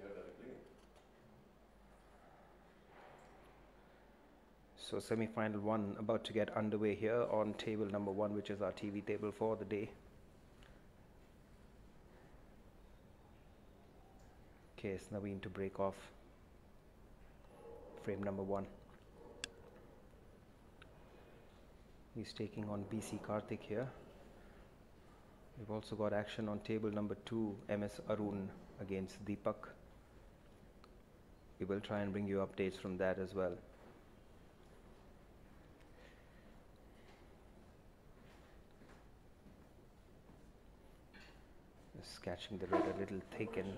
Directly. So semi-final one about to get underway here on table number one, which is our TV table for the day. KS Naveen to break off frame number one. He's taking on BC Karthik here. We've also got action on table number two, MS Arun against Deepak. We will try and bring you updates from that as well. Just catching the red a little thick and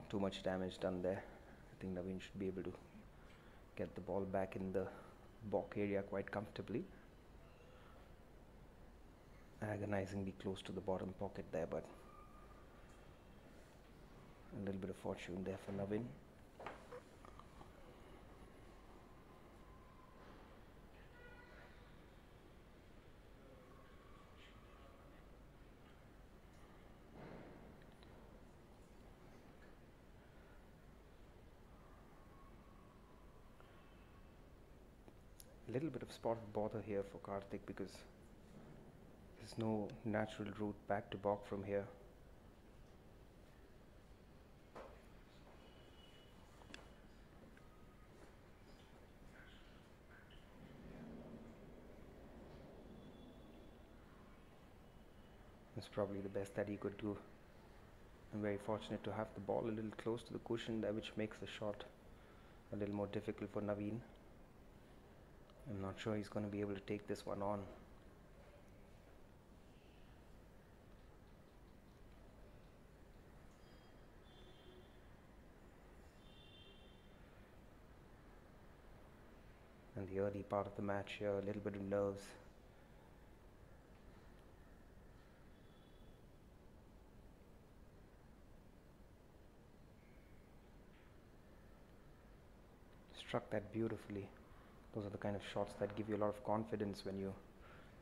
not too much damage done there. I think Naveen should be able to get the ball back in the balk area quite comfortably. Agonizingly close to the bottom pocket there, but a little bit of fortune there for Naveen. Little bit of spot bother here for Karthik because there's no natural route back to balk from here. That's probably the best that he could do. I'm very fortunate to have the ball a little close to the cushion there, which makes the shot a little more difficult for Naveen. I'm not sure he's going to be able to take this one on. And the early part of the match here, a little bit of nerves. Struck that beautifully. Those are the kind of shots that give you a lot of confidence when you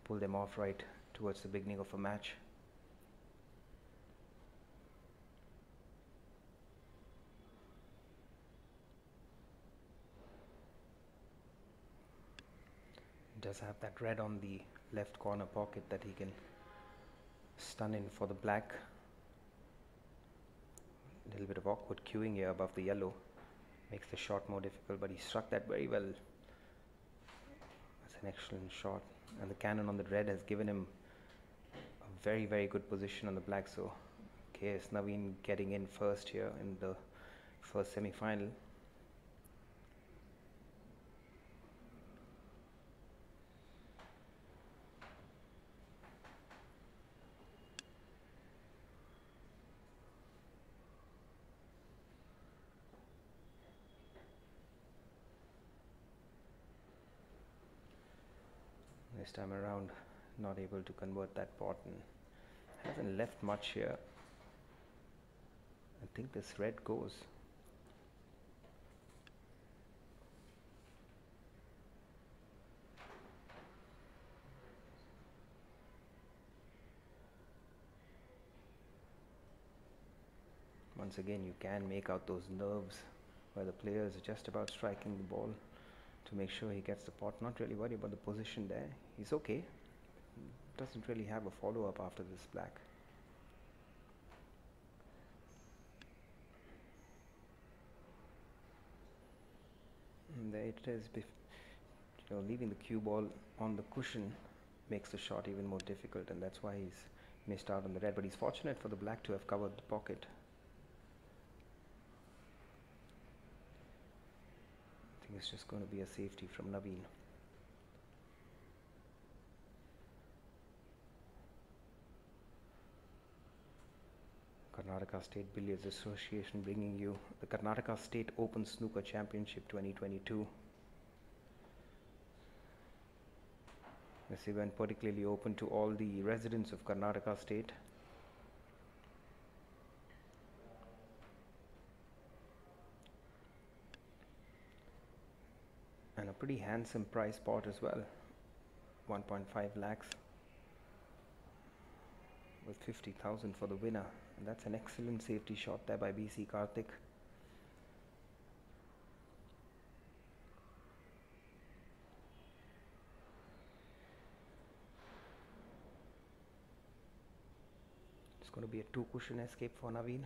pull them off right towards the beginning of a match. Does have that red on the left corner pocket that he can stun in for the black. A little bit of awkward cueing here above the yellow makes the shot more difficult, but he struck that very well. An excellent shot, and the cannon on the red has given him a very, very good position on the black. So, KS Naveen getting in first here in the first semi time around, not able to convert that pot and hasn't left much here. I think this red goes. Once again, you can make out those nerves where the player is just about striking the ball to make sure he gets the pot. Not really worried about the position there. He's okay. Doesn't really have a follow up after this black. And there it is. Bef- you know, leaving the cue ball on the cushion makes the shot even more difficult, and that's why he's missed out on the red. But he's fortunate for the black to have covered the pocket. Think it's just going to be a safety from Naveen. Karnataka State Billiards Association bringing you the Karnataka State Open Snooker Championship 2022. This event particularly open to all the residents of Karnataka state. Pretty handsome price pot as well. 1.5 lakhs with 50,000 for the winner. And that's an excellent safety shot there by BC Karthik. It's going to be a two cushion escape for Naveen.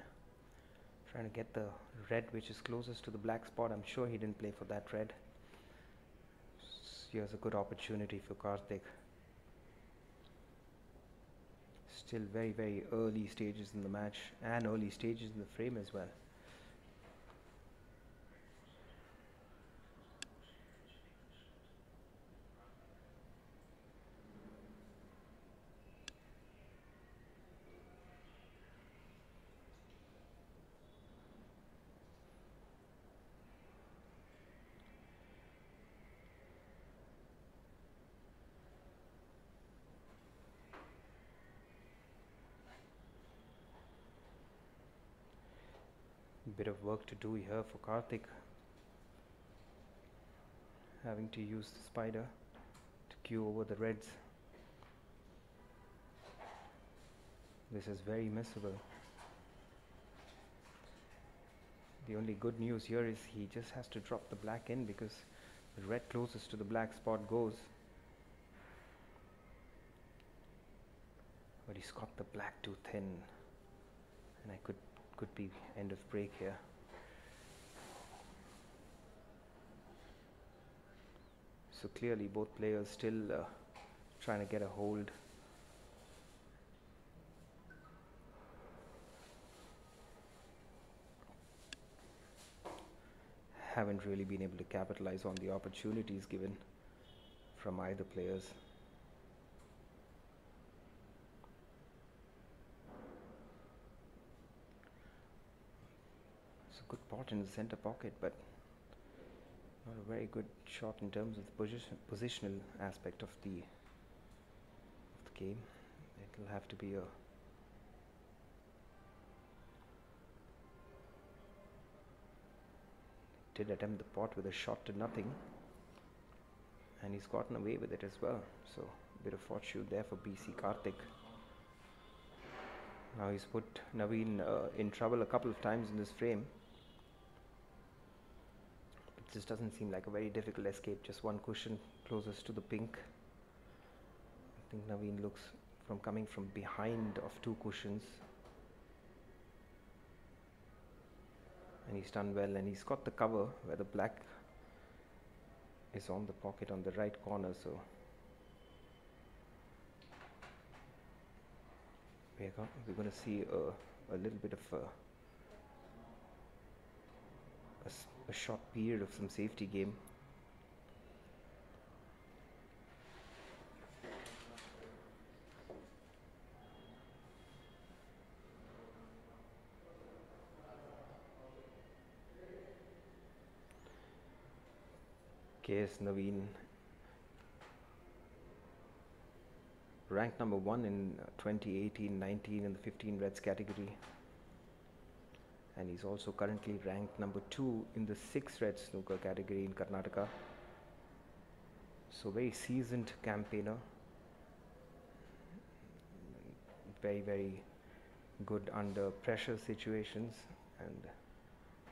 Trying to get the red which is closest to the black spot. I'm sure he didn't play for that red. Here's a good opportunity for Karthik. Still very, very early stages in the match and early stages in the frame as well. bit of work to do here for Karthik having to use the spider to cue over the reds. This is very missable the only good news here is he just has to drop the black in because the red closest to the black spot goes. But he's got the black too thin and I could could be end of break here. So clearly both players still uh, trying to get a hold. Haven't really been able to capitalize on the opportunities given from either players. It's a good pot in the center pocket, but not a very good shot in terms of the position, positional aspect of the of the game. It'll have to be a did attempt the pot with a shot to nothing. And he's gotten away with it as well. So a bit of fortune there for BC Karthik. Now he's put Naveen uh, in trouble a couple of times in this frame this doesn't seem like a very difficult escape, just one cushion closest to the pink. I think Naveen looks from coming from behind of two cushions. And he's done well and he's got the cover where the black is on the pocket on the right corner so we're, going to see a, a little bit of a, a a short period of some safety game. KS Naveen ranked number one in 2018-19 in the 15 reds category and he's also currently ranked number two in the six red snooker category in Karnataka. So very seasoned campaigner, very very good under pressure situations, and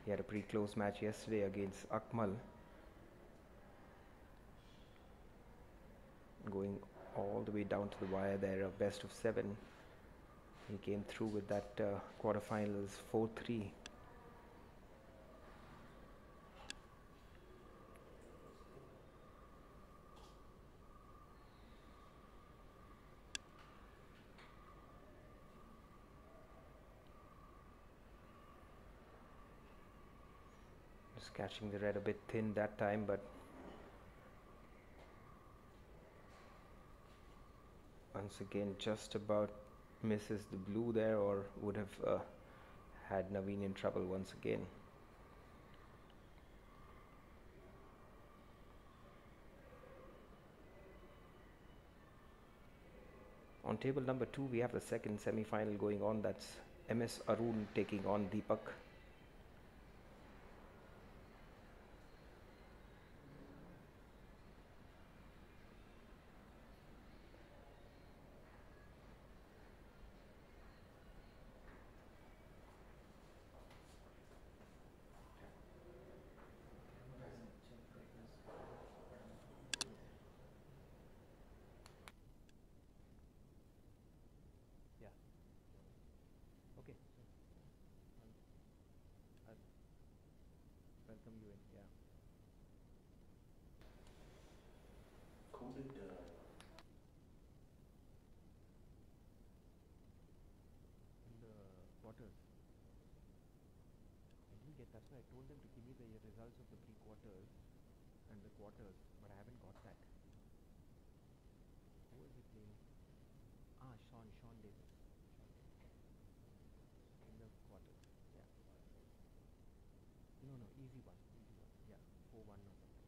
he had a pretty close match yesterday against Akmal, going all the way down to the wire there, a best of seven. He came through with that uh, quarterfinals 4-3. Just catching the red a bit thin that time, but once again just about misses the blue there or would have uh, had Naveen in trouble once again. On table number two, we have the second semi final going on. That's MS Arun taking on Deepak. Yeah. Okay. I'll, I'll welcome you in. Yeah. Who did, uh, In the quarters. I didn't get. That's why I told them to give me the results of the pre-quarters and the quarters, but I haven't got that. Who is he playing? Ah, Sean, Sean Davis. In the quarters. Yeah. No, no, easy one, easy one. Yeah, four one or something.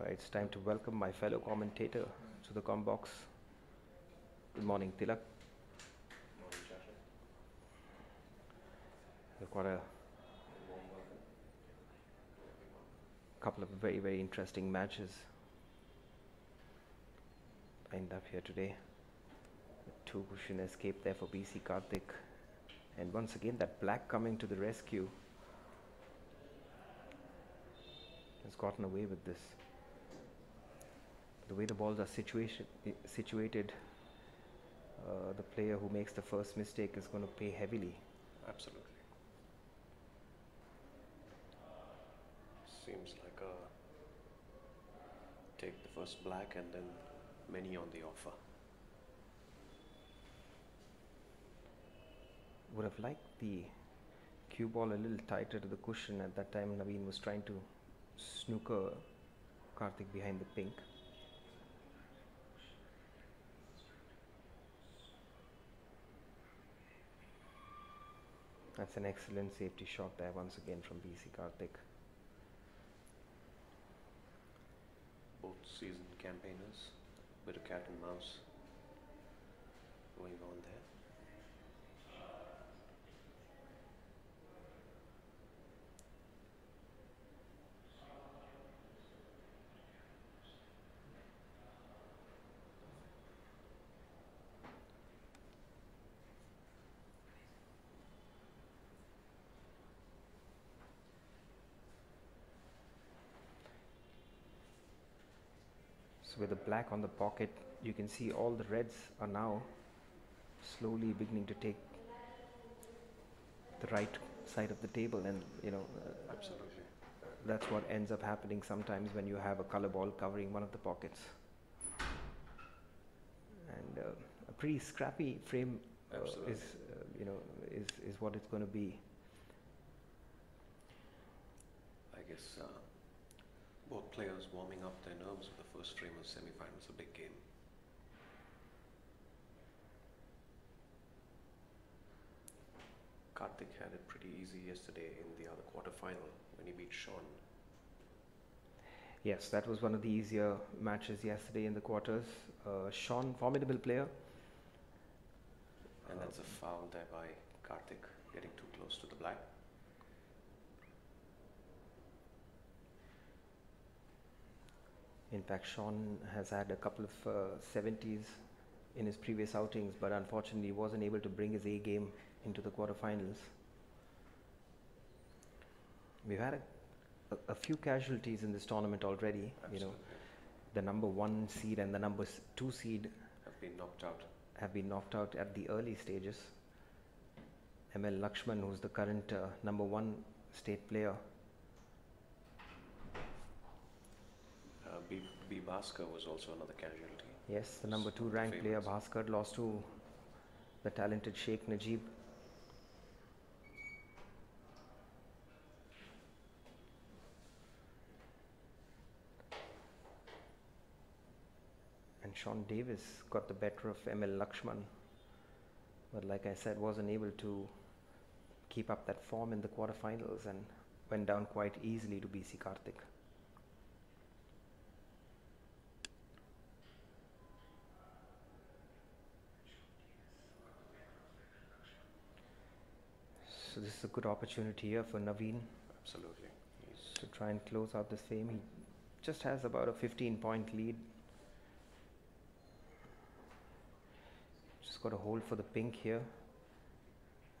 Right, it's time to welcome my fellow commentator to the com box. Good morning, Tilak. Morning, Chacha? We've a couple of very, very interesting matches lined up here today. Two cushion escape there for BC Karthik. And once again, that black coming to the rescue has gotten away with this. The way the balls are situation, situated, uh, the player who makes the first mistake is going to pay heavily. Absolutely. Seems like a take the first black and then many on the offer. would have liked the cue ball a little tighter to the cushion at that time. Naveen was trying to snooker Karthik behind the pink. That's an excellent safety shot there once again from BC Karthik. Both seasoned campaigners, bit of cat and mouse going on there. With the black on the pocket, you can see all the reds are now slowly beginning to take the right side of the table, and you know uh, Absolutely. that's what ends up happening sometimes when you have a color ball covering one of the pockets. And uh, a pretty scrappy frame uh, is, uh, you know, is is what it's going to be. I guess uh, both players warming up their nerves for the first frame of semi-finals, a big game. Karthik had it pretty easy yesterday in the other quarterfinal when he beat Sean. Yes, that was one of the easier matches yesterday in the quarters. Uh, Sean, formidable player. And that's a foul there by Karthik, getting too close to the black. In fact, Sean has had a couple of uh, 70s in his previous outings, but unfortunately he wasn't able to bring his A game into the quarterfinals. We've had a, a, a few casualties in this tournament already. You know, the number one seed and the number two seed Have been knocked out. have been knocked out at the early stages. ML Lakshman, who's the current uh, number one state player, Uh, B, B. Bhaskar was also another casualty. Yes, the number two ranked player. Bhaskar lost to the talented Sheikh Najib. And Sean Davis got the better of ML Lakshman. But like I said, wasn't able to keep up that form in the quarterfinals and went down quite easily to BC Karthik. So this is a good opportunity here for Naveen Absolutely. He's to try and close out this frame. He just has about a 15 point lead. Just got a hold for the pink here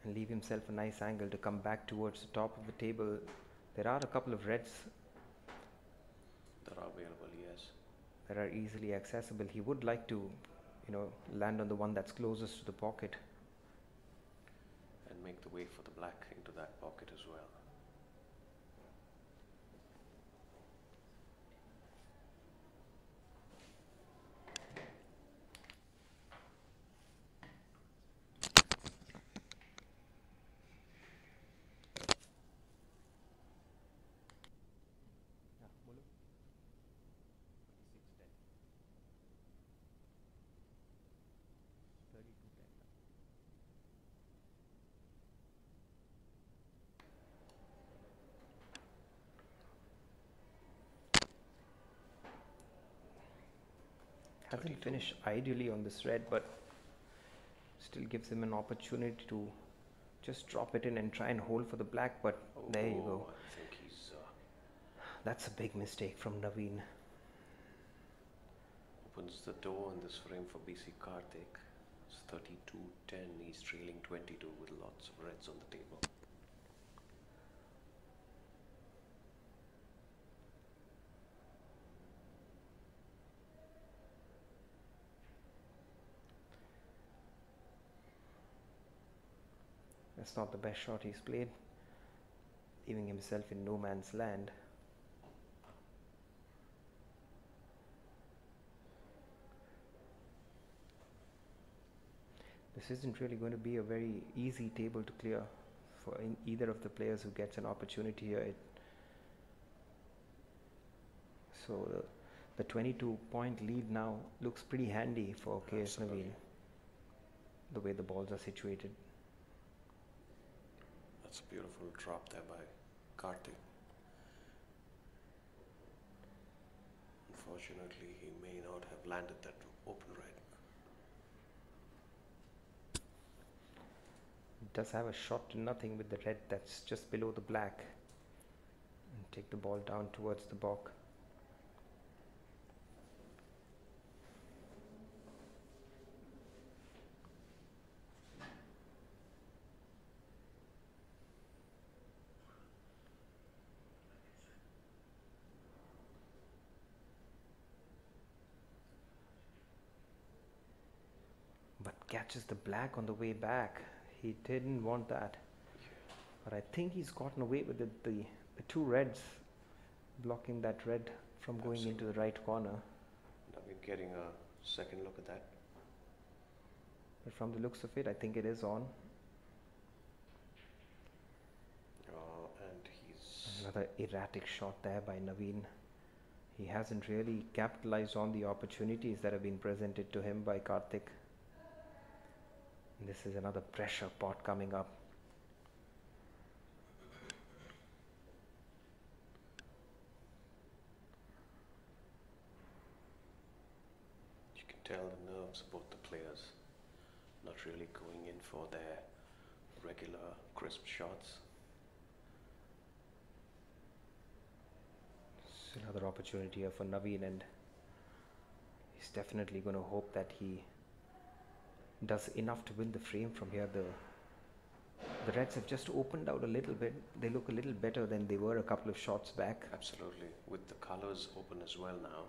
and leave himself a nice angle to come back towards the top of the table. There are a couple of reds that are available, yes. that are easily accessible. He would like to, you know, land on the one that's closest to the pocket. Make the way for the black into that pocket as well. Hasn't 32. finished ideally on this red, but still gives him an opportunity to just drop it in and try and hold for the black. But there you go. Oh, I think he's uh, That's a big mistake from Naveen. opens the door in this frame for BC Karthik. It's 32-10. He's trailing 22 with lots of reds on the table. That's not the best shot he's played, leaving himself in no man's land. This isn't really going to be a very easy table to clear for in either of the players who gets an opportunity here. It, so the, the 22 point lead now looks pretty handy for KS. Naveen, the way the balls are situated. That's a beautiful drop there by Karthik. Unfortunately, he may not have landed that open right. does have a shot to nothing with the red that's just below the black and take the ball down towards the balk. But catches the black on the way back. He didn't want that. But I think he's gotten away with it. The, the two reds blocking that red from going into the right corner. Are we getting a second look at that? But from the looks of it, I think it is on. Uh, and he's Another erratic shot there by Naveen. He hasn't really capitalized on the opportunities that have been presented to him by Karthik. And This is another pressure pot coming up. you can tell the nerves of both the players not really going in for their regular crisp shots. It's another opportunity here for Naveen, and he's definitely going to hope that he does enough to win the frame from here. The the Reds have just opened out a little bit. They look a little better than they were a couple of shots back. Absolutely, with the colors open as well now.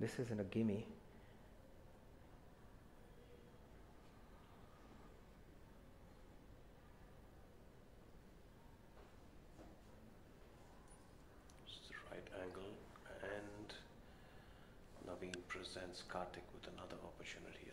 This isn't a gimme. It's the right angle, and Naveen presents Karthik with another opportunity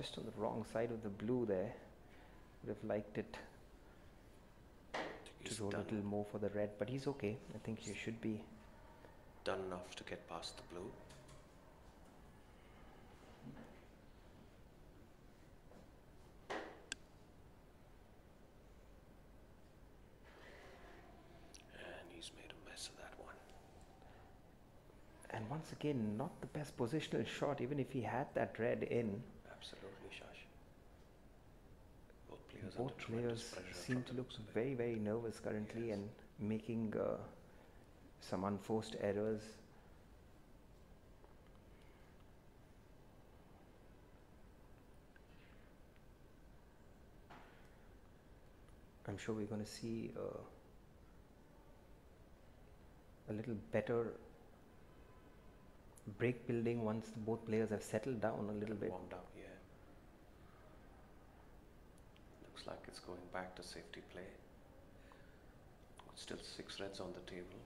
just on the wrong side of the blue there. Would have liked it to go a little more for the red, but he's okay. I think he should be. done enough to get past the blue. And he's made a mess of that one. And once again, not the best positional shot, even if he had that red in. Absolutely, Shash. Both players Both under tremendous players pressure seem to look looks of it. very, very nervous currently Yes. and making uh, some unforced errors. I'm sure we're going to see uh, a little better break building once both players have settled down a little bit. Warmed up, yeah. Looks like it's going back to safety play. Still six reds on the table.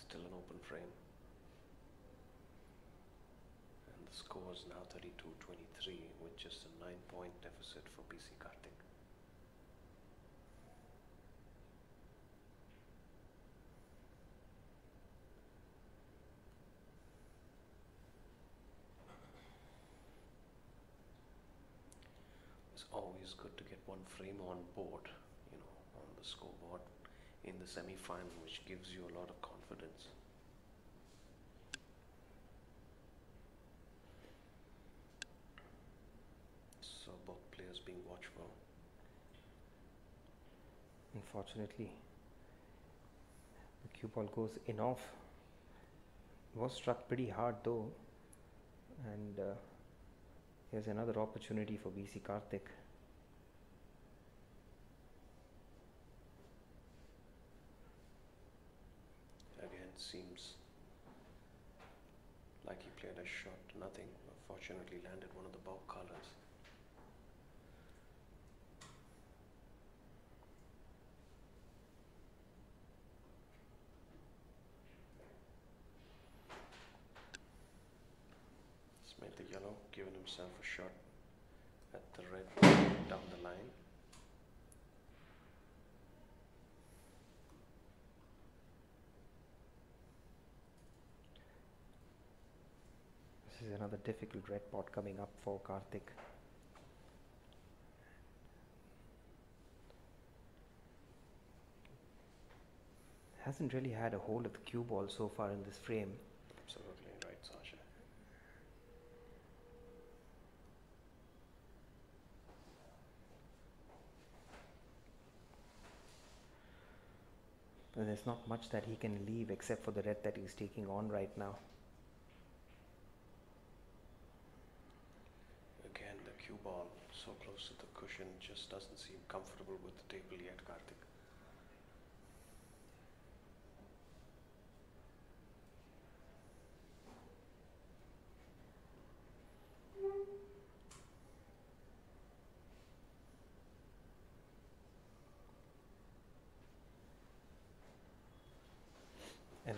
Still an open frame. And the score is now 32-23 with just a nine point deficit for BC Karthik. Always good to get one frame on board, you know, on the scoreboard in the semi-final, which gives you a lot of confidence. So both players being watchful. Unfortunately, the cue ball goes in off. Was struck pretty hard though, and uh, here's another opportunity for BC Karthik. Again, seems like he played a shot, nothing. Fortunately, landed one of the balk colors. He's made the yellow, given himself a shot at the red down the line. This is another difficult red pot coming up for Karthik. Hasn't really had a hold of the cue ball so far in this frame. Absolutely right, Sasha. There's not much that he can leave except for the red that he's taking on right now. Again, the cue ball so close to the cushion just doesn't seem comfortable with the table yet, Karthik.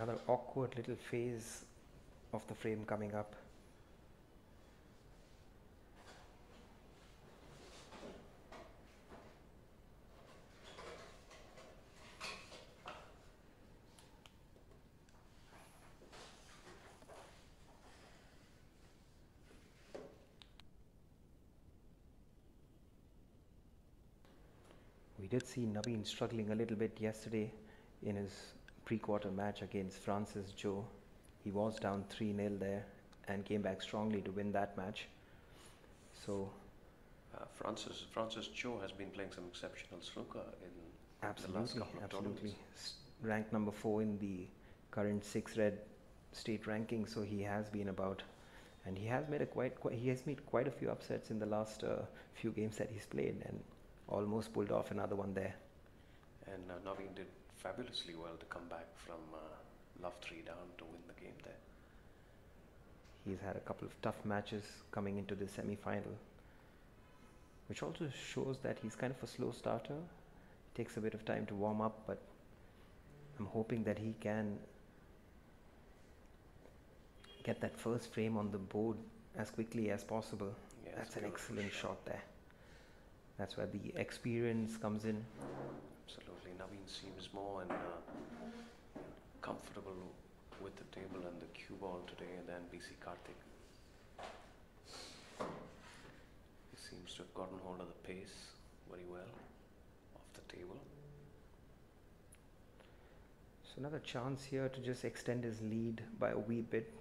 Another awkward little phase of the frame coming up. We did see Naveen struggling a little bit yesterday in his pre-quarter match against Francis Joe. He was down 3-0 there and came back strongly to win that match. So Uh, Francis Francis Cho has been playing some exceptional snooker in the last absolutely, couple of absolutely. S- ranked number four in the current six red state ranking. So he has been about, and he has made a quite, quite he has made quite a few upsets in the last uh, few games that he's played, and almost pulled off another one there. And uh, Naveen did fabulously well to come back from uh, love three down to win the game there. He's had a couple of tough matches coming into the semi-final, which also shows that he's kind of a slow starter. It Takes a bit of time to warm up, but I'm hoping that he can get that first frame on the board as quickly as possible. It's That's an excellent shot there. That's where the experience comes in. Seems more and uh, comfortable with the table and the cue ball today than BC Karthik. He seems to have gotten hold of the pace very well off the table. So another chance here to just extend his lead by a wee bit.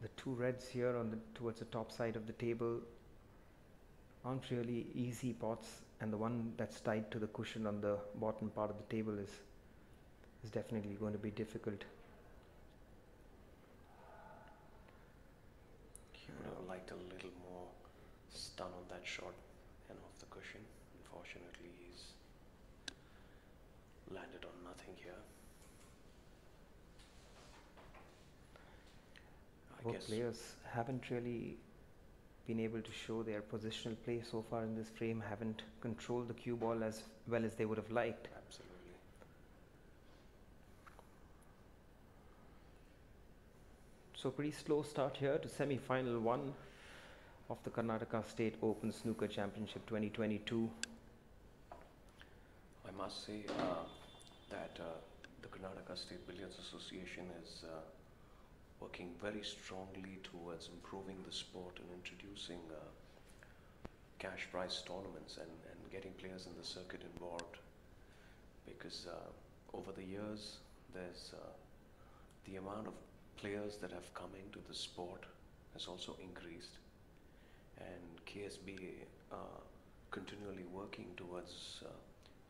The two reds here on the towards the top side of the table aren't really easy pots and the one that's tied to the cushion on the bottom part of the table is is definitely going to be difficult. He would have liked a little more stun on that shot and off the cushion. Unfortunately, he's landed on nothing here. I Both guess players haven't really been able to show their positional play so far in this frame, haven't controlled the cue ball as well as they would have liked. absolutely. So pretty slow start here to semi-final one of the Karnataka State Open Snooker Championship 2022. I must say uh, that uh, the Karnataka State Billiards Association is uh, working very strongly towards improving the sport and introducing uh, cash prize tournaments and, and getting players in the circuit involved. Because uh, over the years, there's uh, the amount of players that have come into the sport has also increased, and KSB uh, continually working towards uh,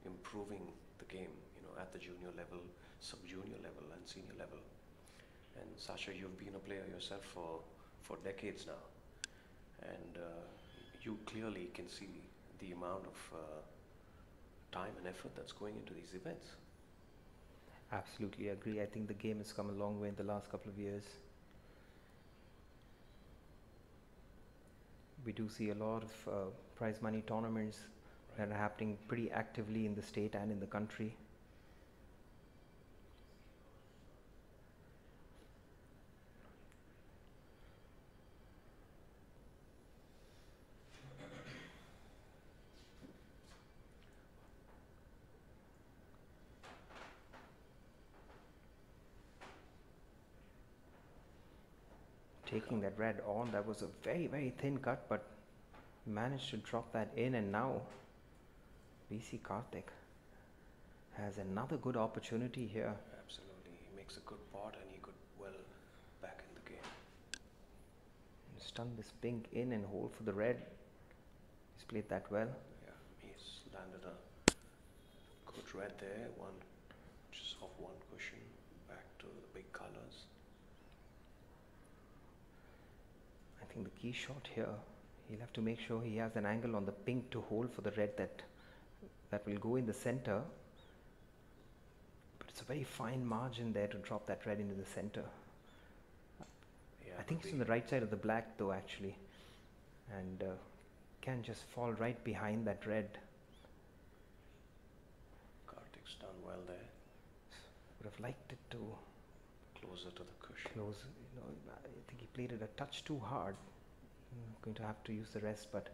improving the game, you know, at the junior level, sub-junior level, and senior level. And Sasha, you've been a player yourself for for decades now, and uh, you clearly can see the amount of uh, time and effort that's going into these events. Absolutely agree. I think the game has come a long way in the last couple of years. We do see a lot of uh, prize money tournaments that are happening pretty actively in the state and in the country. Red on, that was a very, very thin cut, but managed to drop that in, and now BC Karthik has another good opportunity here. Absolutely, he makes a good pot and he could well back in the game. Stun this pink in and hold for the red. He's played that well. Yeah, he's landed a good red there, one just off one cushion, back to the big colors. I think the key shot here, he'll have to make sure he has an angle on the pink to hold for the red that that will go in the center. But it's a very fine margin there to drop that red into the center. Yeah, I think it's on the right side of the black though actually. And uh, can just fall right behind that red. Karthik's done well there, Would have liked it to closer to the cushion. close. You know, I think he played it a touch too hard. Mm, Going to have to use the rest, but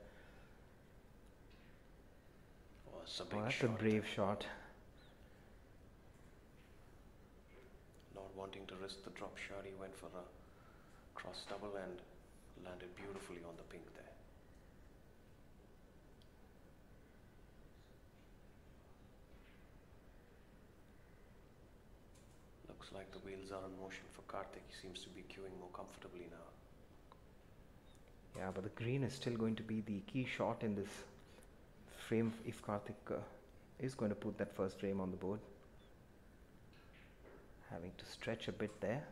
Oh, it's a oh, that's a brave shot. Not wanting to risk the drop shot, he went for a cross double and landed beautifully on the pink there. Looks like the wheels are in motion Karthik. Seems to be cueing more comfortably now. Yeah, but the green is still going to be the key shot in this frame if Karthik uh, is going to put that first frame on the board. Having to stretch a bit there.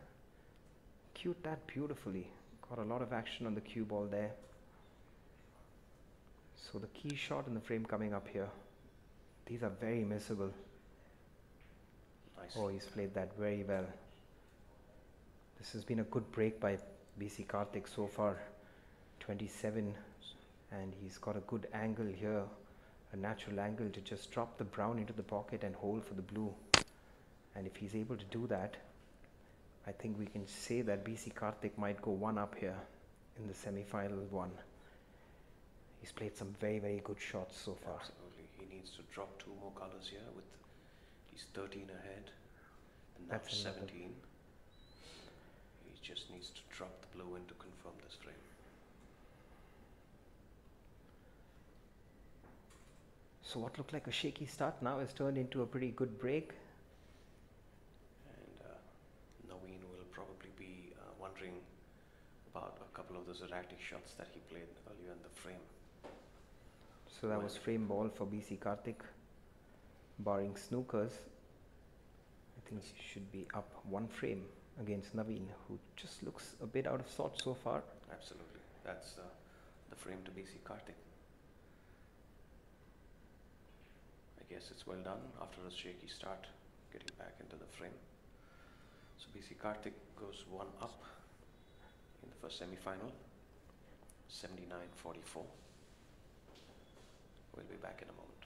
Cued that beautifully. Got a lot of action on the cue ball there. So the key shot in the frame coming up here. These are very missable. Nice. Oh, he's played that very well. This has been a good break by BC Karthik so far. 27 and he's got a good angle here a natural angle to just drop the brown into the pocket and hold for the blue and if he's able to do that I think we can say that BC Karthik might go one up here in the semi-final one. He's played some very very good shots so far. Absolutely. He needs to drop two more colors here with he's 13 ahead and now That's 17. He just needs to drop the blue in to confirm this frame. So what looked like a shaky start now has turned into a pretty good break. And uh, Naveen will probably be uh, wondering about a couple of those erratic shots that he played earlier in the frame. So that was frame ball for BC Karthik. Barring snookers, I think he should be up one frame against Naveen, who just looks a bit out of sorts so far. Absolutely. That's uh, the frame to BC Karthik. I guess it's well done after a shaky start, getting back into the frame. So BC Karthik goes one up in the first semi final, 79 44. We'll be back in a moment.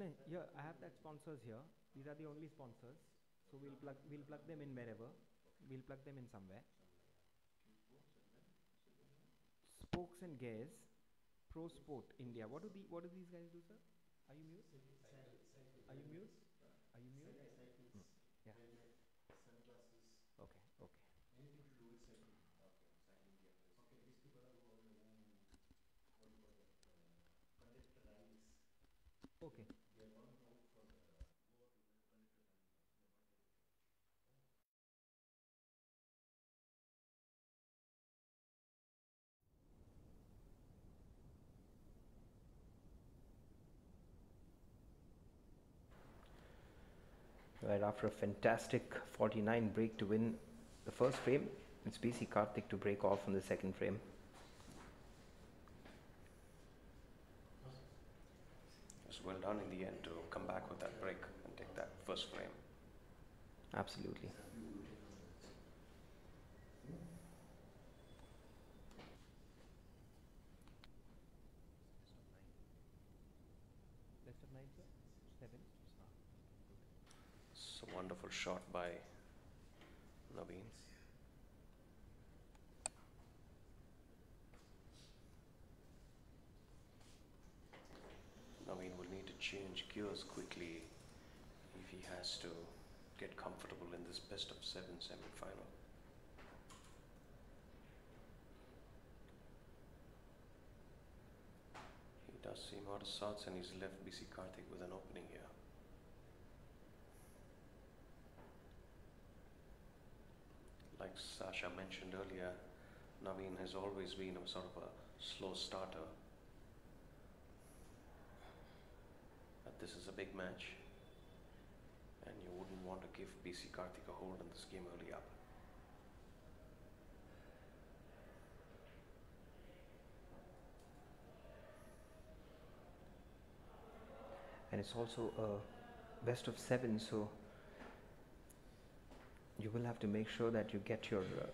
No, yeah, I have that sponsors here. These are the only sponsors. So we'll plug we'll plug them in wherever. We'll plug them in somewhere. Spokes and gears, Pro Sport India. What do the what do these guys do, sir? Are you mute? Are you mute? Are you mute? Mm, Yeah. Okay. Okay. Okay. Right after a fantastic 49 break to win the first frame, it's BC Karthik to break off in the second frame. It was well done in the end to come back with that break and take that first frame. Absolutely. Best of nine, sir? Seven? It's wonderful shot by Naveen. Naveen will need to change gears quickly if he has to get comfortable in this best of seven semi-final. He does seem out of sorts and he's left BC Karthik with an opening here. Like Sasha mentioned earlier, Naveen has always been a sort of a slow starter. But this is a big match, and you wouldn't want to give BC Karthik a hold in this game early up. And it's also a best of seven, so you will have to make sure that you get your uh,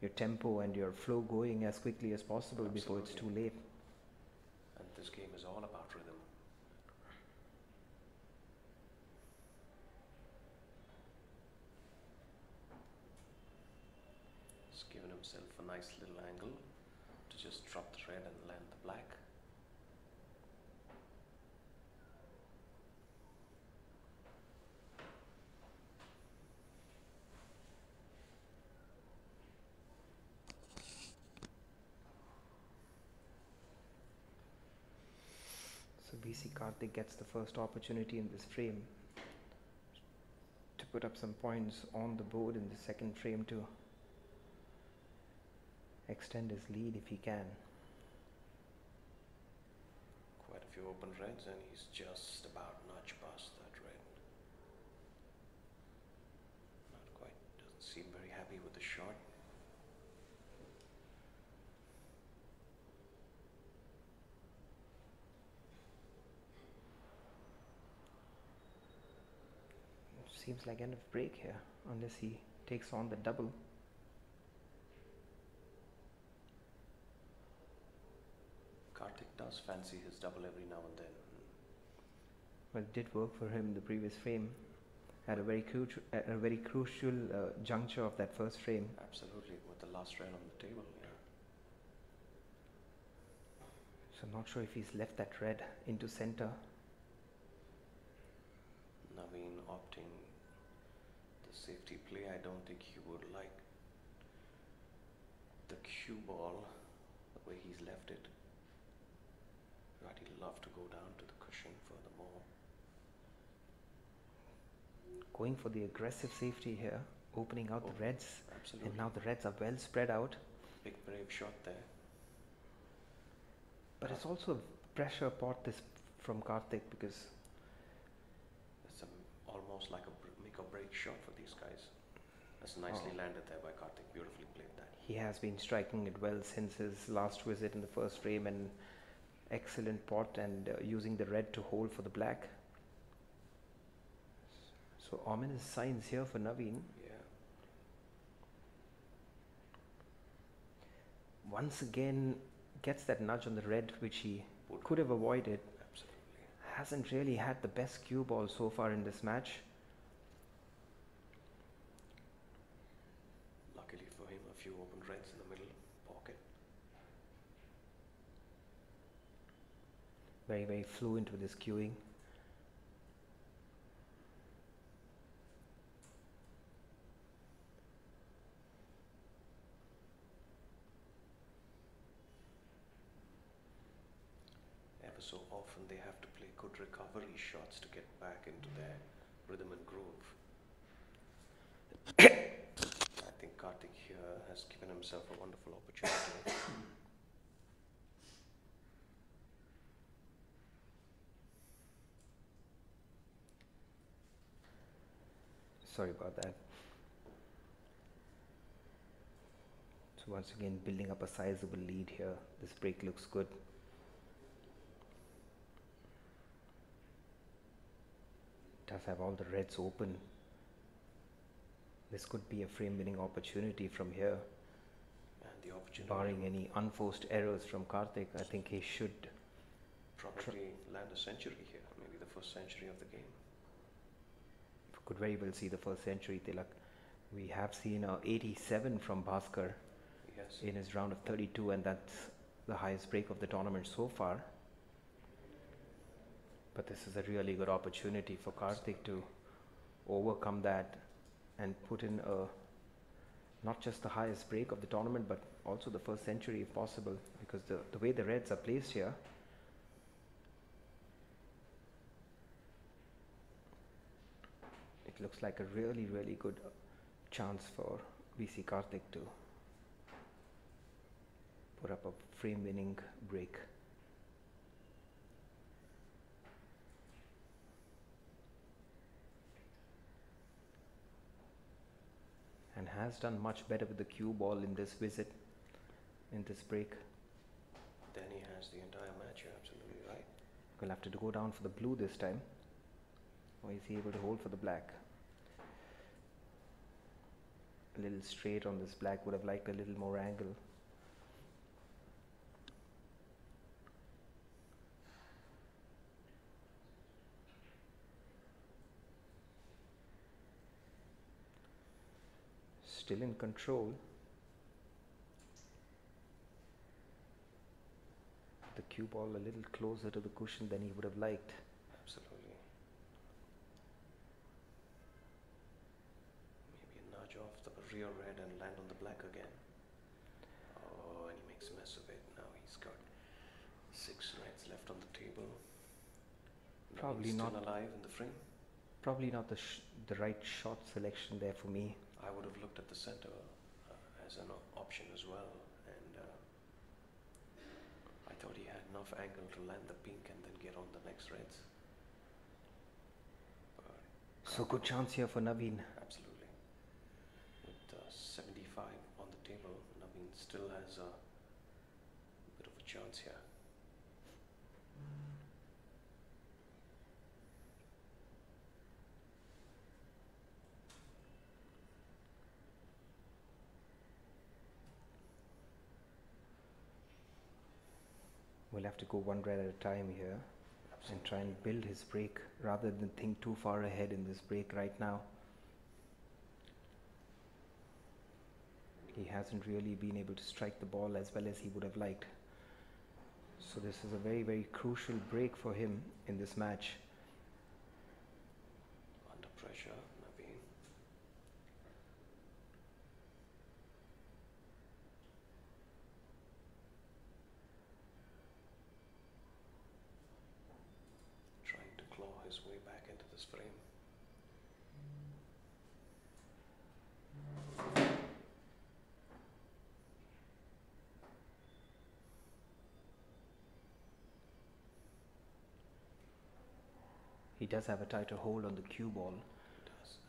your tempo and your flow going as quickly as possible before it's too late. And this game is all about rhythm. He's given himself a nice little angle to just drop the red and land the black. BC Karthik gets the first opportunity in this frame to put up some points on the board in the second frame to extend his lead if he can. Quite a few open reds and he's just about nudge past that red. Not quite, doesn't seem very happy with the shot. Seems like end of break here, unless he takes on the double. Karthik does fancy his double every now and then. Well, it did work for him in the previous frame. At a very crucial, at a very crucial uh, juncture of that first frame. Absolutely, with the last red on the table, yeah. So not sure if he's left that red into center. Naveen opting safety play. I don't think he would like the cue ball the way he's left it. Right, he'd love to go down to the cushion furthermore. Going for the aggressive safety here, opening out Oh, the reds. Absolutely. And now the reds are well spread out. Big brave shot there. But it's also a pressure pot this from Karthik because It's a, almost like a make or break shot for guys. That's nicely Oh. landed there by Karthik. Beautifully played that. he has been striking it well since his last visit in the first frame and excellent pot and uh, using the red to hold for the black. So ominous signs here for Naveen. Yeah. Once again gets that nudge on the red which he could have avoided. absolutely. Hasn't really had the best cue ball so far in this match. Luckily for him, a few open reds in the middle pocket. Very, very fluent with his cueing. Ever so often they have to play good recovery shots to get back into their rhythm and groove. I think Karthik here has given himself a wonderful opportunity. Sorry about that. So once again building up a sizable lead here. This break looks good. Does have all the reds open. This could be a frame winning opportunity from here. And the opportunity Barring any unforced errors from Karthik, I think he should. probably land a century here, maybe the first century of the game. Could very well see the first century Tilak. We have seen a 87 from Bhaskar Yes. in his round of 32, and that's the highest break of the tournament so far. But this is a really good opportunity for Karthik to overcome that and put in a not just the highest break of the tournament, but also the first century if possible, because the, the way the Reds are placed here, it looks like a really, really good chance for BC Karthik to put up a frame winning break. And has done much better with the cue ball in this visit, in this break. Then he has the entire match, you're absolutely right. We'll have to go down for the blue this time. Or is he able to hold for the black? A little straight on this black, would have liked a little more angle. Still in control. The cue ball a little closer to the cushion than he would have liked. Absolutely. Maybe a nudge off the rear red and land on the black again. Oh, and he makes a mess of it. Now he's got six reds left on the table. Now Probably not- alive in the frame. Probably not the sh- the right shot selection there for me. I would have looked at the center uh, as an option as well, and uh, I I thought he had enough angle to land the pink and then get on the next reds. But So good chance here for Naveen. absolutely. With uh, 75 on the table, Naveen still has a bit of a chance here. We'll have to go one red at a time here and try and build his break rather than think too far ahead in this break right now. He hasn't really been able to strike the ball as well as he would have liked. So this is a very very crucial break for him in this match. Under pressure, Naveen. Trying to claw his way back into this frame. He does have a tighter hold on the cue ball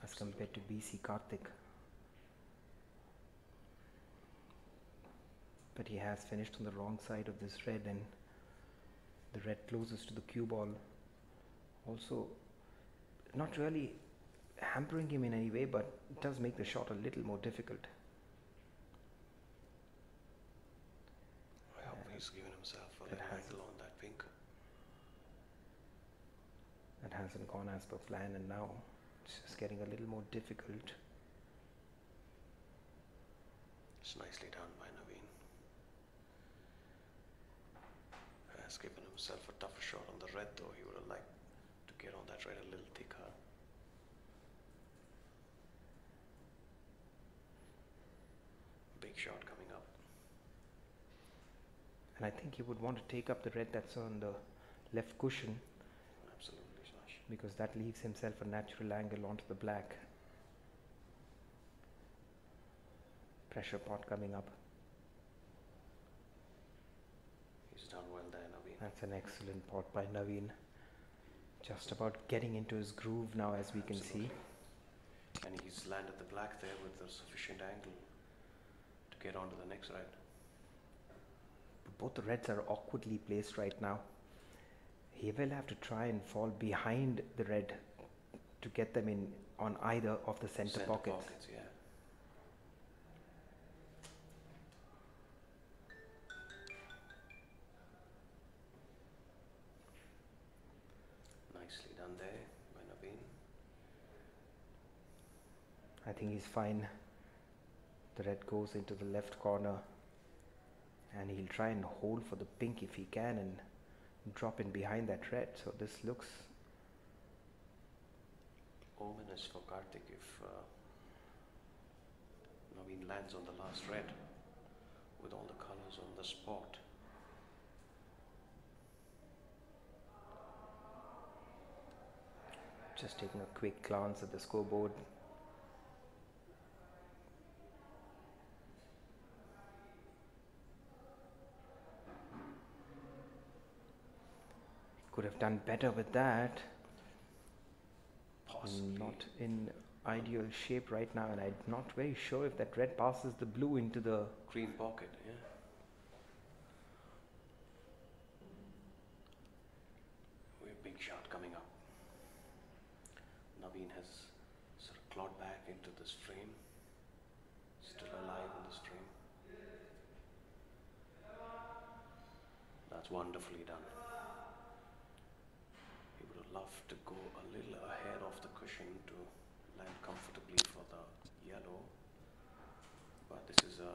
as compared to BC Karthik. But he has finished on the wrong side of this red and the red closest to the cue ball. Also, not really hampering him in any way, but it does make the shot a little more difficult. I hope he's given himself a It little has. angle on that pink. That hasn't gone as per plan, and now it's just getting a little more difficult. It's nicely done by Naveen. Has given himself a tougher shot on the red though. He would have liked to get on that red a little thicker. Big shot coming up. And I think he would want to take up the red that's on the left cushion. Because that leaves himself a natural angle onto the black. Pressure pot coming up. He's done well there, Naveen. That's an excellent pot by Naveen. Just about getting into his groove now, as we can see. And he's landed the black there with a sufficient angle to get onto the next red. Both the reds are awkwardly placed right now. He will have to try and fall behind the red to get them in on either of the center, pockets. pockets, yeah. Nicely done there by Naveen. I think he's fine. The red goes into the left corner and he'll try and hold for the pink if he can and drop in behind that red. So this looks Ominous for Karthik if uh, Naveen lands on the last red with all the colors on the spot. just taking a quick glance at the scoreboard. Could have done better with that. Possibly. Not in ideal shape right now, and I'm not very sure if that red passes the blue into the. Green pocket, yeah. We have big shot coming up. Naveen has sort of clawed back into this frame. Still alive in this frame. That's wonderfully done. He would have loved to go a little ahead of the cushion to land comfortably for the yellow. But this is a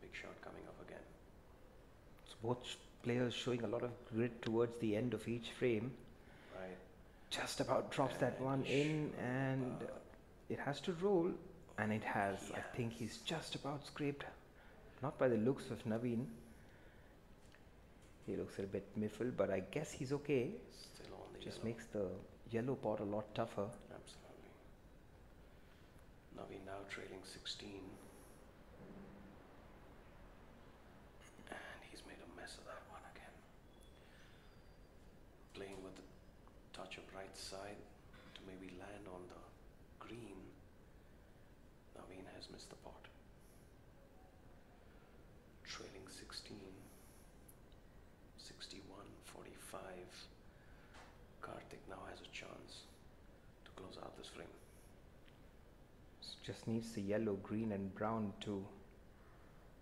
big shot coming up again. So both players showing a lot of grit towards the end of each frame. Right. Just about drops that one in, and uh, it has to roll, and it has. I think he's just about scraped. Not by the looks of Naveen. He looks a bit miffled, but I guess he's okay. Still on the Just yellow. makes the yellow pot a lot tougher. Absolutely. Naveen now trailing 16. And he's made a mess of that one again. Inside to maybe land on the green. Naveen has missed the pot. Trailing 16, 61, 45. Karthik now has a chance to close out this frame. S- Just needs the yellow, green, and brown to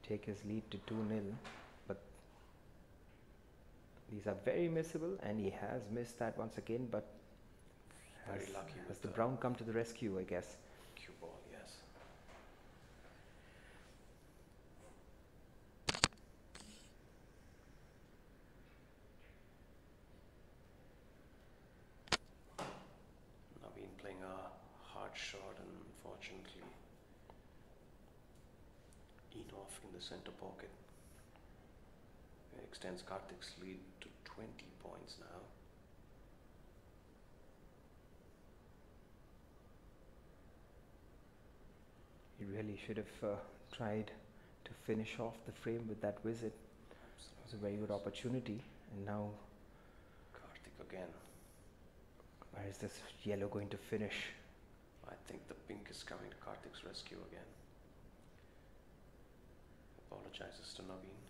take his lead to 2 0. But these are very missable, and he has missed that once again. But Very has, lucky has the the- brown come to the rescue, I guess. Cue ball, yes. Naveen playing a hard shot and unfortunately Enoff in the center pocket. It extends Karthik's lead to 20 points now. He really should have uh, tried to finish off the frame with that visit. It was a very good opportunity. And now, Karthik again. where is this yellow going to finish? I think the pink is coming to Karthik's rescue again. Apologizes to Naveen.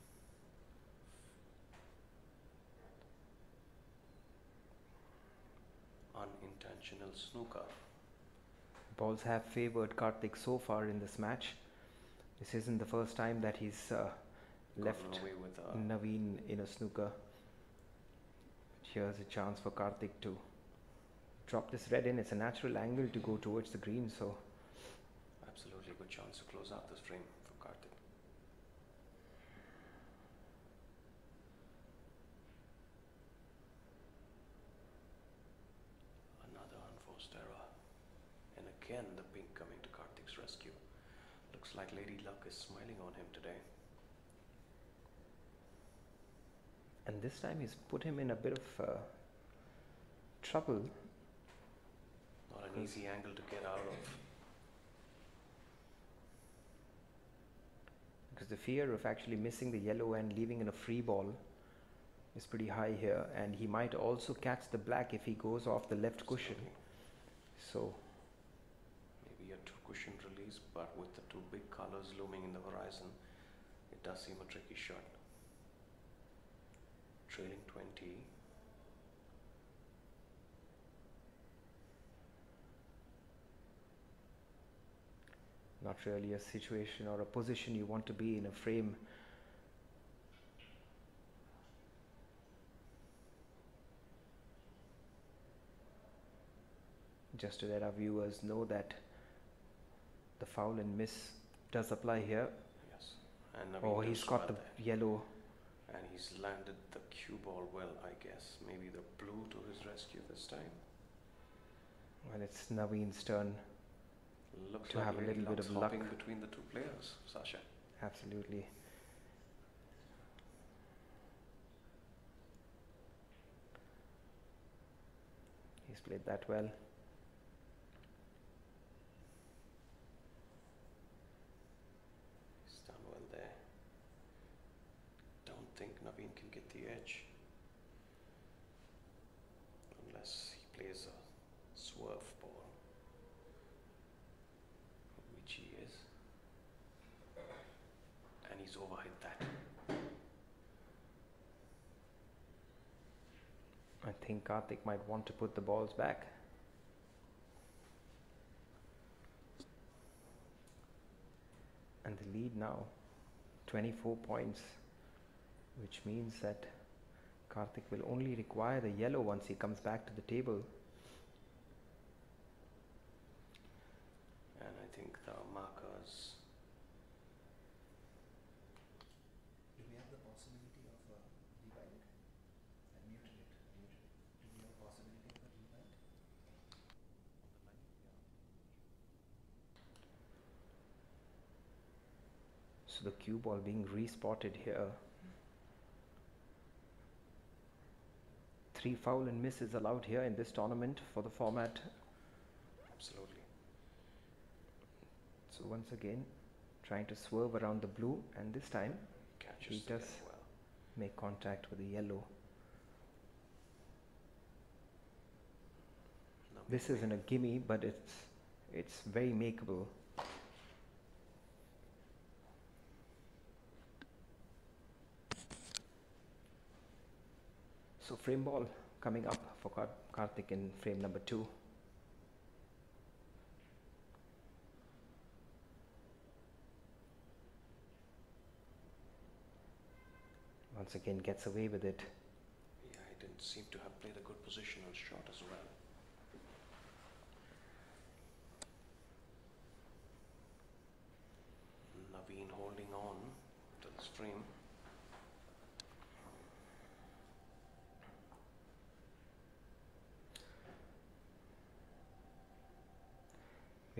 Unintentional snooker. Balls have favored Karthik so far in this match. This isn't the first time that he's uh, left a Naveen in a snooker. Here's a chance for Karthik to drop this red in. It's a natural angle to go towards the green, so absolutely good chance to close out this frame for Karthik. Another unforced error. And again the pink coming to Karthik's rescue. Looks like Lady Luck is smiling on him today. and this time he's put him in a bit of uh, trouble. Not an easy angle to get out of. because the fear of actually missing the yellow and leaving in a free ball is pretty high here and he might also catch the black if he goes off the left cushion so Maybe a two cushion release, but with the two big colors looming in the horizon, it does seem a tricky shot. Trailing 20. not really a situation or a position you want to be in a frame just to let our viewers know that the foul and miss does apply here Yes. And Naveen oh he's got the there. yellow And he's landed the cue ball well, I guess. Maybe the blue to his rescue this time. well it's Naveen's turn Looks To like have a little bit of luck. between the two players, Sasha. absolutely he's played that well He's done well there. Don't think Naveen can get the edge. Unless he plays a swerve ball. Which he is. And he's overhit that. I think Karthik might want to put the balls back. And the lead now 24 points, which means that Karthik will only require the yellow once he comes back to the table. And I think the markers Do we have the possibility of uh, rewind? I muted it, I muted it. Do we have a possibility of a rewind? So the cue ball being respotted here. Three foul and miss is allowed here in this tournament for the format. absolutely. So once again, trying to swerve around the blue, and this time Catches He does. well. make contact with the yellow. This isn't a gimme, but it's it's very makeable. So frame ball coming up for Kar- Karthik in frame number two. Once again gets away with it. Yeah, he didn't seem to have played a good positional shot as well. Naveen holding on to this frame.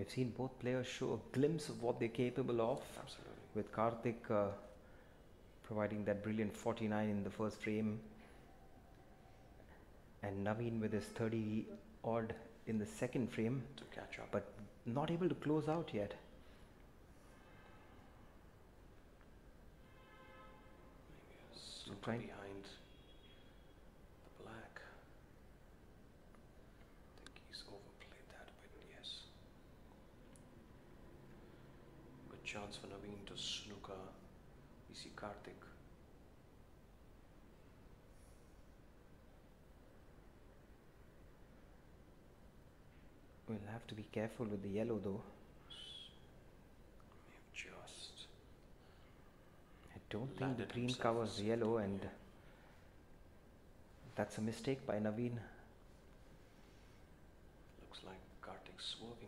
We've seen both players show a glimpse of what they're capable of. Absolutely. with Karthik uh, providing that brilliant 49 in the first frame and Naveen with his 30 odd in the second frame To catch up. but not able to close out yet Maybe a trying- behind the black. I think he's overplayed that a bit, yes. Good chance for Naveen to snooker. BC Karthik. we'll have to be careful with the yellow though have just. I don't think the green covers yellow and yeah. that's a mistake by Naveen Looks like Karthik swerving around the green.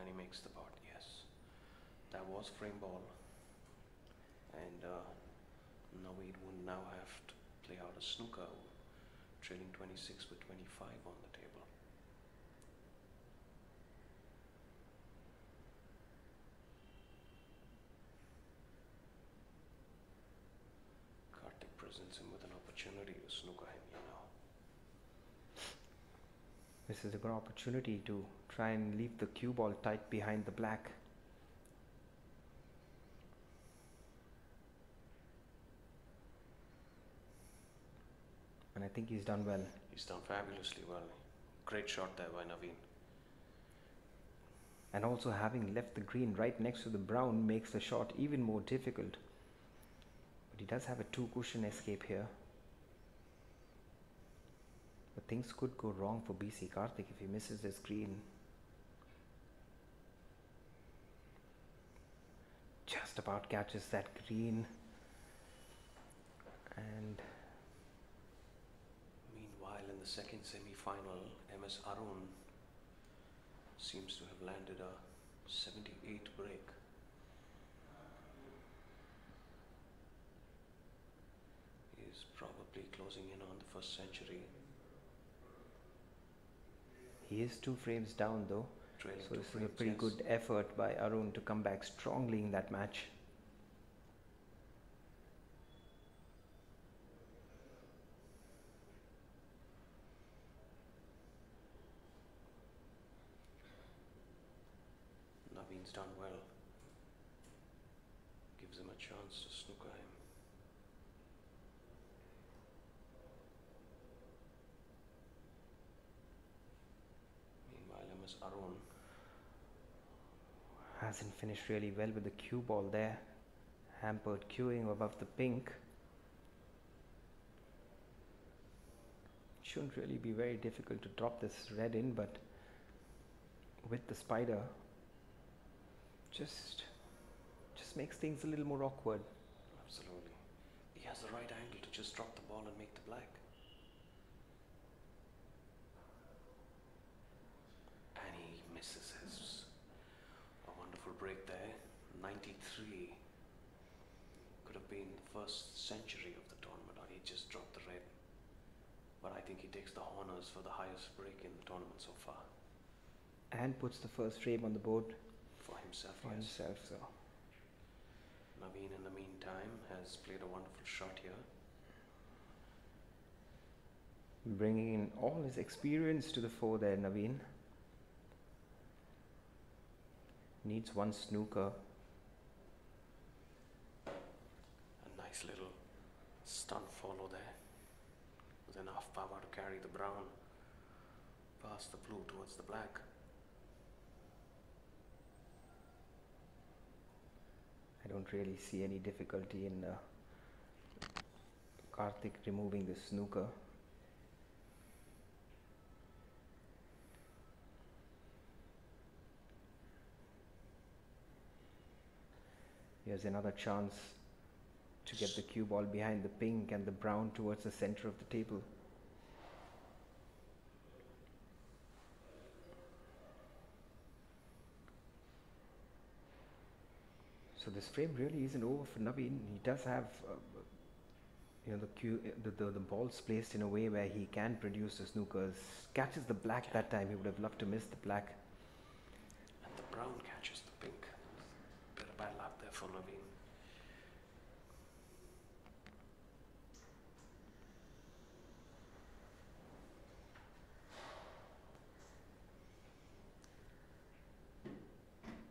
And he makes the pot, yes. That was frame ball. And uh, Naveen would now have to play out a snooker, trailing 26 with 25 on the table. Karthik presents him with an opportunity to snooker him, you know. this is a good opportunity to try and leave the cue ball tight behind the black and I think he's done well He's done fabulously well. Great shot there by Naveen. and also having left the green right next to the brown makes the shot even more difficult. But he does have a two cushion escape here. But things could go wrong for BC Karthik if he misses this green. Just about catches that green. And Meanwhile, in the second semi-final, MS Arun seems to have landed a 78 break. He is probably closing in on the first century, he is two frames down though. So this is a pretty good effort by Arun to come back strongly in that match. Naveen's done well. Gives him a chance to snooker him. Meanwhile, MS Arun Hasn't finished really well with the cue ball there. Hampered cueing above the pink. Shouldn't really be very difficult to drop this red in, but with the spider, just just makes things a little more awkward. Absolutely. He has the right angle to just drop the ball and make the black. And he misses his. A wonderful break there. 93. Could have been the first century of the tournament. Or he just dropped the red. But I think he takes the honors for the highest break in the tournament so far. And puts the first frame on the board For himself, for yes. himself. So Naveen, in the meantime, has played a wonderful shot here. bringing in all his experience to the fore there, Naveen. Needs one snooker. A nice little stunt follow there with enough power to carry the brown past the blue towards the black. I don't really see any difficulty in uh, Karthik removing the snooker. Here's another chance to get the cue ball behind the pink and the brown towards the center of the table. So this frame really isn't over for Naveen. He does have, uh, you know, the cue, uh, the, the the balls placed in a way where he can produce the snookers. Catches the black that time. He would have loved to miss the black. And the brown catches the pink. Bit of bad luck there for Naveen.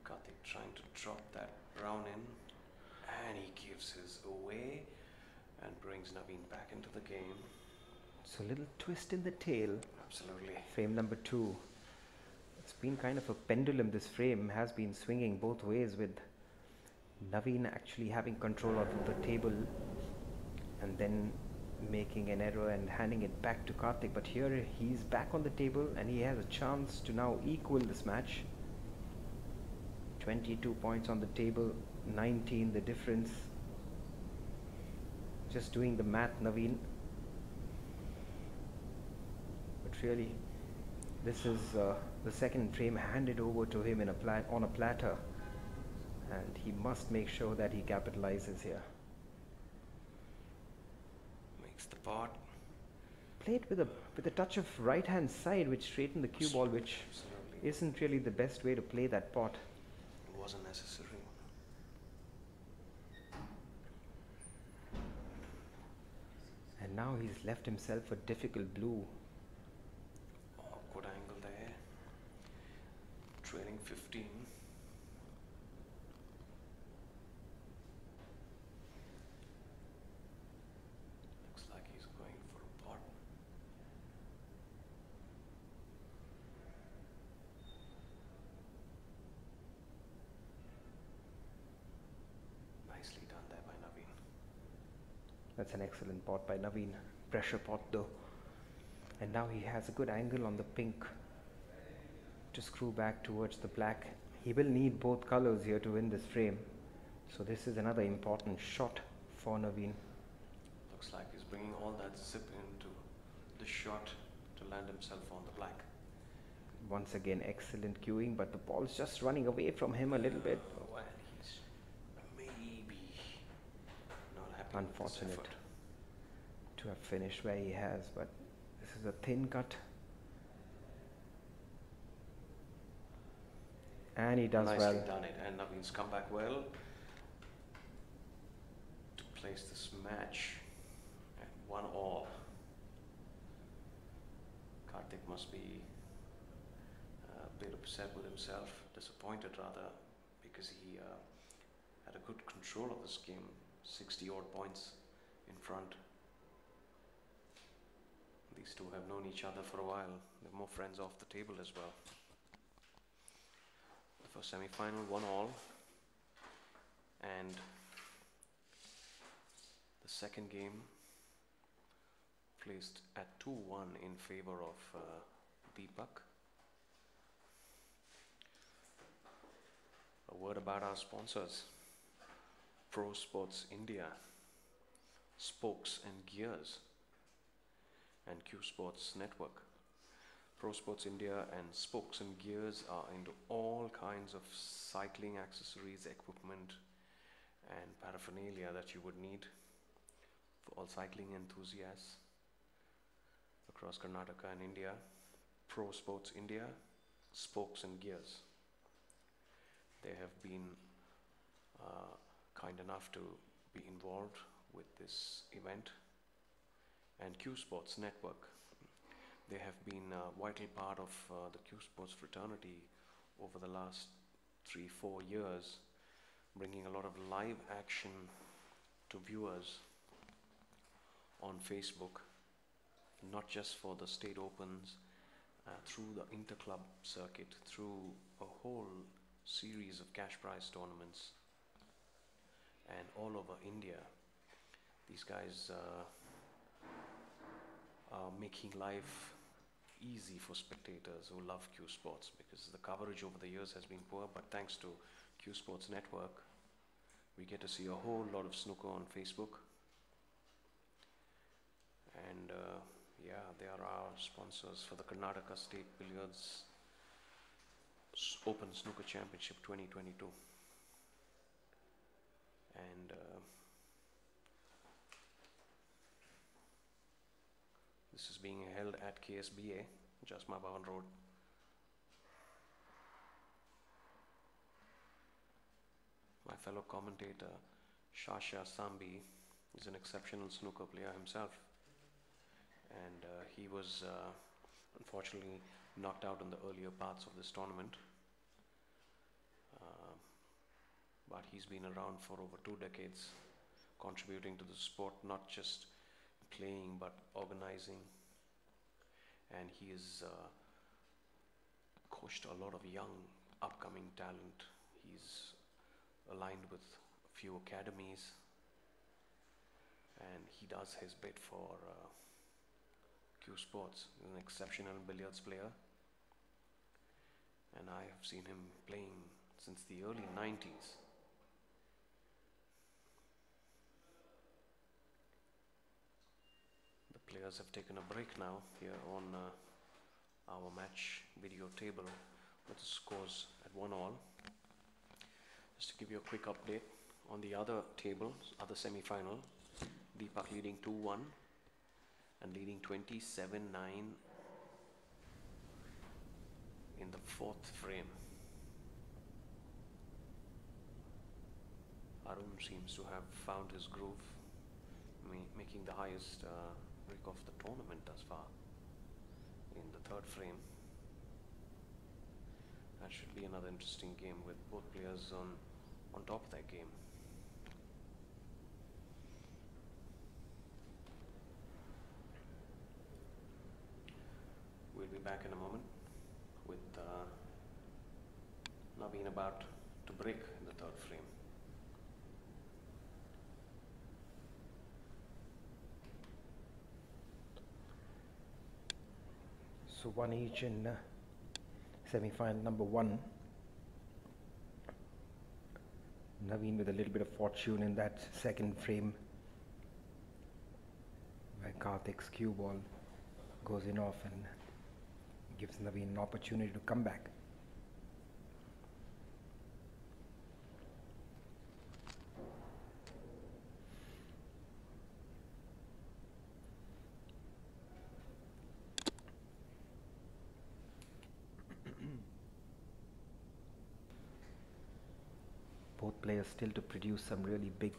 Karthik trying to drop that brown in, and he gives his away and brings Naveen back into the game. So a little twist in the tail. Absolutely. Frame number two. It's been kind of a pendulum. This frame has been swinging both ways with Naveen actually having control of the table and then making an error and handing it back to Karthik. But here he's back on the table and he has a chance to now equal this match. 22 points on the table, 19 the difference. Just doing the math, Naveen. But really, this is uh, the second frame handed over to him in a plat- on a platter, and he must make sure that he capitalizes here. Makes the pot. Played with a with a touch of right hand side, which straightened the cue ball, which Absolutely. isn't really the best way to play that pot. It wasn't necessary. And now he's left himself a difficult blue. Awkward angle there. Trailing 15. Looks like he's going for a pot. Nicely done there by Naveen. That's an excellent pot by Naveen. Pressure pot though. And now he has a good angle on the pink to screw back towards the black. He will need both colors here to win this frame. So this is another important shot for Naveen. Looks like he's bringing all that zip into the shot to land himself on the black. Once again, excellent cueing, but the ball's just running away from him a little bit. Oh, and he's maybe not happy with this Unfortunate. To have finished where he has, but this is a thin cut. And he does Nicely well. done it, and Naveen's come back well to place this match at one all. Karthik must be uh, a bit upset with himself, disappointed rather, because he uh, had a good control of this game, 60 odd points in front. These two have known each other for a while. They're more friends off the table as well. The first semi-final, one all, and the second game placed at 2-1 in favor of uh, Deepak. A word about our sponsors. Pro Sports India, Spokes and Gears, and Cue Sports Network. Pro Sports India and Spokes and Gears are into all kinds of cycling accessories, equipment, and paraphernalia that you would need for all cycling enthusiasts across Karnataka and India. Pro Sports India, Spokes and Gears. They have been uh, kind enough to be involved with this event. And Cue Sports Network, they have been a vital part of uh, the Cue Sports fraternity over the last three, four years, bringing a lot of live action to viewers on Facebook, not just for the state opens uh, through the interclub circuit, through a whole series of cash prize tournaments, and all over India. These guys uh, are making life easy for spectators who love Cue Sports because the coverage over the years has been poor, but thanks to Cue Sports Network, we get to see a whole lot of snooker on Facebook. And uh, yeah, they are our sponsors for the Karnataka State Billiards Open Snooker Championship 2022. And uh, this is being held at KSBA, Jasma Bhavan Road. My fellow commentator, Shasha Sambi, is an exceptional snooker player himself. And uh, he was uh, unfortunately knocked out in the earlier parts of this tournament. Uh, but he's been around for over two decades, contributing to the sport, not just playing but organizing. And he has uh, coached a lot of young, upcoming talent. He's aligned with a few academies, and he does his bit for uh, Cue Sports. He's an exceptional billiards player, and I have seen him playing since the early 90s. Players have taken a break now here on uh, our match video table with the scores at one all. Just to give you a quick update on the other table, other semi-final, Deepak leading 2-1 and leading 27-9 in the fourth frame. Arun seems to have found his groove, making the highest uh, break of the tournament thus far in the third frame. That should be another interesting game with both players on, on top of their game. We'll be back in a moment with uh, Naveen about to break in the third frame. So one each in uh, semi-final number one. Naveen with a little bit of fortune in that second frame where Karthik's cue ball goes in off and gives Naveen an opportunity to come back. both players still to produce some really big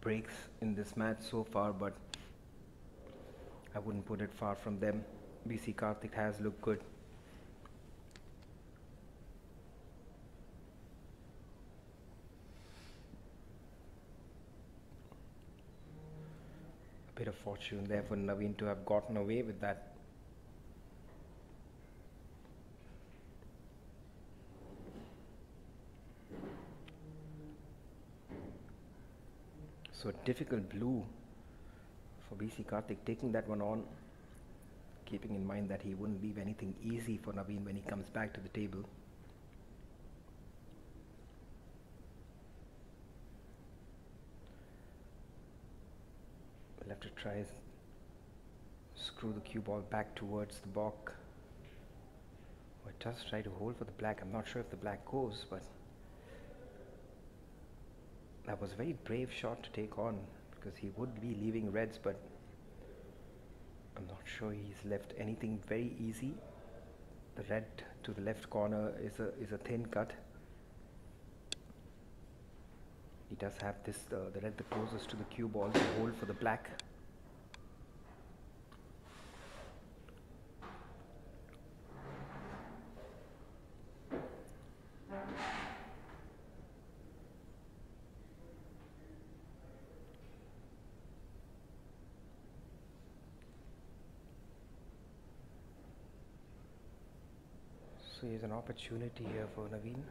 breaks in this match so far, but I wouldn't put it far from them. BC Karthik has looked good. A bit of fortune there for Naveen to have gotten away with that. So difficult blue for BC Karthik taking that one on, keeping in mind that he wouldn't leave anything easy for Naveen when he comes back to the table. We'll have to try screw the cue ball back towards the balk. It does try to hold for the black. I'm not sure if the black goes, but that was a very brave shot to take on because he would be leaving reds, but I'm not sure he's left anything very easy. The red to the left corner is a is a thin cut. He does have this uh, the red the closest to the cue ball to hold for the black. Opportunity here for Naveen.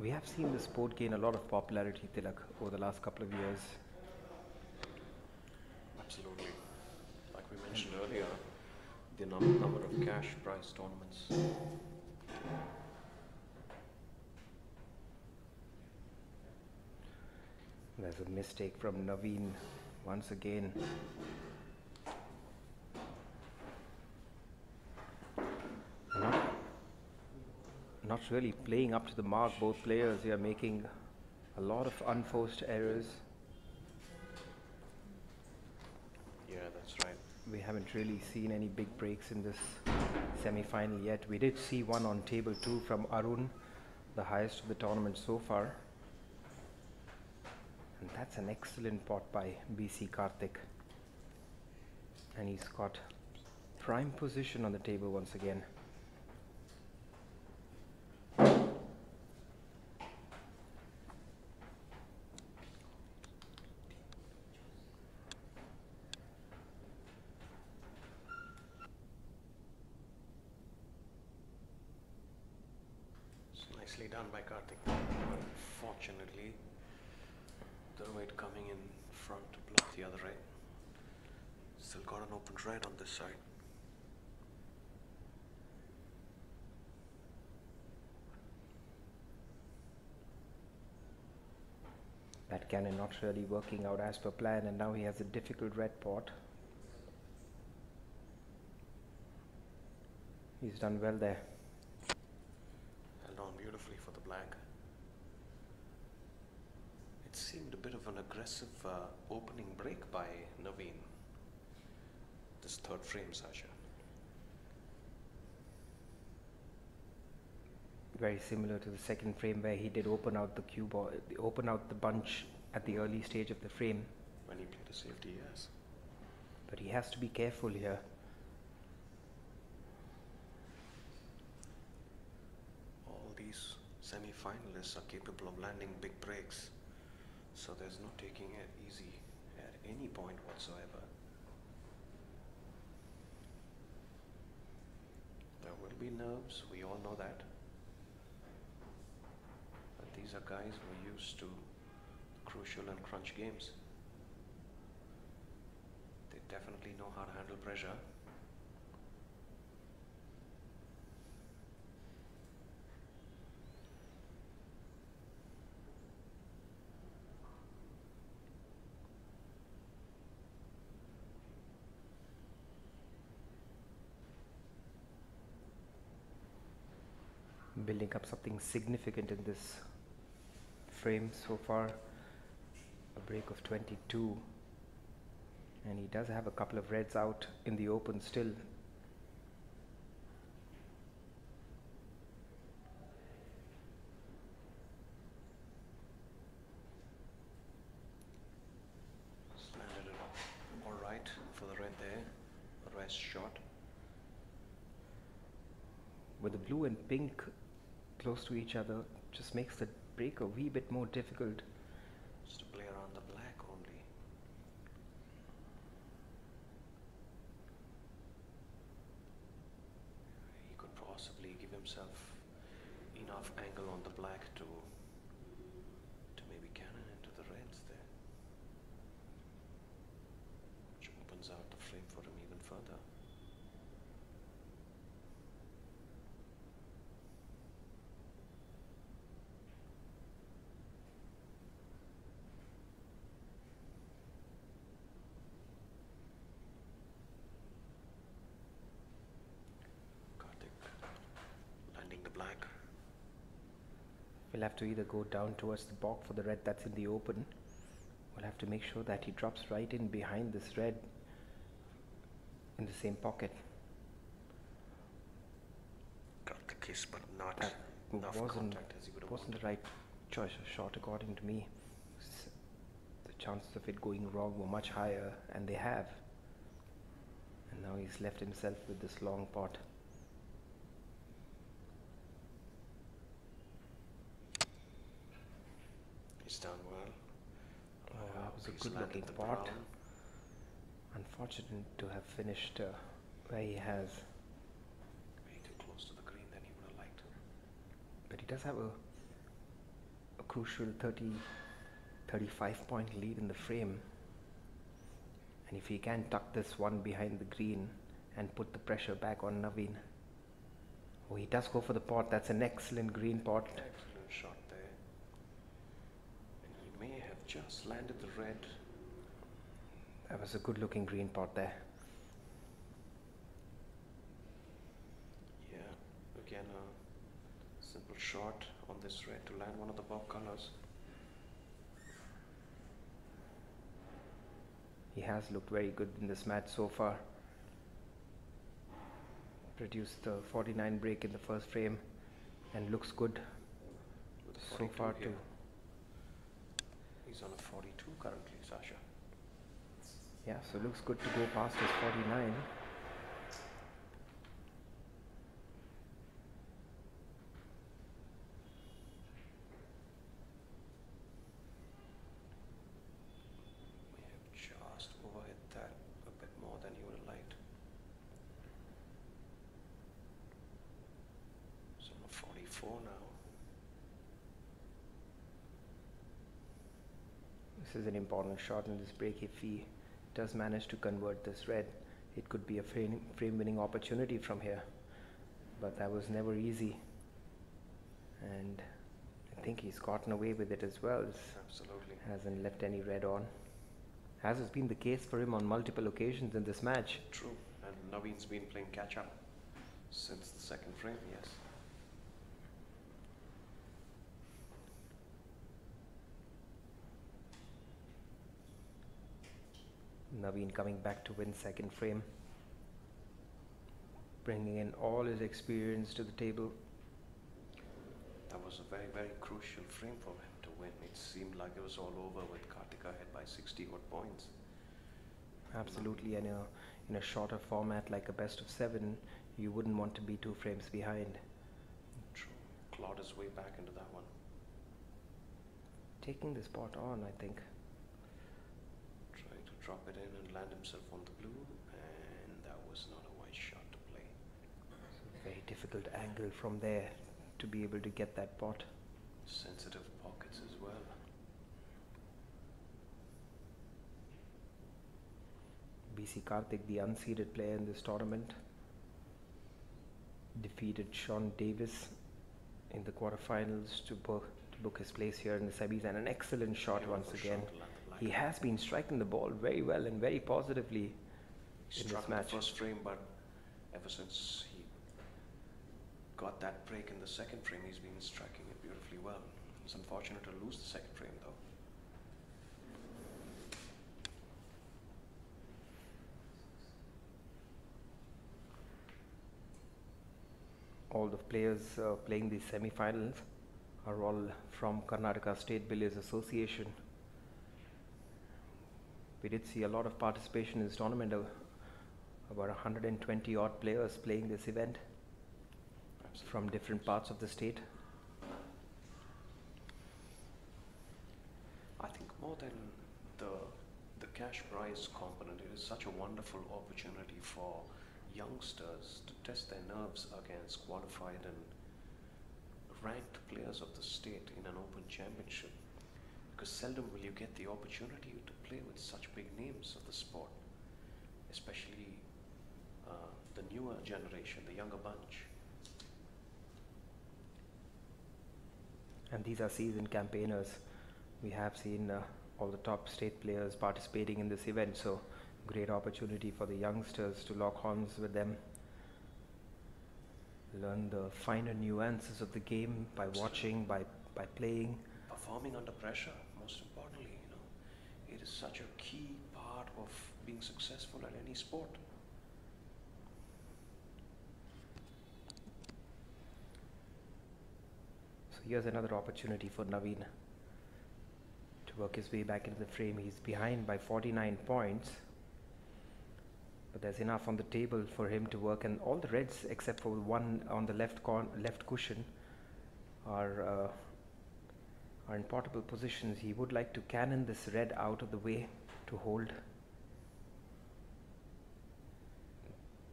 We have seen the sport gain a lot of popularity, Tilak, over the last couple of years. Absolutely. Like we mentioned earlier, the num- number of cash prize tournaments. There's a mistake from Naveen once again. Not, not really playing up to the mark. Both players here making a lot of unforced errors. We haven't really seen any big breaks in this semi-final yet. We did see one on table two from Arun, the highest of the tournament so far. And that's an excellent pot by BC Karthik. And he's got prime position on the table once again. It's nicely done by Karthik. Unfortunately, the right coming in front to block the other right. Still got an open right on this side. Cannon not really working out as per plan, and now he has a difficult red pot. He's done well there. Held on beautifully for the black. It seemed a bit of an aggressive uh, opening break by Naveen. This third frame, Sasha. very similar to the second frame where he did open out the cue ball, open out the bunch at the early stage of the frame. When he played a safety, yes. But he has to be careful here. All these semi-finalists are capable of landing big breaks, so there's no taking it easy at any point whatsoever. There will be nerves, we all know that. But these are guys who are used to crucial and crunch games. They definitely know how to handle pressure. Building up something significant in this frame so far. A break of 22. And he does have a couple of reds out in the open still. Landed it up all right for the red there. The rest shot. With the blue and pink close to each other, just makes the break a wee bit more difficult. Just to play around the black only. He could possibly give himself enough angle on the black to to maybe cannon into the reds there. Which opens out the frame for him even further. Karthik landing the black. We'll have to either go down towards the balk for the red that's in the open. We'll have to make sure that he drops right in behind this red in the same pocket. Got the kiss, but not That enough wasn't, contact as he would have wasn't wanted. the right choice of shot according to me. The chances of it going wrong were much higher, and they have. And now he's left himself with this long pot. He's done well. Oh, that was a He's good looking pot. Unfortunate to have finished uh, where he has, Way too close to the green than he would have liked. but he does have a, a crucial 30, 35 point lead in the frame. And if he can tuck this one behind the green and put the pressure back on Naveen. Oh, he does go for the pot. That's an excellent green pot. Excellent shot there. And he may have just landed the red. That was a good looking green pot there. Yeah, again a simple shot on this red to land one of the bob colors. He has looked very good in this match so far. Produced the 49 break in the first frame and looks good so far here. too. He's on a 42 currently, Sasha. Yeah, so looks good to go past his 49. May have just overhit that a bit more than you would have liked. So I'm a 44 now. This is an important shot in this break. If he does manage to convert this red, it could be a frame, frame winning opportunity from here. But that was never easy. And I think he's gotten away with it as well. Absolutely. Hasn't left any red on. As has been the case for him on multiple occasions in this match. True. And Naveen's been playing catch up since the second frame, yes. Naveen coming back to win second frame. Bringing in all his experience to the table. That was a very, very crucial frame for him to win. It seemed like it was all over with Kartika ahead by 60 odd points. Absolutely, and in a, in a shorter format like a best of seven, you wouldn't want to be two frames behind. True. Clawed his way back into that one. Taking the spot on, I think. Drop it in and land himself on the blue, and that was not a wise shot to play. Very difficult angle from there to be able to get that pot. Sensitive pockets as well. BC Karthik, the unseeded player in this tournament, defeated Sean Davis in the quarterfinals to book, to book his place here in the semis, and an excellent shot Beautiful once again. shot to land the black. He has been striking the ball very well and very positively He in struck this in the match. first frame, but ever since he got that break in the second frame, he's been striking it beautifully well. It's unfortunate to lose the second frame, though. all the players uh, playing these semi-finals are all from Karnataka State Billiards Association. We did see a lot of participation in this tournament, uh, about 120 odd players playing this event from different parts of the state. I think more than the the cash prize component, it is such a wonderful opportunity for youngsters to test their nerves against qualified and ranked players of the state in an open championship. Because seldom will you get the opportunity to play with such big names of the sport, especially uh, the newer generation, the younger bunch. And these are seasoned campaigners. We have seen uh, all the top state players participating in this event, so great opportunity for the youngsters to lock horns with them. Learn the finer nuances of the game by watching, by, by playing. performing under pressure, most importantly, you know, it is such a key part of being successful at any sport. So here's another opportunity for Naveen to work his way back into the frame. He's behind by 49 points. But there's enough on the table for him to work, and all the reds, except for one on the left corner, left cushion, are uh, are in portable positions. He would like to cannon this red out of the way to hold.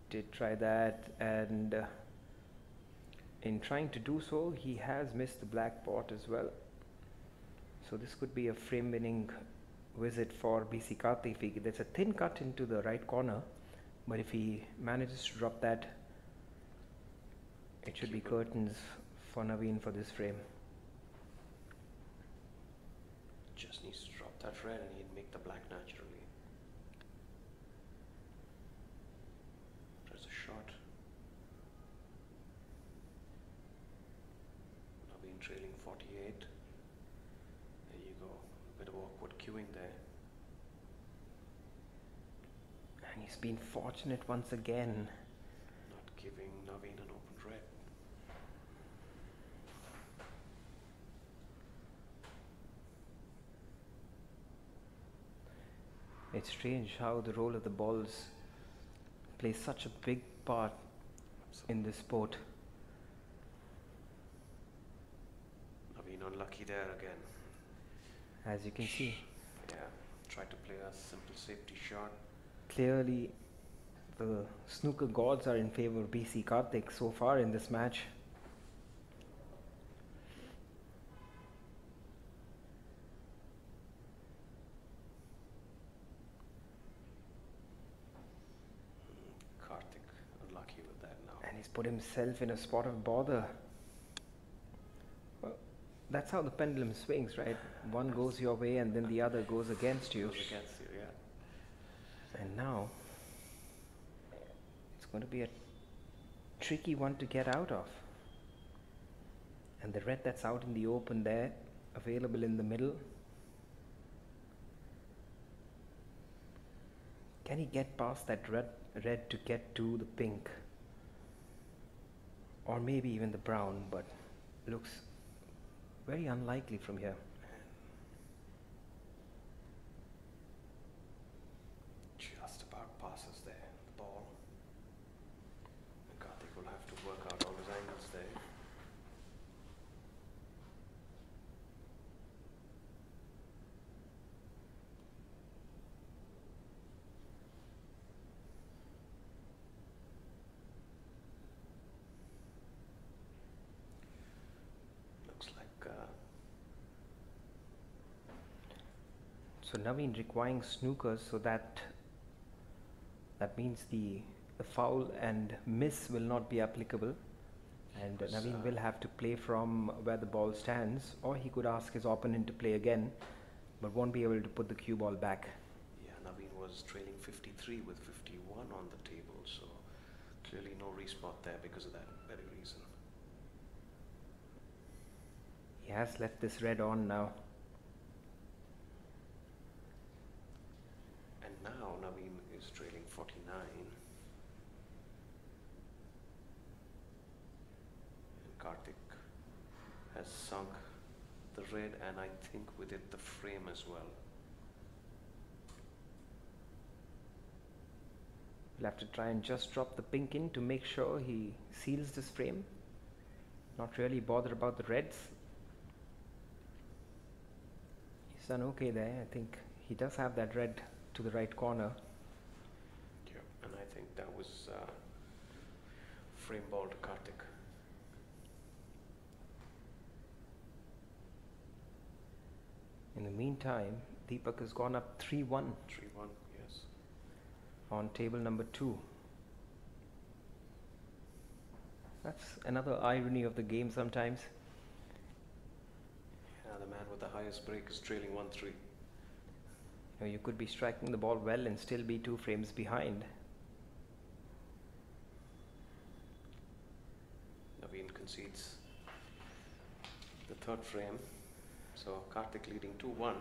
Did try that, and uh, in trying to do so, he has missed the black pot as well. So this could be a frame-winning visit for BC Karthik. If he, there's a thin cut into the right corner, but if he manages to drop that, it should be curtains for Naveen for this frame. Just needs to drop that red and he'd make the black naturally. There's a shot. Naveen trailing 48. There you go. A bit of awkward cueing there. And he's been fortunate once again. Not giving Naveen an open red. It's strange how the role of the balls plays such a big part in this sport. I've been unlucky there again. As you can see, Yeah, tried to play a simple safety shot. clearly the snooker gods are in favor of BC Karthik so far in this match. Mm, Karthik unlucky with that now. And he's put himself in a spot of bother. Well, that's how the pendulum swings, right? One goes your way and then the other goes against you. Goes against you, yeah. And now it's going to be a tricky one to get out of. And the red that's out in the open there, available in the middle. Can he get past that red, red to get to the pink? Or maybe even the brown, but looks very unlikely from here. Just about passes there, the ball. And Karthik will have to work out all his angles there. Looks like uh, So Naveen requiring snookers so that that means the, the foul and miss will not be applicable and Yes, Naveen uh, will have to play from where the ball stands or he could ask his opponent to play again but won't be able to put the cue ball back. Yeah, Naveen was trailing 53 with 51 on the table, so clearly no respot there because of that very reason. He has left this red on now. Now Naveen is trailing 49. And Karthik has sunk the red and I think with it the frame as well. We'll have to try and just drop the pink in to make sure he seals this frame. Not really bother about the reds. He's done okay there. I think he does have that red to the right corner. Yeah. And I think that was uh, frame ball to Karthik. In the meantime, Deepak has gone up 3 1 3 1, yes. on table number 2. That's another irony of the game sometimes. Yeah, the man with the highest break is trailing 1 3. You, know, you could be striking the ball well and still be two frames behind. Naveen concedes the third frame. So Karthik leading 2 1.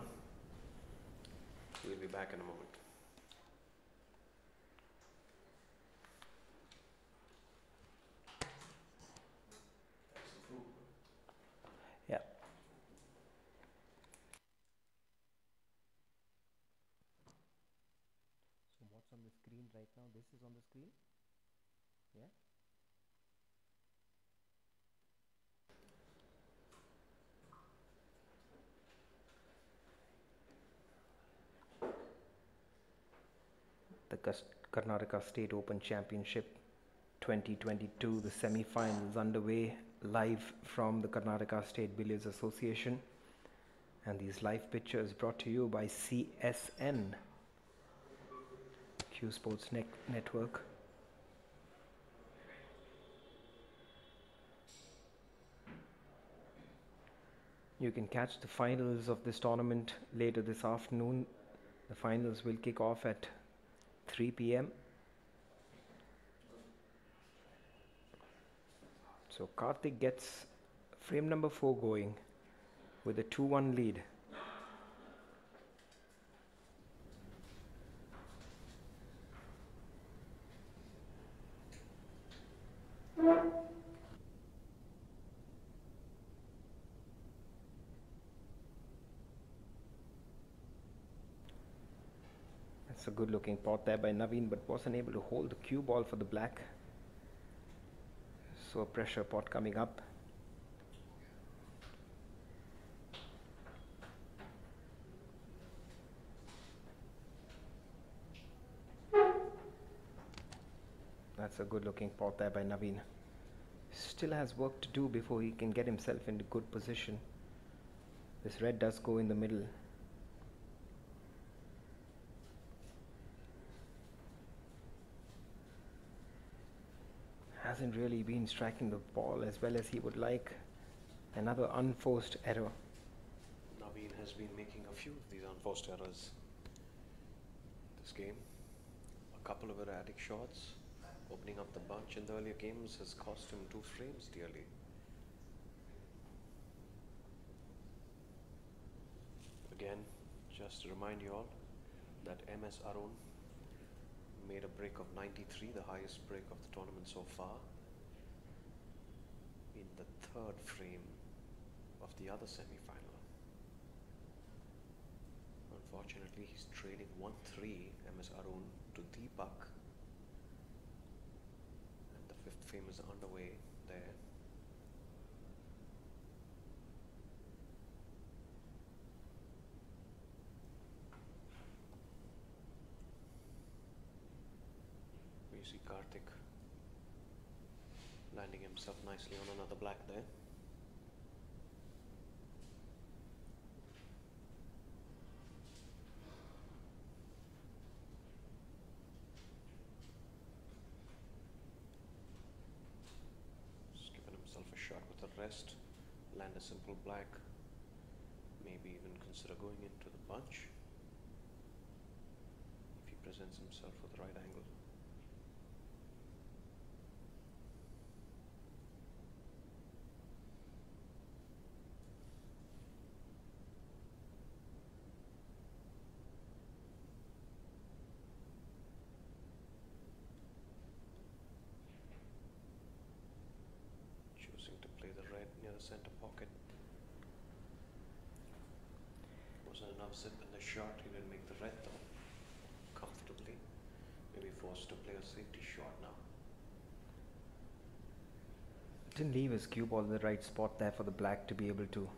We'll be back in a moment. the screen right now. This is on the screen. Yeah. The Karnataka State Open Championship 2022, the semi finals underway live from the Karnataka State Billiards Association. And these live pictures brought to you by CSN, Sports ne- Network. You can catch the finals of this tournament later this afternoon. The finals will kick off at 3 pm. So Karthik gets frame number 4 going with a 2 1 lead. That's a good looking pot there by Naveen, but wasn't able to hold the cue ball for the black. So a pressure pot coming up. That's a good looking pot there by Naveen. Still has work to do before he can get himself into good position. This red does go in the middle. Hasn't really been striking the ball as well as he would like. Another unforced error. Naveen has been making a few of these unforced errors this game. A couple of erratic shots, opening up the bunch in the earlier games has cost him two frames dearly. Again, just to remind you all that MS Arun made a break of 93, the highest break of the tournament so far, in the third frame of the other semi-final. Unfortunately, he's trailing 1-3 MS Arun to Deepak. And the fifth frame is underway there. We see Karthik landing himself nicely on another black there. Just giving himself a shot with a rest, land a simple black, maybe even consider going into the bunch if he presents himself with the right angle. Choosing to play the red near the center pocket. Wasn't in the shot, he didn't make the red though. Comfortably. Maybe forced to play a safety shot now. Didn't leave his cue ball in the right spot there for the black to be able to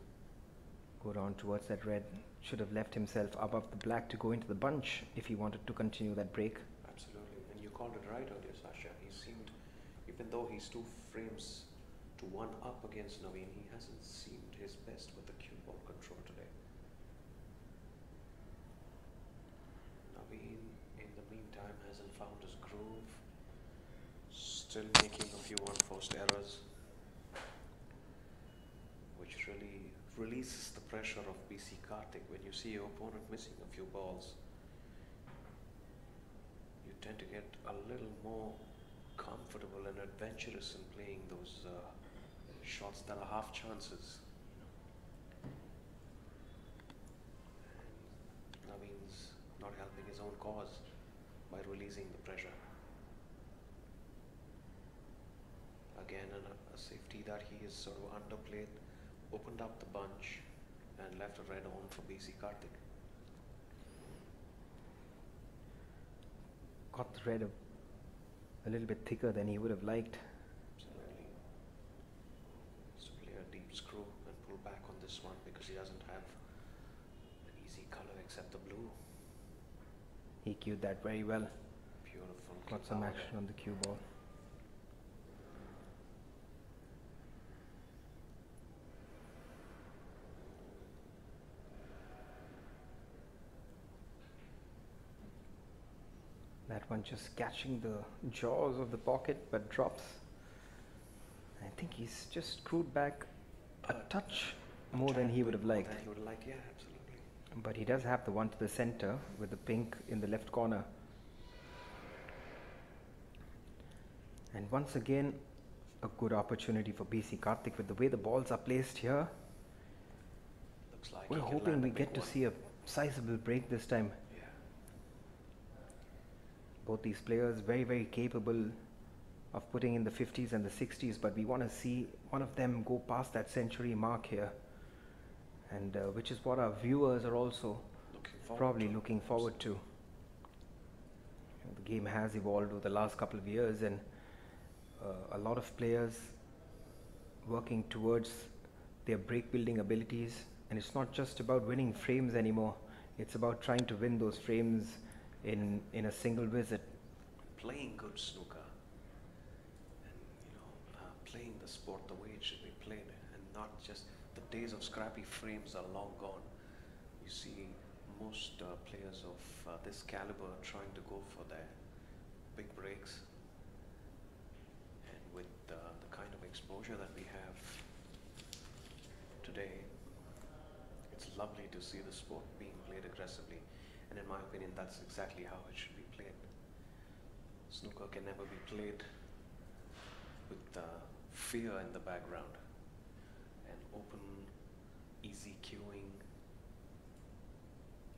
go down towards that red. Should have left himself above the black to go into the bunch if he wanted to continue that break. Absolutely. And you called it right earlier, Sasha. He seemed, even though he's two frames to one up against Naveen, he hasn't seemed his best with the cue ball control today. Naveen, in the meantime, hasn't found his groove. Still making a few unforced errors, which really releases the pressure of BC Karthik when you see your opponent missing a few balls. You tend to get a little more comfortable and adventurous in playing those uh, shots that are half chances. Naveen's not helping his own cause by releasing the pressure. Again, a safety that he is sort of underplayed, opened up the bunch, and left a red on for BC Karthik. Got the red a, a little bit thicker than he would have liked. Absolutely. Needs to play a deep screw and pull back on this one because he doesn't have an easy color except the blue. He cued that very well. Beautiful. Got some action on the cue ball. That one just catching the jaws of the pocket but drops. I think he's just screwed back a touch more than he would have liked. he would have liked, yeah, absolutely. But he does have the one to the center with the pink in the left corner. And once again, a good opportunity for BC Karthik with the way the balls are placed here. Looks like We're hoping we get to see a sizable break this time. Yeah. Both these players very, very capable of putting in the 50s and the 60s, but we want to see one of them go past that century mark here. And uh, which is what our viewers are also Looking probably to. looking forward to. You know, the game has evolved over the last couple of years, and uh, a lot of players working towards their break building abilities. And it's not just about winning frames anymore, it's about trying to win those frames in, in a single visit. Playing good snooker. And, you know, uh, playing the sport the way it should be played and not just the days of scrappy frames are long gone. You see most uh, players of uh, this caliber trying to go for their big breaks. And with uh, the kind of exposure that we have today, it's lovely to see the sport being played aggressively. And in my opinion, that's exactly how it should be played. Snooker can never be played with uh, fear in the background open, easy cueing.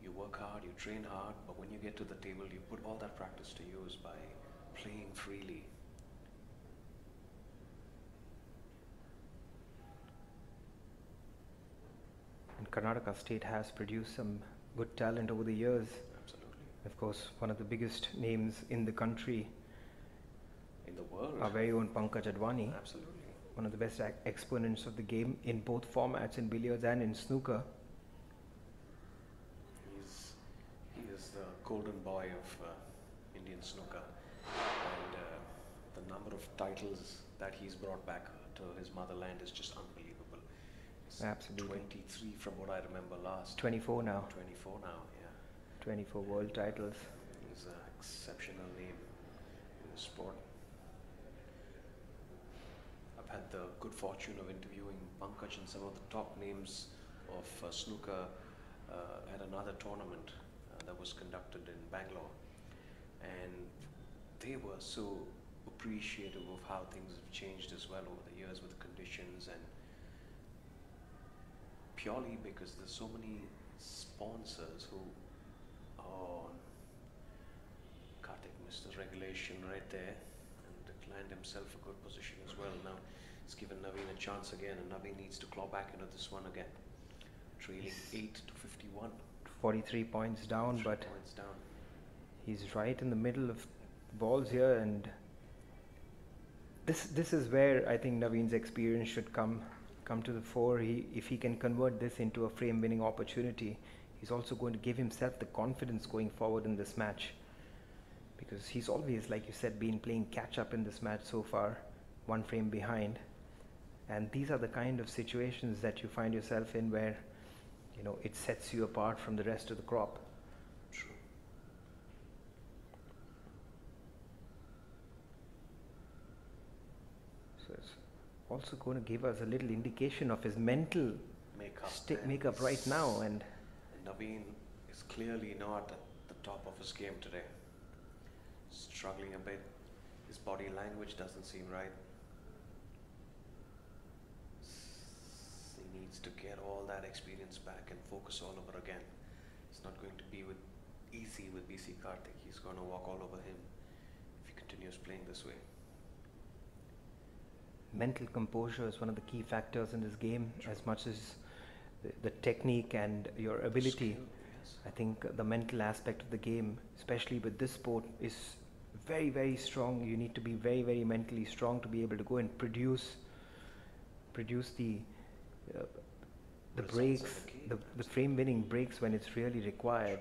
You work hard, you train hard, but when you get to the table, you put all that practice to use by playing freely. And Karnataka State has produced some good talent over the years. Absolutely. Of course, one of the biggest names in the country, In the world. our very own Pankaj Advani. Absolutely. One of the best exponents of the game in both formats in billiards and in snooker. He's, he is the golden boy of uh, Indian snooker. And uh, the number of titles that he's brought back to his motherland is just unbelievable. It's Absolutely. 23 from what I remember last. 24 now, 24 now, yeah. 24 world titles. He's an exceptional name in the sport. Had the good fortune of interviewing Pankaj and some of the top names of uh, snooker uh, at another tournament uh, that was conducted in Bangalore. And they were so appreciative of how things have changed as well over the years with the conditions and purely because there's so many sponsors who Oh, Karthik missed the regulation right there and declined himself a good position as well. Now he's given Naveen a chance again, and Naveen needs to claw back into this one again. Trailing Yes. 8 to 51. 43 points down, but points down. he's right in the middle of balls here, and this this is where I think Naveen's experience should come come to the fore. He if he can convert this into a frame winning opportunity, he's also going to give himself the confidence going forward in this match. Because he's always, like you said, been playing catch up in this match so far, one frame behind. And these are the kind of situations that you find yourself in where, you know, it sets you apart from the rest of the crop. True. So it's also going to give us a little indication of his mental Makeup. sti- makeup right now. And Naveen is clearly not at the top of his game today. Struggling a bit. His body language doesn't seem right. S- He needs to get all that experience back and focus all over again. It's not going to be with easy with BC Karthik. He's going to walk all over him if he continues playing this way. mental composure is one of the key factors in this game, as much as the, the technique and your ability. Skill, yes. I think the mental aspect of the game, especially with this sport, is very very strong. You need to be very very mentally strong to be able to go and produce produce the uh, the breaks, the the, the frame winning breaks when it's really required.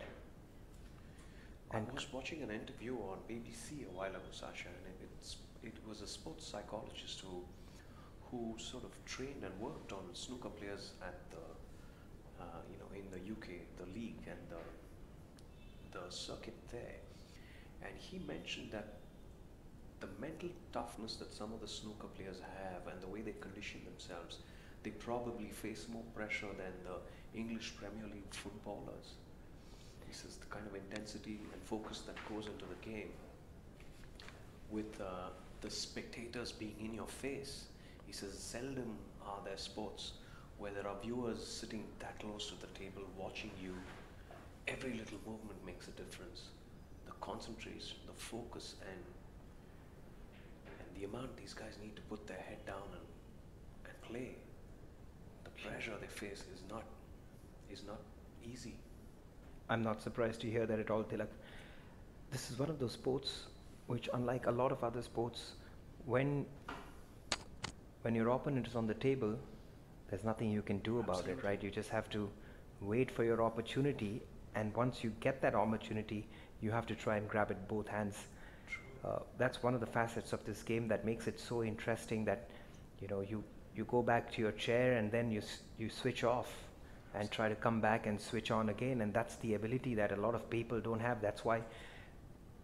And I was watching an interview on BBC a while ago, Sasha, and it, it's, it was a sports psychologist who, who sort of trained and worked on snooker players at the, uh, you know, in the UK, the league and the, the circuit there. And he mentioned that the mental toughness that some of the snooker players have and the way they condition themselves, they probably face more pressure than the English Premier League footballers. He says the kind of intensity and focus that goes into the game with uh, the spectators being in your face. He says seldom are there sports where there are viewers sitting that close to the table watching you. Every little movement makes a difference. The concentration, the focus, and and the amount these guys need to put their head down and, and play. The pressure they face is not is not easy. I'm not surprised to hear that at all, Tilak. This is one of those sports which, unlike a lot of other sports, when when your opponent is on the table, there's nothing you can do about it, right? You just have to wait for your opportunity, and once you get that opportunity, you have to try and grab it both hands. Uh, that's one of the facets of this game that makes it so interesting that you know you you go back to your chair and then you you switch off and try to come back and switch on again and that's the ability that a lot of people don't have. That's why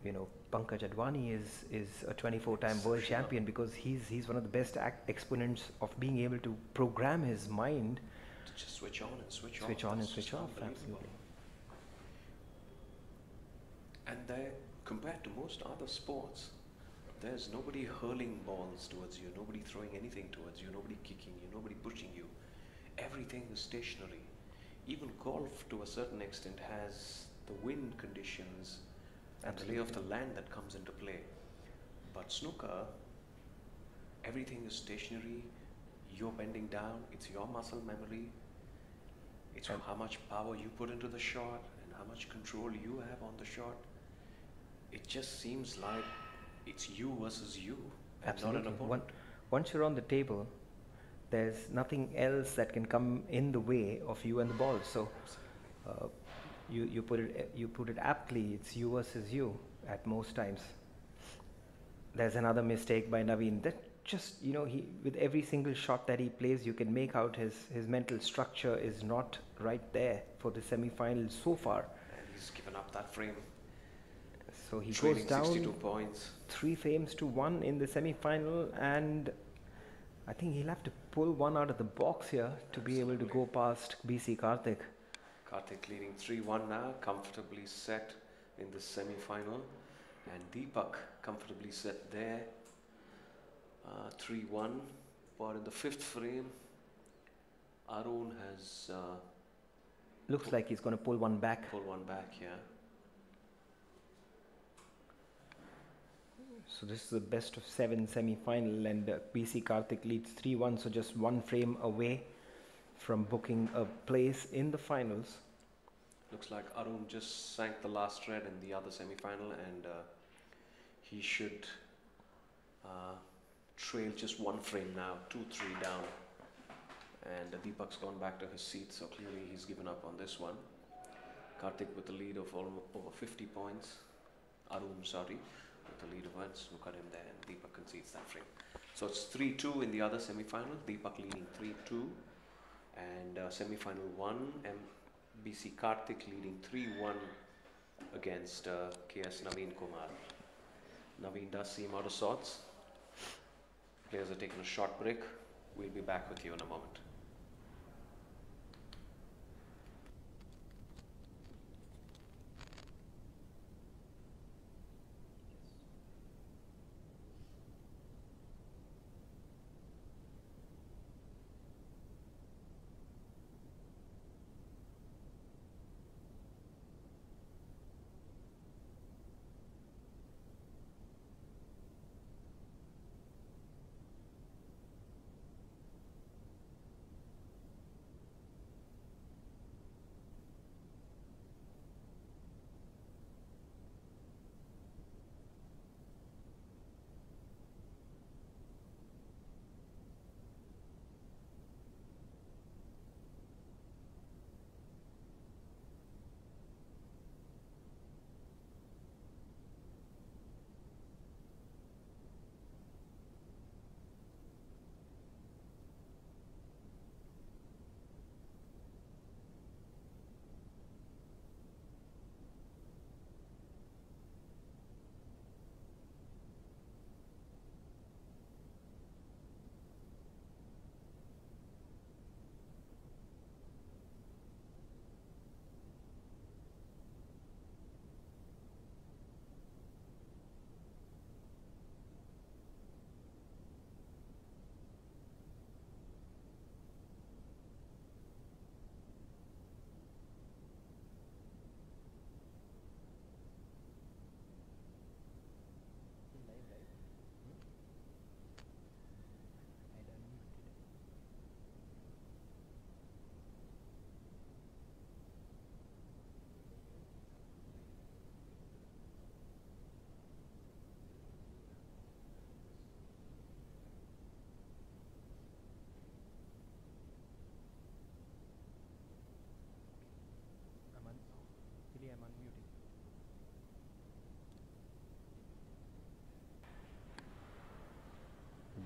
you know Pankaj Advani is is a 24 time world champion because he's he's one of the best ac- exponents of being able to program his mind To just switch on and switch, switch off. on and switch off absolutely. And there, compared to most other sports, there's nobody hurling balls towards you, nobody throwing anything towards you, nobody kicking you, nobody pushing you. Everything is stationary. Even golf, to a certain extent, has the wind conditions and the lay of the land that comes into play. But snooker, everything is stationary. You're bending down. It's your muscle memory. It's And- how much power you put into the shot and how much control you have on the shot. It just seems like it's you versus you, Absolutely. an One, opponent. once you're on the table, there's nothing else that can come in the way of you and the ball. So, uh, you you put it you put it aptly. It's you versus you at most times. There's another mistake by Naveen that just you know he with every single shot that he plays, you can make out his his mental structure is not right there for the semi-final so far. And he's given up that frame, So he goes down 62 points. Three frames to one in the semi-final and I think he'll have to pull one out of the box here to be able to go past BC Karthik. Karthik leading 3-1 now, comfortably set in the semi-final. And Deepak comfortably set there, uh, 3-1. But in the fifth frame, Arun has uh, Looks like he's going to pull one back. Pull one back here. So this is the best of seven semi-final and uh, BC Karthik leads 3-1 so just one frame away from booking a place in the finals. Looks like Arun just sank the last thread in the other semi-final and uh, he should uh, trail just one frame now, 2-3 down. And uh, Deepak's gone back to his seat, so clearly he's given up on this one. Karthik with a lead of over 50 points. Arun, sorry, the lead at him there, and Deepak concedes that frame. So it's 3-2 in the other semi-final. Deepak leading 3-2. And uh, semi-final 1, M- BC Karthik leading 3-1 against uh, KS Naveen Kumar. Naveen does seem out of sorts. Players are taking a short break. We'll be back with you in a moment.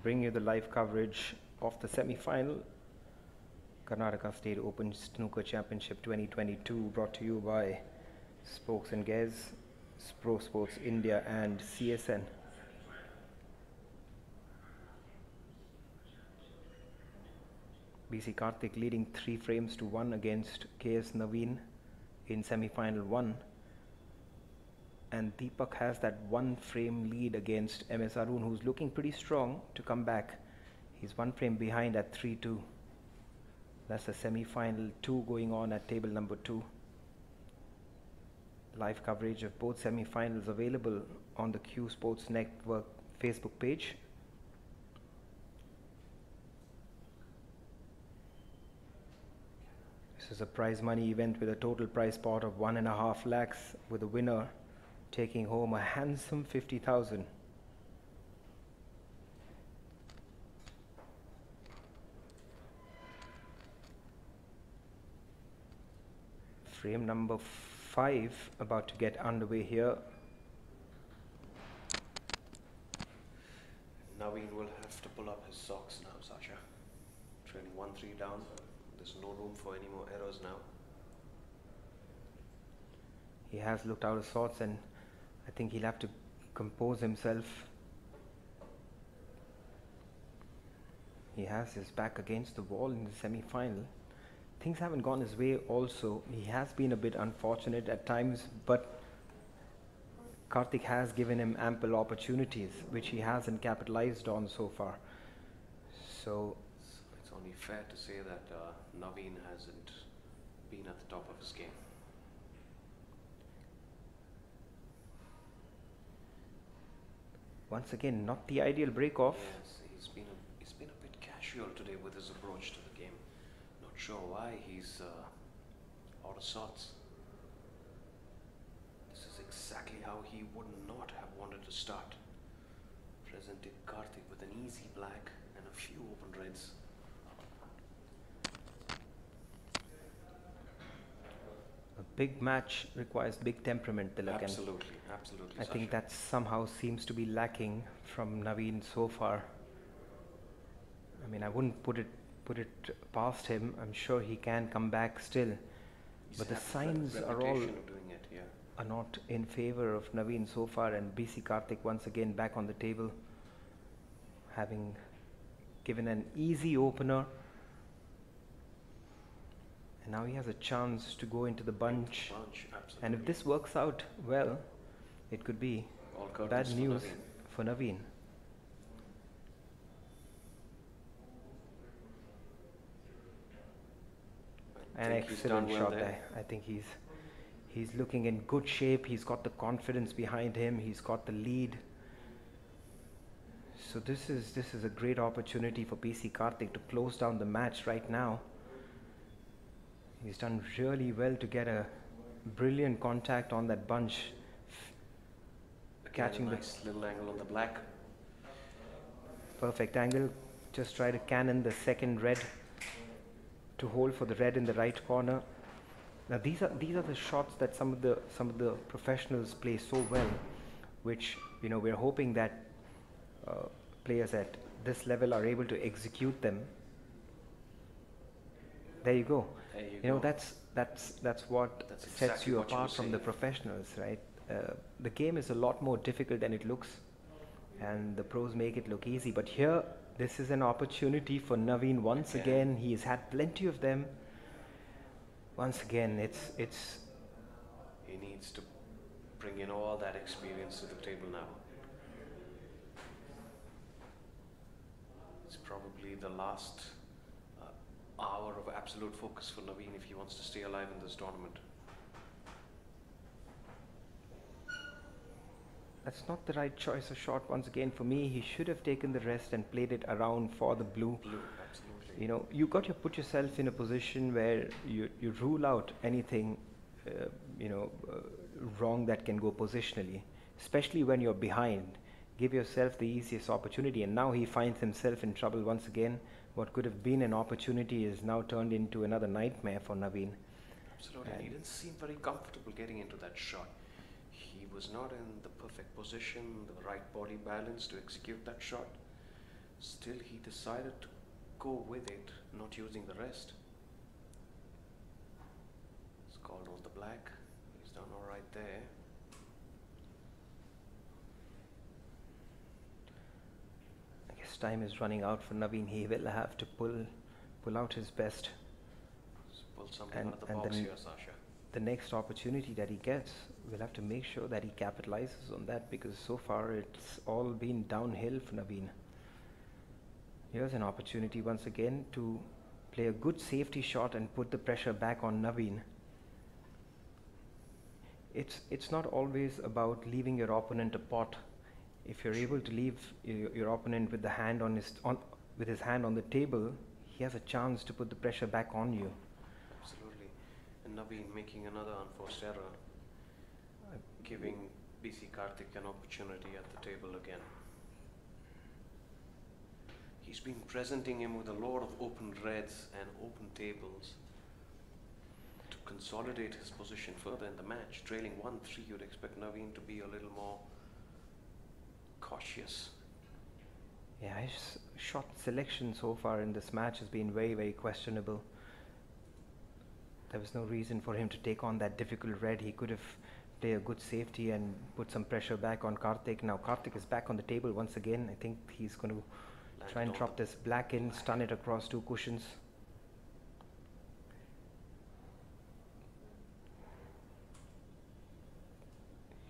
Bring you the live coverage of the semi-final Karnataka State Open Snooker Championship 2022 brought to you by Spokes and Gaze, Pro Sports India and CSN. BC Karthik leading 3 frames to 1 against KS Naveen in semi-final 1 and Deepak has that one frame lead against MS Arun who's looking pretty strong to come back. He's one frame behind at 3-2. That's the semi-final 2 going on at table number 2. Live coverage of both semi-finals available on the Cue Sports Network Facebook page. This is a prize money event with a total prize pot of one and a half lakhs with a winner taking home a handsome 50,000. Frame number 5 about to get underway here. Naveen will have to pull up his socks now, Sasha. Trailing 1-3 down. There's no room for any more errors now. He has looked out of sorts and I think he'll have to compose himself. He has his back against the wall in the semi final. Things haven't gone his way, also. He has been a bit unfortunate at times, but Karthik has given him ample opportunities, which he hasn't capitalized on so far. So, It's only fair to say that uh, Naveen hasn't been at the top of his game. Once again, not the ideal break off. Yes, he's been a, he's been a bit casual today with his approach to the game. Not sure why he's uh, out of sorts. This is exactly how he would not have wanted to start. Presented Karthik with an easy black and a few open reds. A big match requires big temperament, Tilak. and Absolutely, absolutely. I think that somehow seems to be lacking from Naveen so far. I mean, I wouldn't put it put it past him. I'm sure he can come back still, He's but the signs are all it, yeah. are not in favor of Naveen so far. And BC Karthik once again back on the table, having given an easy opener. And now he has a chance to go into the bunch. Bunch. And if this works out well, it could be bad for news Naveen. for Naveen. I An think he's done excellent well shot there. there. I think he's he's looking in good shape. He's got the confidence behind him. He's got the lead. So this is this is a great opportunity for BC Karthik to close down the match right now. He's done really well to get a brilliant contact on that bunch. Again, catching a the- nice little angle on the black. Perfect angle. Just try to cannon the second red to hold for the red in the right corner. Now these are these are the shots that some of the some of the professionals play so well, which you know we're hoping that uh, players at this level are able to execute them. There you go. You, You know that's that's that's what That's sets exactly you what you apart from the professionals, right? Uh, the game is a lot more difficult than it looks, and the pros make it look easy. But here, this is an opportunity for Naveen once Again. again. He has had plenty of them. Once again, it's it's He needs to bring in all that experience to the table now. It's probably the last hour of absolute focus for Naveen if he wants to stay alive in this tournament. that's not the right choice of shot. Once again, for me, he should have taken the rest and played it around for the blue. Blue, absolutely. you know you got to put yourself in a position where you, you rule out anything uh, you know uh, wrong that can go positionally especially when you're behind give yourself the easiest opportunity and now he finds himself in trouble once again what could have been an opportunity is now turned into another nightmare for Naveen Absolutely. And he didn't seem very comfortable getting into that shot. He was not in the perfect position, the right body balance to execute that shot. Still, he decided to go with it, not using the rest. It's called on the black. He's done all right there. Time is running out for Naveen. He will have to pull pull out his best. Pull something And- out of the box here, Sasha. The next opportunity that he gets, we'll have to make sure that he capitalizes on that because so far it's all been downhill for Naveen. Here's an opportunity once again to play a good safety shot and put the pressure back on Naveen. It's it's not always about leaving your opponent a pot. If you're able to leave your, opponent with the hand on his on with his hand on the table, he has a chance to put the pressure back on you. Absolutely. And Naveen making another unforced error, Uh, giving BC Karthik an opportunity at the table again. He's been presenting him with a lot of open reds and open tables to consolidate his position further in the match. Trailing 1 3, you'd expect Naveen to be a little more cautious. Yeah, his shot selection so far in this match has been very, very questionable. There was no reason for him to take on that difficult red. He could have played a good safety and put some pressure back on Karthik. Now Karthik is back on the table once again. I think he's going to try and drop this black in, stun it across two cushions.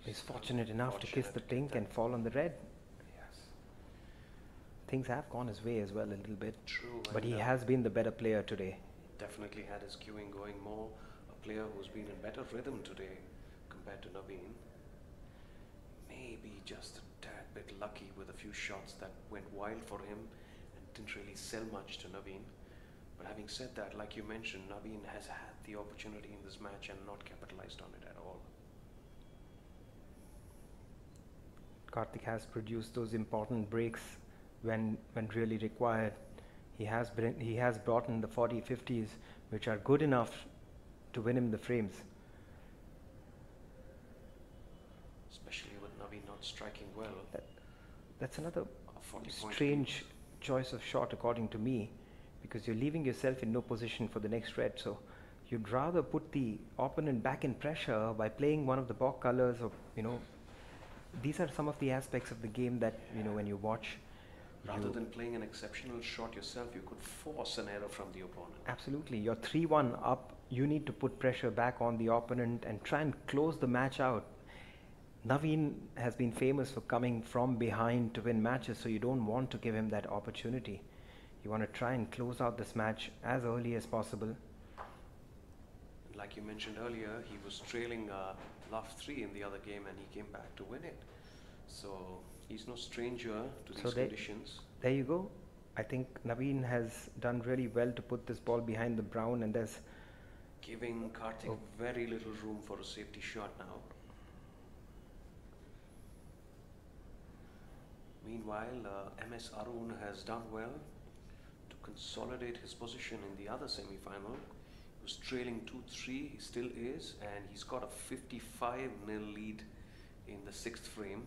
He's fortunate enough to kiss the pink and fall on the red. Yes. Things have gone his way as well a little bit. True. But he uh, has been the better player today. definitely had his cueing going more. A player who's been in better rhythm today compared to Naveen. Maybe just a tad bit lucky with a few shots that went wild for him and didn't really sell much to Naveen. But having said that, like you mentioned, Naveen has had the opportunity in this match and not capitalized on it at all. Karthik has produced those important breaks when when really required. He has bring, he has brought in the 40 50s which are good enough to win him the frames. Especially with Naveen not striking well. That's another A 40 point strange choice of shot according to me because you're leaving yourself in no position for the next red so you'd rather put the opponent back in pressure by playing one of the balk colors or you know these are some of the aspects of the game that you know when you watch Rather you- than playing an exceptional shot yourself, you could force an error from the opponent. Absolutely. You're 3 1 up. You need to put pressure back on the opponent and try and close the match out. Naveen has been famous for coming from behind to win matches, so you don't want to give him that opportunity. You want to try and close out this match as early as possible. Like you mentioned earlier, he was trailing uh, love three in the other game and he came back to win it. So he's no stranger to So these conditions. There you go. I think Naveen has done really well to put this ball behind the brown, and there's Giving Karthik Oh. very little room for a safety shot now. Meanwhile, uh, MS Arun has done well to consolidate his position in the other semi final. He was trailing 2 3, he still is, and he's got a 55 nil lead in the sixth frame.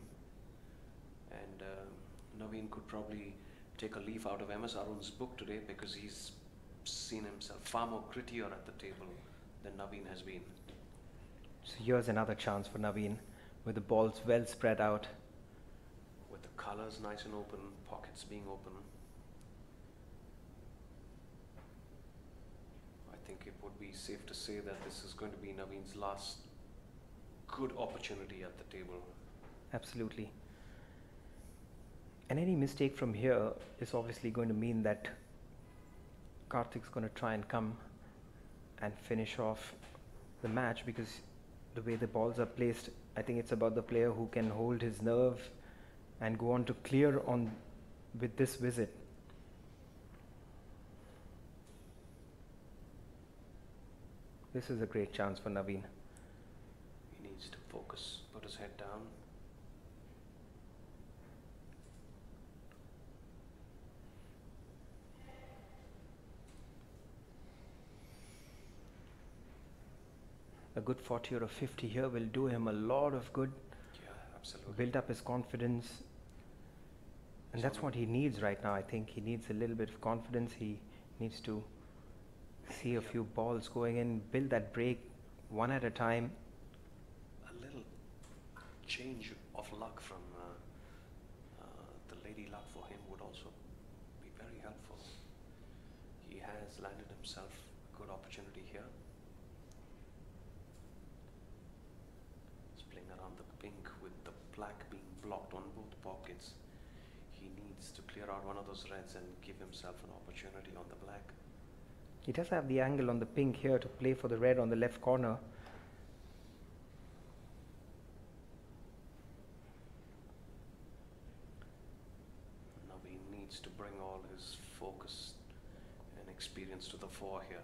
And uh, Naveen could probably take a leaf out of MS Arun's book today because he's seen himself far more grittier at the table than Naveen has been. so here's another chance for Naveen with the balls well spread out. With the colors nice and open, pockets being open. I think it would be safe to say that this is going to be Naveen's last good opportunity at the table. Absolutely. And any mistake from here is obviously going to mean that Karthik's going to try and come and finish off the match because the way the balls are placed, I think it's about the player who can hold his nerve and go on to clear on with this visit. This is a great chance for Naveen. He needs to focus, put his head down. A good 40 or a 50 here will do him a lot of good Yeah, absolutely. build up his confidence And that's what he needs right now. I think he needs a little bit of confidence. He needs to see a few balls going in, build that break one at a time. A little change of luck from uh, uh, the lady luck for him would also be very helpful. He has landed himself a good opportunity here. He's playing around the pink with the black being blocked on both pockets. He needs to clear out one of those reds and give himself an opportunity on the black. He does have the angle on the pink here to play for the red on the left corner. Now he needs to bring all his focus and experience to the fore here.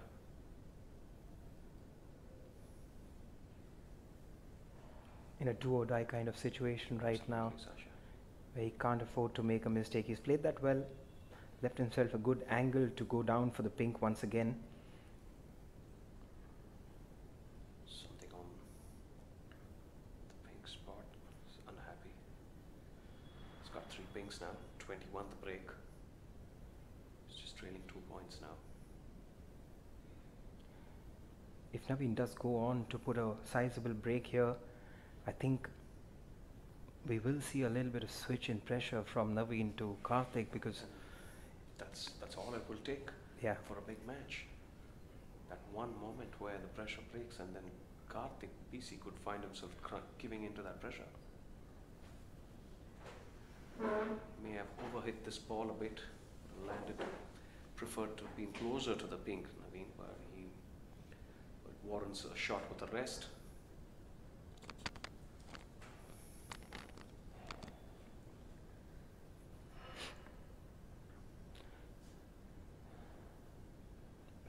In a do or die kind of situation right now, Sasha. where he can't afford to make a mistake. He's played that well, left himself a good angle to go down for the pink once again. Something on the pink spot. Unhappy. He's got three pinks now. 21 the break. He's just trailing two points now. If Naveen does go on to put a sizable break here, I think we will see a little bit of switch in pressure from Naveen to Karthik because, that's that's all it will take yeah, for a big match. That one moment where the pressure breaks and then Karthik BC could find himself cr- giving into that pressure. May have overhit this ball a bit, landed, preferred to be closer to the pink, Naveen, but he warrants a shot with the rest.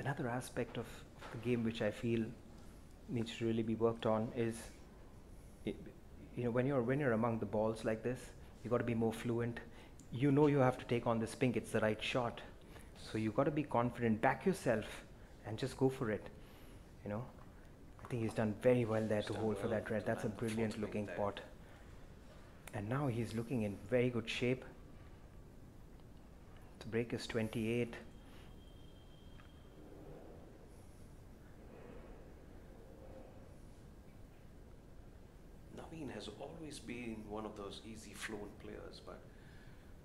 Another aspect of the game which I feel needs to really be worked on is, i- you know, when you're when you're among the balls like this, you got to be more fluent. You know you have to take on this pink; it's the right shot, so you got to be confident. Back yourself and just go for it. You know, I think he's done very well there He's to hold for that red. That's a land the fourth brilliant looking pot. And now he's looking in very good shape. The break is 28. Naveen has always been one of those easy fluent players, but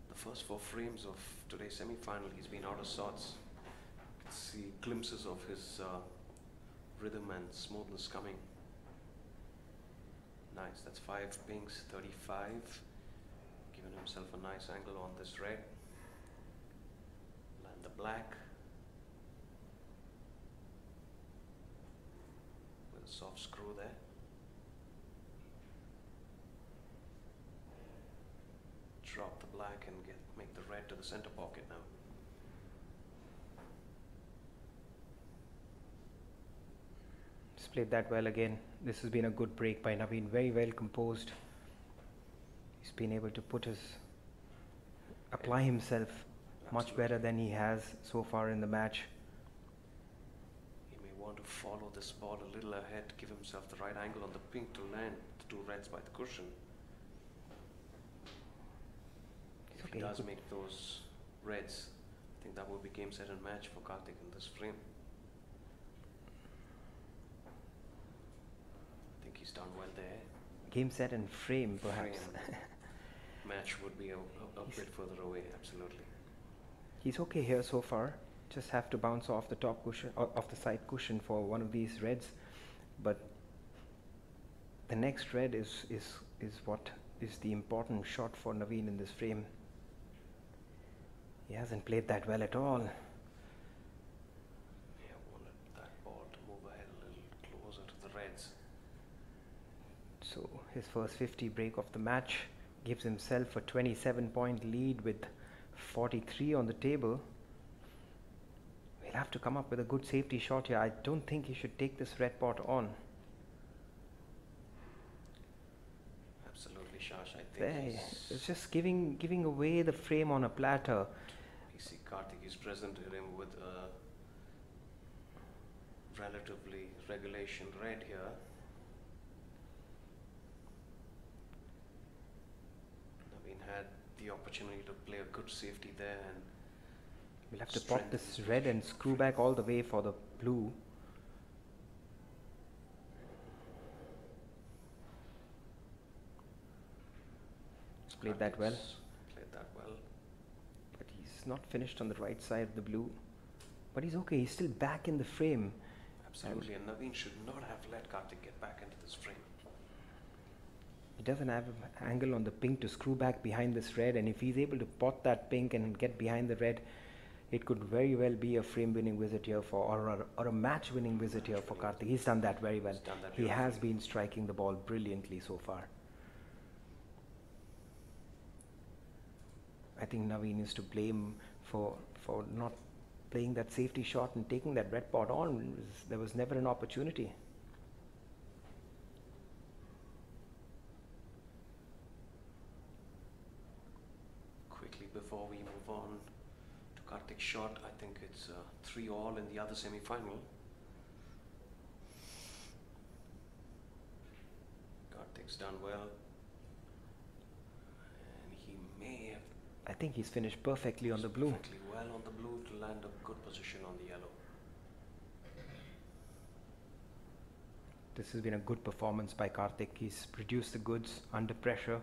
the first four frames of today's semi-final, he's been out of sorts. You can see glimpses of his uh, rhythm and smoothness coming. Nice, that's five pinks, 35. Giving himself a nice angle on this red. Land the black. With a soft screw there. Drop the black and get make the red to the center pocket now. Played that well again. This has been a good break by Naveen, very well composed. He's been able to put his apply himself much better than he has so far in the match. He may want to follow this ball a little ahead, give himself the right angle on the pink to land the two reds by the cushion. It's If he does make those reds, I think that will be game set and match for Karthik in this frame. I think he's done well there. Game set and frame perhaps. Frame. Match would be a, a, a bit further away, absolutely. He's okay here so far. Just have to bounce off the top cushion, off the side cushion for one of these reds. But the next red is, is, is what is the important shot for Naveen in this frame. He hasn't played that well at all. Wanted that ball to move ahead a little closer to the reds. So his first 50 break of the match gives himself a 27 point lead with 43 on the table. He'll have to come up with a good safety shot here. I don't think he should take this red pot on. Absolutely, Shash. I think There, it's just giving giving away the frame on a platter. BC Karthik is presented him with a relatively regulation red here. Naveen had the opportunity to play a good safety there and We'll have to pop this red and screw back all the way for the blue. Played that well, Karthik's Played that well. but he's not finished on the right side of the blue. But he's okay, he's still back in the frame. Absolutely, and Naveen should not have let Karthik get back into this frame. He doesn't have an angle on the pink to screw back behind this red, and if he's able to pot that pink and get behind the red, it could very well be a frame winning visit here for, or, or, or a match winning visit here for Karthik. He's done that very well. That He has been striking the ball brilliantly so far. I think Naveen is to blame for for not playing that safety shot and taking that red pot on. There was never an opportunity. Quickly before we move on to Karthik's shot, I think it's uh, three all in the other semi-final. Karthik's done well, and he may have I think he's finished perfectly on the blue. perfectly well on the blue to land a good position on the yellow. This has been a good performance by Karthik. He's produced the goods under pressure.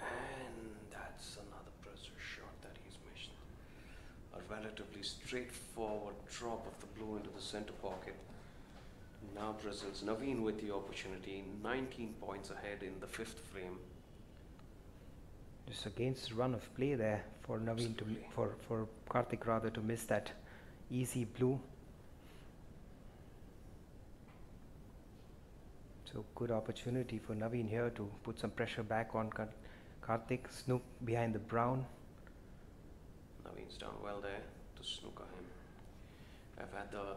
And that's another pressure shot that he's missed. A relatively straightforward drop of the blue into the center pocket. Now Brazil's Naveen with the opportunity, 19 points ahead in the fifth frame. Just against the run of play there for Naveen to for for Karthik rather to miss that easy blue. So good opportunity for Naveen here to put some pressure back on Kar- Karthik. Snoop behind the brown. Naveen's done well there to snooker him. I've had the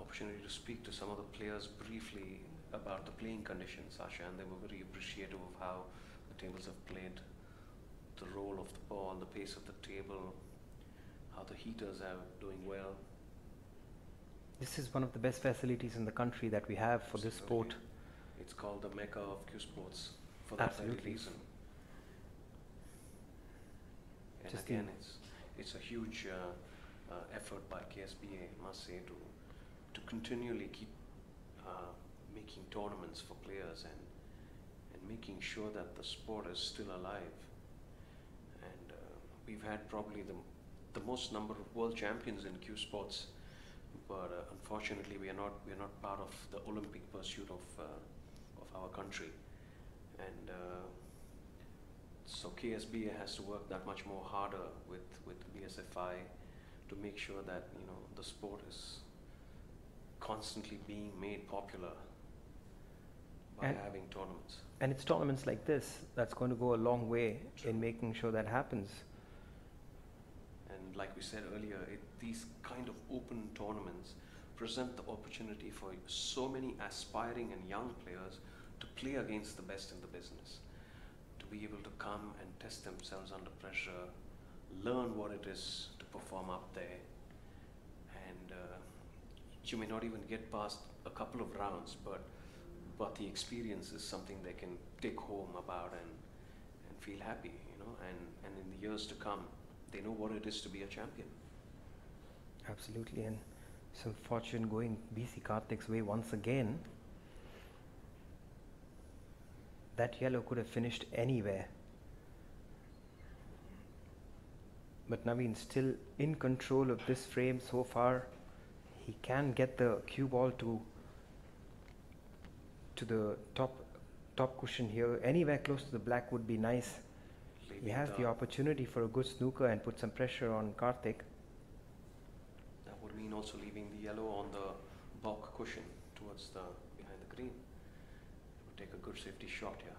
opportunity to speak to some of the players briefly about the playing conditions, Sasha, and they were very appreciative of how the tables have played, the roll of the ball, the pace of the table, how the heaters are doing well. This is one of the best facilities in the country that we have for this sport. It's called the mecca of cue sports for that very Absolutely. reason. And Just again, it's it's a huge uh, uh, effort by KSBA, I must say, to to continually keep uh, making tournaments for players and and making sure that the sport is still alive. And uh, we've had probably the the most number of world champions in cue sports, but uh, unfortunately we are not we are not part of the Olympic pursuit of uh, of our country, and uh, so KSBA has to work that much more harder with with BSFI to make sure that you know the sport is constantly being made popular by And- having tournaments. And it's tournaments like this that's going to go a long way in making sure that happens. And like we said earlier, it, these kind of open tournaments present the opportunity for so many aspiring and young players to play against the best in the business, to be able to come and test themselves under pressure, learn what it is to perform up there, and uh, you may not even get past a couple of rounds, but but the experience is something they can take home about and and feel happy, you know, and and in the years to come, they know what it is to be a champion. Absolutely, and some fortune going BC Karthik's way once again. That yellow could have finished anywhere. But Naveen still in control of this frame so far. He can get the cue ball to to the top top cushion here. Anywhere close to the black would be nice. He has the opportunity for a good snooker and put some pressure on Karthik. That would mean also leaving the yellow on the balk cushion towards the behind the green. It would take a good safety shot here.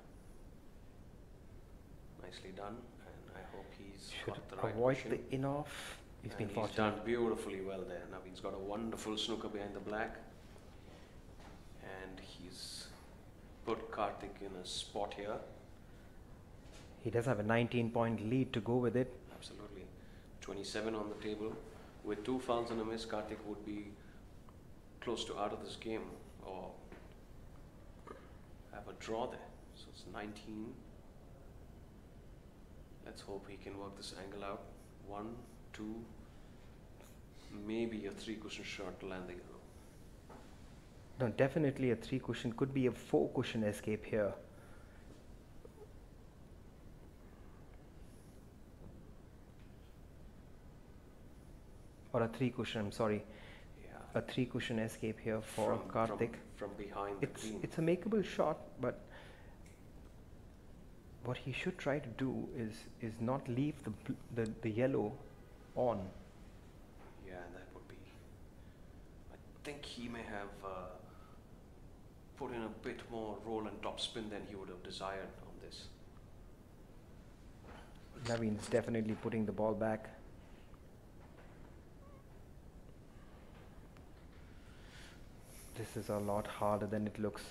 Nicely done, and I hope he's Should got the right avoid cushion. the in off. He's been he's done beautifully well there. Now he's got a wonderful snooker behind the black, and he's put Karthik in a spot here. He does have a 19 point lead to go with it. Absolutely. 27 on the table. With two fouls and a miss, Karthik would be close to out of this game or have a draw there. So it's 19. Let's hope he can work this angle out. One, two, maybe a three cushion shot to land the yellow. No, definitely a three cushion. Could be a four cushion escape here. Or a three cushion, I'm sorry. Yeah. A three cushion escape here for from, Karthik. From, from behind It's, it's a makeable shot, but what he should try to do is, is not leave the, the, the yellow on. Yeah, that would be. I think he may have uh, put in a bit more roll and topspin than he would have desired on this. Naveen's definitely putting the ball back. This is a lot harder than it looks.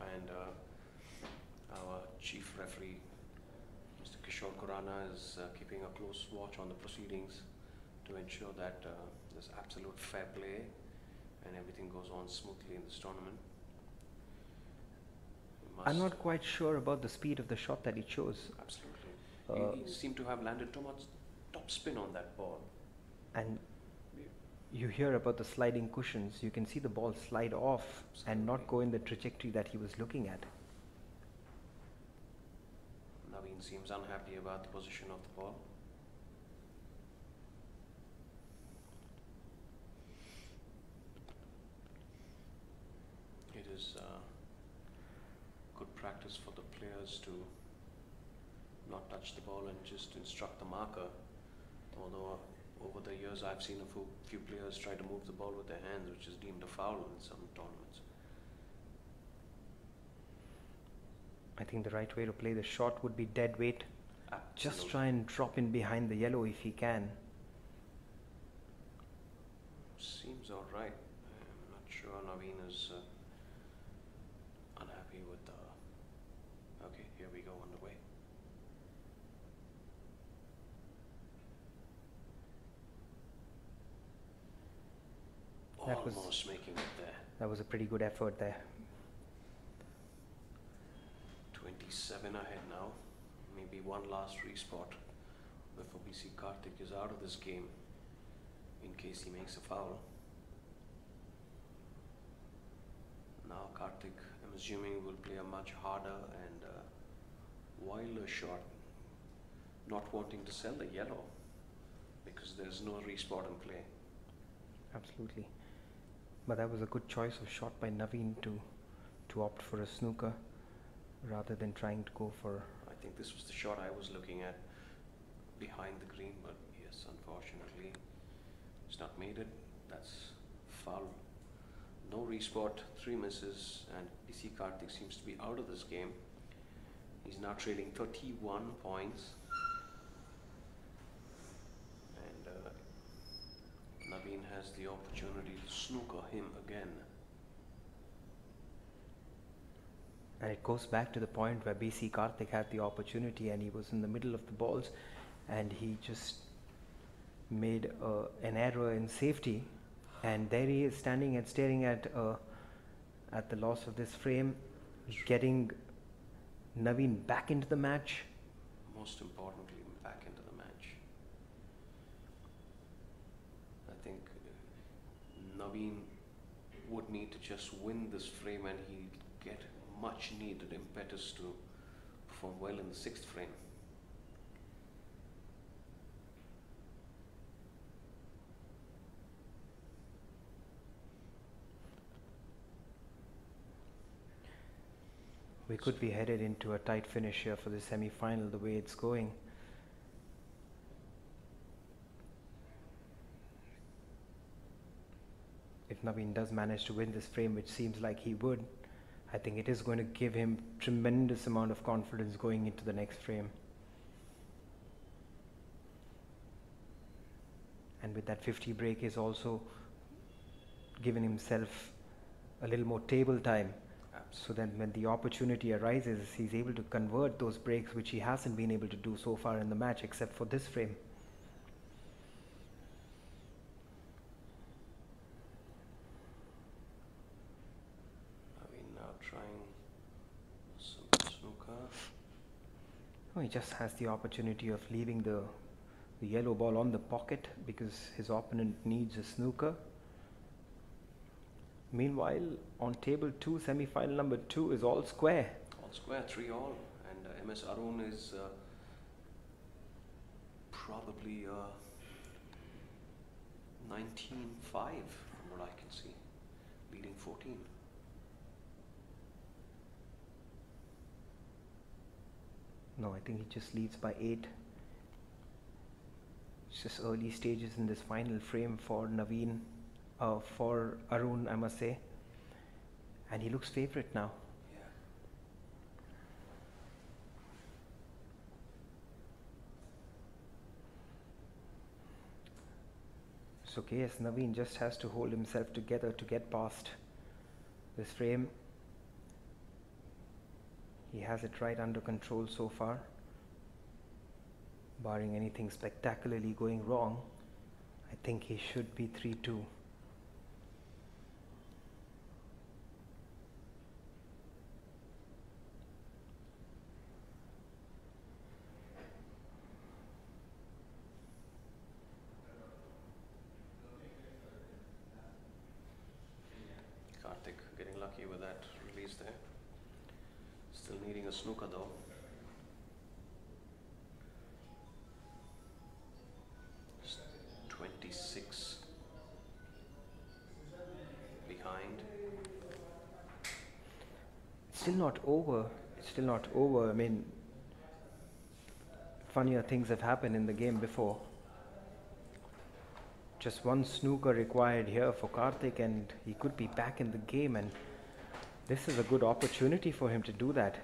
And uh, our chief referee, Mr. Kishore Kurana, is uh, keeping a close watch on the proceedings to ensure that uh, there's absolute fair play and everything goes on smoothly in this tournament. I'm not quite sure about the speed of the shot that he chose. Absolutely. Uh, he, he seemed to have landed too much top spin on that ball. And you hear about the sliding cushions. You can see the ball slide off and not go in the trajectory that he was looking at. Naveen seems unhappy about the position of the ball. It is uh, good practice for the players to not touch the ball and just instruct the marker. Although uh, over the years I've seen a few, few players try to move the ball with their hands, which is deemed a foul in some tournaments. I think the right way to play the shot would be dead weight. Just try and drop in behind the yellow if he can. Seems all right. I'm not sure Naveen is uh, unhappy with the. Okay, here we go underway. That was- Almost making it there. That was a pretty good effort there. 27 ahead now. Maybe one last respot before BC Karthik is out of this game in case he makes a foul. Now Karthik, I'm assuming, will play a much harder and uh, wilder shot, not wanting to sell the yellow because there's no respot in play. Absolutely. But that was a good choice of shot by Naveen to to opt for a snooker rather than trying to go for I think this was the shot I was looking at behind the green, but yes, unfortunately, it's not made it. That's foul. No respot, three misses, and BC Karthik seems to be out of this game. He's now trailing 31 points. And uh, Naveen has the opportunity to snooker him again. and it goes back to the point where BC Karthik had the opportunity and he was in the middle of the balls and he just made uh, an error in safety and there he is standing and staring at uh, at the loss of this frame getting Naveen back into the match most importantly, back into the match. I think uh, Naveen would need to just win this frame and he'd get much needed impetus to perform well in the sixth frame. we could be headed into a tight finish here for the semi final the way it's going if Naveen does manage to win this frame, which seems like he would, I think it is going to give him tremendous amount of confidence going into the next frame. And with that 50 break, he's also given himself a little more table time so that when the opportunity arises, he's able to convert those breaks, which he hasn't been able to do so far in the match, except for this frame. Naveen now trying Oh, he just has the opportunity of leaving the, the yellow ball on the pocket because his opponent needs a snooker. Meanwhile, on table two, semi final number two is all square. All square, three all, and uh, MS Arun is uh, probably uh, 19-5 from what I can see, leading 14. No, I think he just leads by eight. It's just early stages in this final frame for Naveen, uh, for Arun, I must say. And he looks favorite now. So KS Naveen just has to hold himself together to get past this frame. He has it right under control so far. Barring anything spectacularly going wrong, I think he should be 3 2. Not over. It's still not over. I mean, funnier things have happened in the game before. Just one snooker required here for Karthik, and he could be back in the game. And this is a good opportunity for him to do that.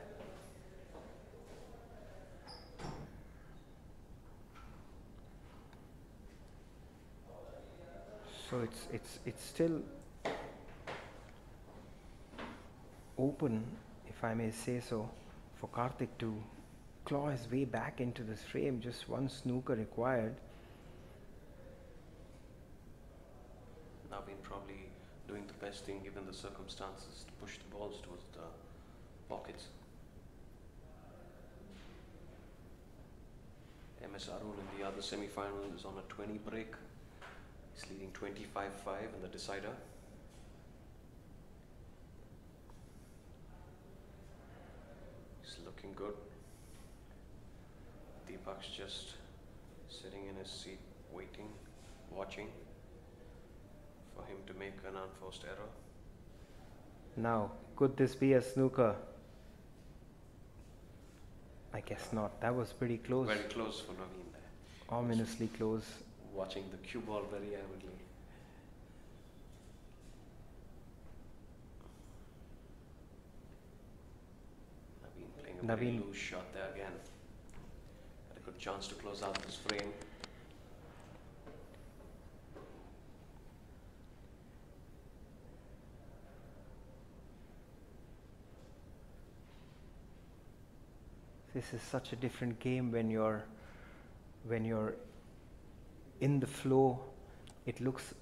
So it's it's it's still open, if I may say so, for Karthik to claw his way back into this frame. Just one snooker required. Naveen probably doing the best thing given the circumstances to push the balls towards the pockets. MS Arun in the other semi-final is on a 20 break. He's leading 25-5 in the decider. He's looking good. Just sitting in his seat, waiting, watching for him to make an unforced error. Now, could this be a snooker? I guess not. That was pretty close. Very close for Naveen there. Ominously close. Watching the cue ball very avidly. Naveen playing a very Naveen- loose shot there again. Had a good chance to close out this frame. This is such a different game when you're when you're in the flow. It looks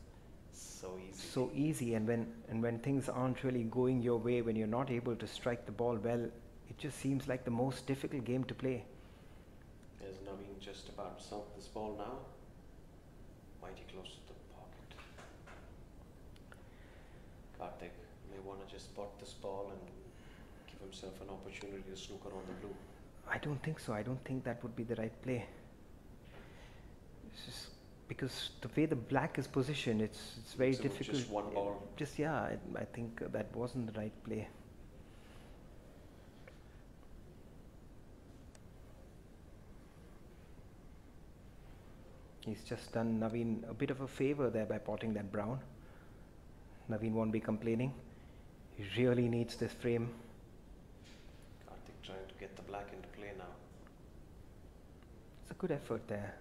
So easy. so easy and when and when things aren't really going your way when you're not able to strike the ball well it just seems like the most difficult game to play There's Naveen just about to sunk this ball now. Mighty close to the pocket. Karthik may want to just spot this ball and give himself an opportunity to snooker on the blue. i don't think so i don't think that would be the right play it's just because the way the black is positioned it's it's very So difficult just one ball. just yeah I, I think that wasn't the right play He's just done Naveen a bit of a favor there by potting that brown. Naveen won't be complaining. He really needs this frame. Karthik trying to get the black into play now. It's a good effort there.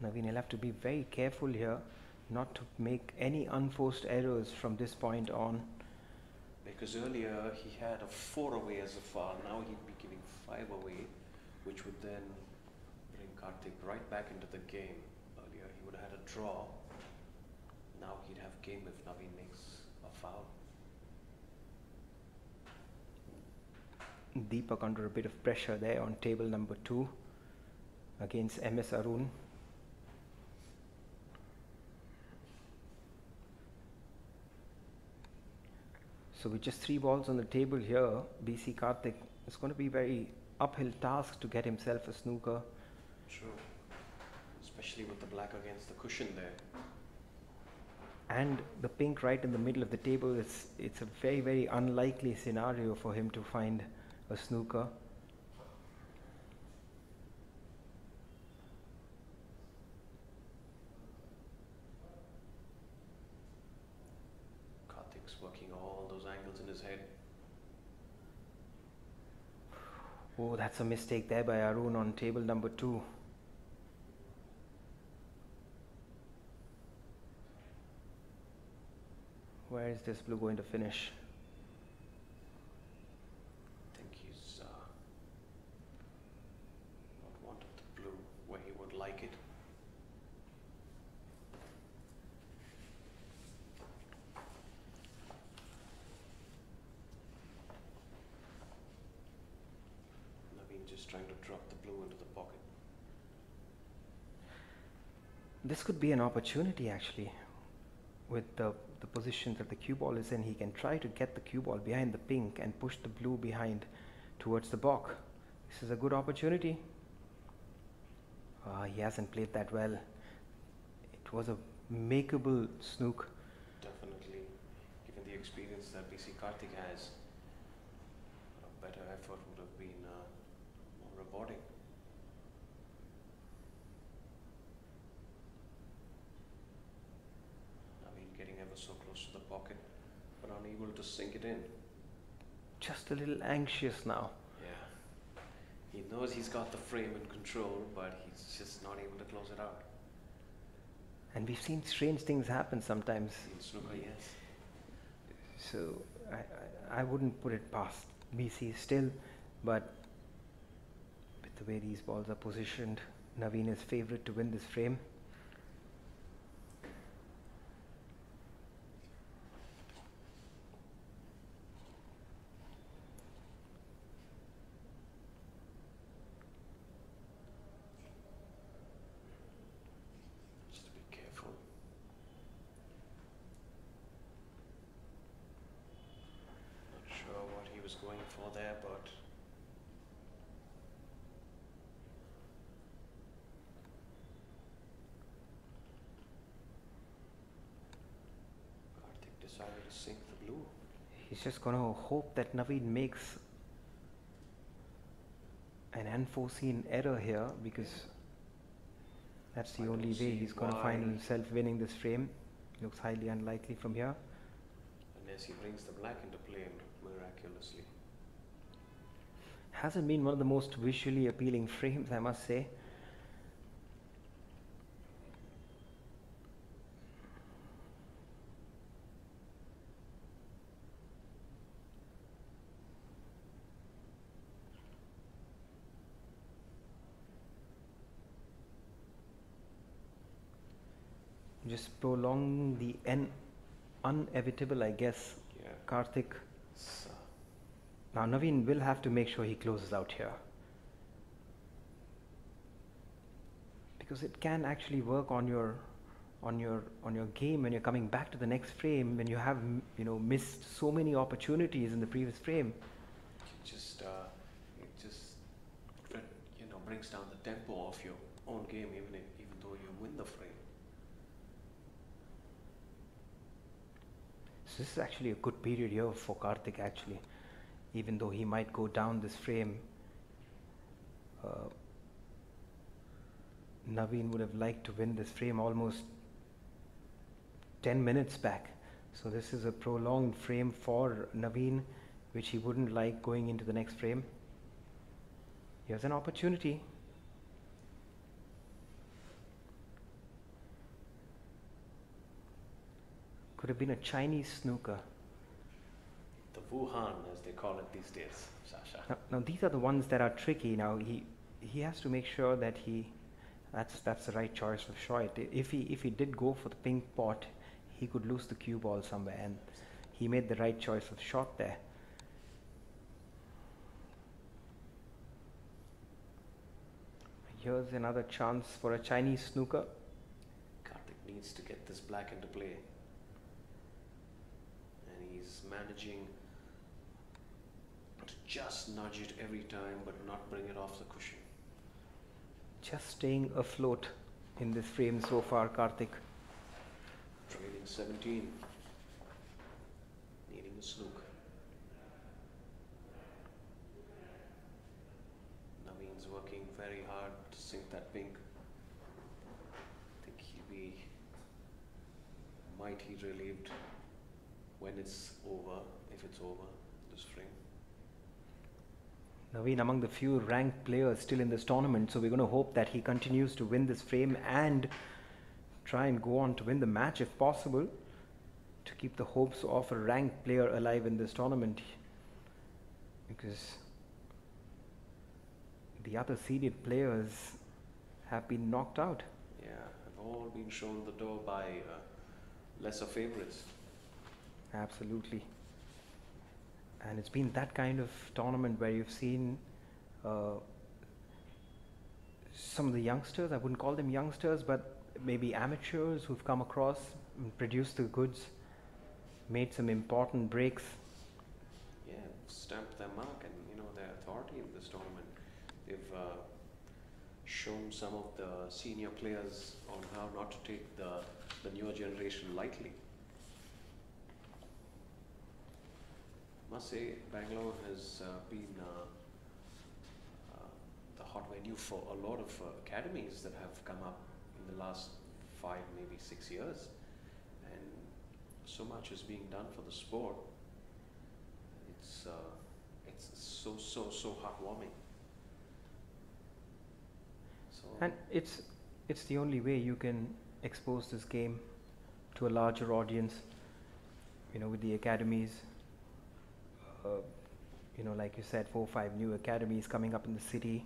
Naveen, he'll have to be very careful here not to make any unforced errors from this point on. Because earlier he had a four away as a foul, now he'd be giving five away, which would then bring Karthik right back into the game. Earlier he would have had a draw. now he'd have game if Naveen makes a foul. Deepak under a bit of pressure there on table number two against MS Arun. So with just three balls on the table here, BC Karthik is going to be very uphill task to get himself a snooker. True. Especially with the black against the cushion there. And the pink right in the middle of the table, it's, it's a very, very unlikely scenario for him to find a snooker. Karthik's working all those angles in his head. Oh, that's a mistake there by Arun on table number two. Where is this blue going to finish? I think he's uh, not wanted the blue where he would like it. Naveen just trying to drop the blue into the pocket. This could be an opportunity actually. With the, the position that the cue ball is in, he can try to get the cue ball behind the pink and push the blue behind towards the balk. This is a good opportunity. Ah, he hasn't played that well. It was a makeable snook. Definitely, given the experience that BC Karthik has, a better effort would have been uh, more rewarding. Naveen getting ever so close to the pocket, but unable to sink it in. Just a little anxious now. Yeah. He knows he's got the frame in control, but he's just not able to close it out. And we've seen strange things happen sometimes. In snooker, yes. So I, I, I wouldn't put it past BC still, but with the way these balls are positioned, Naveen is favourite to win this frame. Just to be careful. Not sure what he was going for there, but Karthik decided to sink the blue. He's just to hope that Naveen makes an unforeseen error here because that's the I only way he's going to find himself winning this frame. Looks highly unlikely from here. Unless he brings the black into play miraculously. Hasn't been one of the most visually appealing frames, I must say. Just prolong the en- unevitable, I guess. Yeah. Karthik uh, Now Naveen will have to make sure he closes out here. Because it can actually work on your on your on your game when you're coming back to the next frame when you have you know missed so many opportunities in the previous frame. it just uh, it just you know brings down the tempo of your own game even if, even though you win the frame. So this is actually a good period here for Karthik actually. Even though he might go down this frame, uh, Naveen would have liked to win this frame almost 10 minutes back. So this is a prolonged frame for Naveen, which he wouldn't like going into the next frame. Here's an opportunity. Could have been a Chinese snooker. The Wuhan, as they call it these days, Sasha. Now, now these are the ones that are tricky. Now he he has to make sure that he that's that's the right choice for Shoit. If he if he did go for the pink pot, he could lose the cue ball somewhere, and he made the right choice of shot there. Here's another chance for a Chinese snooker. Karthik needs to get this black into play. He's managing to just nudge it every time but not bring it off the cushion. Just staying afloat in this frame so far, Karthik. Trading 17. Needing a snook. Naveen's working very hard to sink that pink. I think he'll be mighty relieved when it's over, if it's over, this frame. Naveen among the few ranked players still in this tournament, so we're going to hope that he continues to win this frame and try and go on to win the match if possible to keep the hopes of a ranked player alive in this tournament because the other seeded players have been knocked out. Yeah, have all been shown the door by uh, lesser favorites. Absolutely. And it's been that kind of tournament where you've seen uh, some of the youngsters, I wouldn't call them youngsters, but maybe amateurs who've come across and produced the goods, made some important breaks. Yeah, stamped their mark and you know their authority in this tournament. They've uh, shown some of the senior players on how not to take the, the newer generation lightly. Must say, Bangalore has uh, been uh, uh, the hot venue for a lot of uh, academies that have come up in the last five, maybe six years, and so much is being done for the sport. It's uh, it's so so so heartwarming. So And it's it's the only way you can expose this game to a larger audience. You know, with the academies. Uh, you know, like you said, four or five new academies coming up in the city.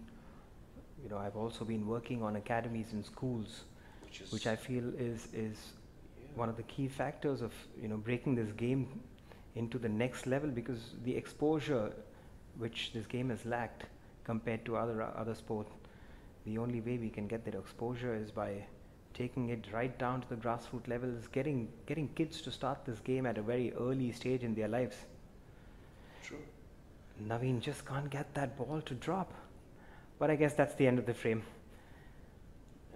You know, I've also been working on academies in schools, which is which I feel is is yeah, one of the key factors of you know breaking this game into the next level because the exposure which this game has lacked compared to other other sport the only way we can get that exposure is by taking it right down to the grassroots levels getting getting kids to start this game at a very early stage in their lives true. Naveen just can't get that ball to drop but I guess that's the end of the frame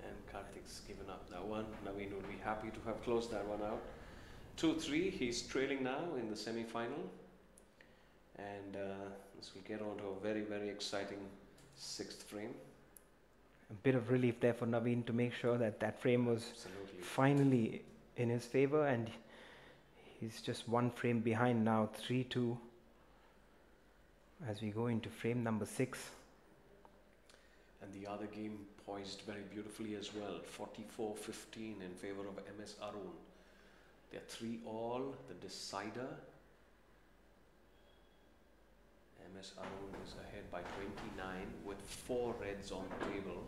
And Karthik's given up that one. Naveen would be happy to have closed that one out. 2 3, he's trailing now in the semi final. And uh, this will get on to a very, very exciting sixth frame. a bit of relief there for Naveen to make sure that that frame was Absolutely. finally in his favor and he's just one frame behind now 3-2 as we go into frame number 6 And the other game poised very beautifully as well 44 15 in favor of MS Arun. They're 3 all, the decider. MS Arun is ahead by 29 with 4 reds on the table.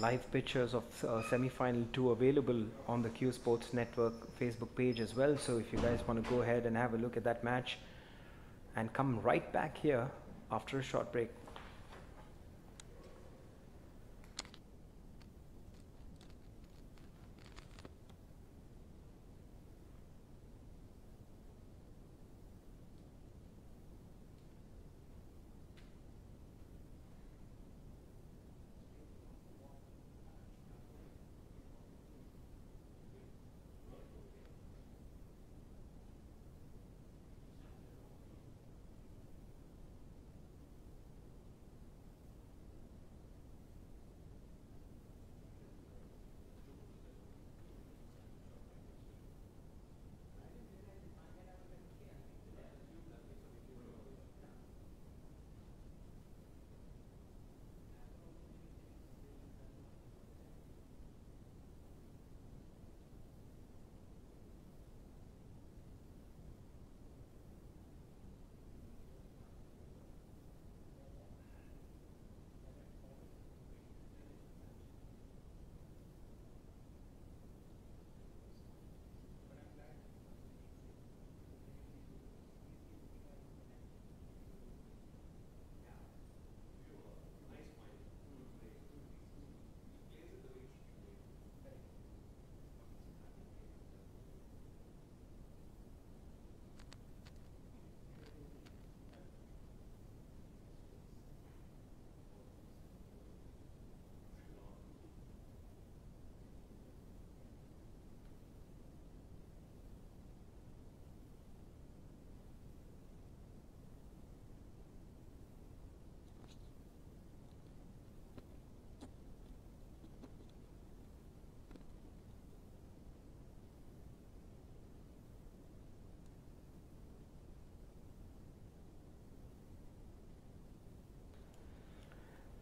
Live pictures of uh, semi-final 2 available on the Cue Sports Network Facebook page as well. So if you guys want to go ahead and have a look at that match and come right back here after a short break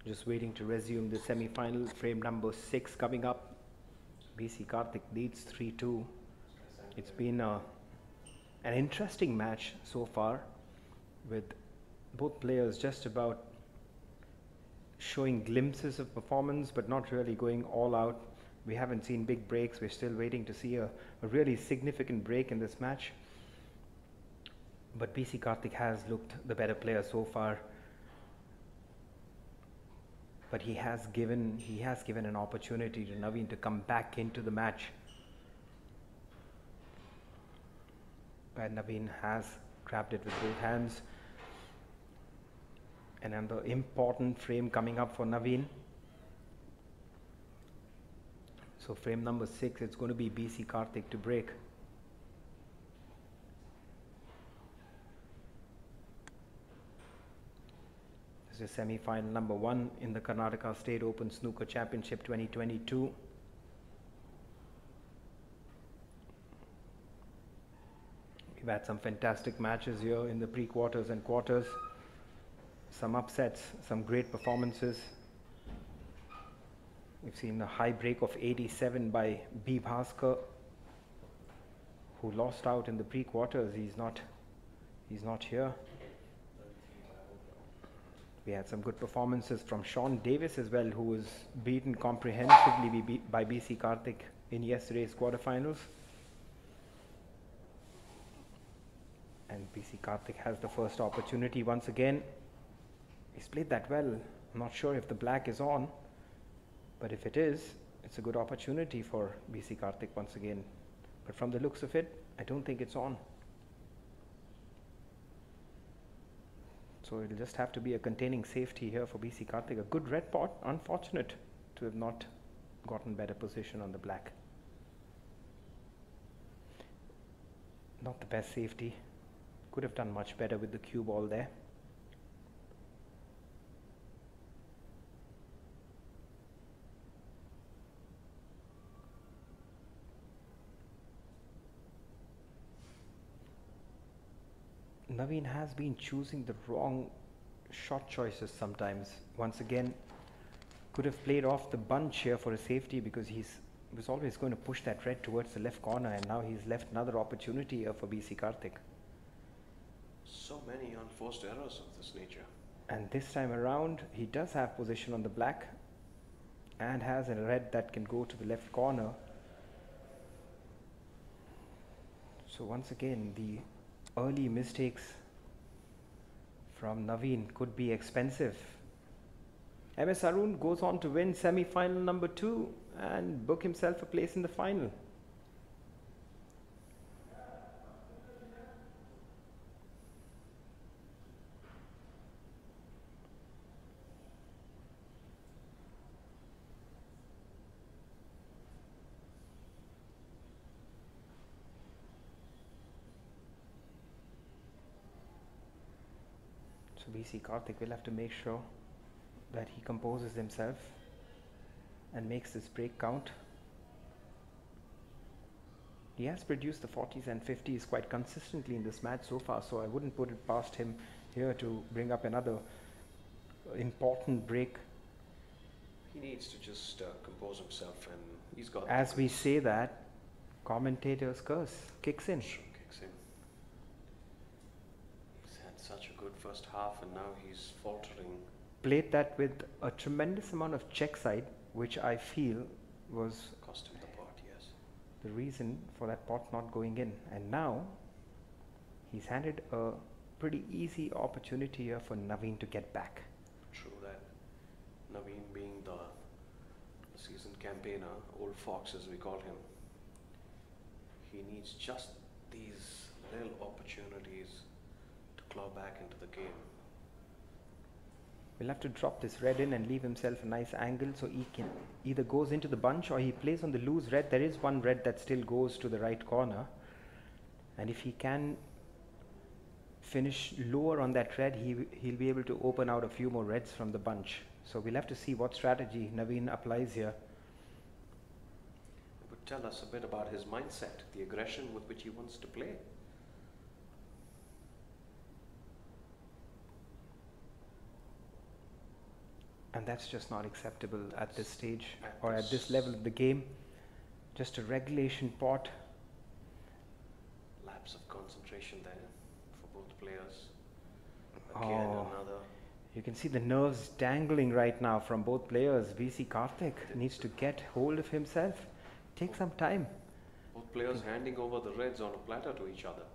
Just waiting to resume the semi-final. Frame number six coming up. BC Karthik leads 3-2. It's been a, an interesting match so far with both players just about showing glimpses of performance but not really going all out. We haven't seen big breaks. We're still waiting to see a, a really significant break in this match. But BC Karthik has looked the better player so far. But he has given he has given an opportunity to Naveen to come back into the match. And Naveen has grabbed it with both hands. And another important frame coming up for Naveen. So frame number six, it's going to be BC Karthik to break. This is semi-final number one in the Karnataka State Open Snooker Championship 2022. We've had some fantastic matches here in the pre-quarters and quarters. Some upsets, some great performances. We've seen a high break of 87 by B. Bhaskar, who lost out in the pre-quarters. He's not, he's not here. We had some good performances from Sean Davis as well, who was beaten comprehensively by BC Karthik in yesterday's quarterfinals. And BC Karthik has the first opportunity once again. He's played that well. I'm not sure if the black is on, but if it is, it's a good opportunity for BC Karthik once again. But from the looks of it, I don't think it's on. So it'll just have to be a containing safety here for BC Karthik. A good red pot, unfortunate to have not gotten better position on the black. Not the best safety. Could have done much better with the cue ball there. Naveen has been choosing the wrong shot choices sometimes. Once again, could have played off the bunch here for a safety because he's was always going to push that red towards the left corner and now he's left another opportunity here for BC Karthik. So many unforced errors of this nature. And this time around, he does have position on the black and has a red that can go to the left corner. So once again, the early mistakes from Naveen could be expensive. MS Arun goes on to win semi-final number two and book himself a place in the final. So BC Karthik will have to make sure that he composes himself and makes this break count. He has produced the 40s and 50s quite consistently in this match so far, so I wouldn't put it past him here to bring up another important break. He needs to just uh, compose himself, and he's got. As we say that, commentator's curse kicks in. Sure kicks in. He's had such a good first half, and now he's faltering. Played that with a tremendous amount of check side, which I feel was Cost him the pot, yes. the reason for that pot not going in. And now he's handed a pretty easy opportunity here for Naveen to get back. True that. Naveen being the seasoned campaigner, old fox as we call him, he needs just these little opportunities claw back into the game. We'll have to drop this red in and leave himself a nice angle so he can either goes into the bunch or he plays on the loose red. There is one red that still goes to the right corner. And if he can finish lower on that red, he, he'll be able to open out a few more reds from the bunch. So we'll have to see what strategy Naveen applies here. It would tell us a bit about his mindset, the aggression with which he wants to play. And that's just not acceptable at this stage or at this level of the game. Just a regulation pot. Lapse of concentration there for both players. Again, Oh. another. You can see the nerves dangling right now from both players. BC Karthik needs to get hold of himself. Take some time. Both players handing over the reds on a platter to each other.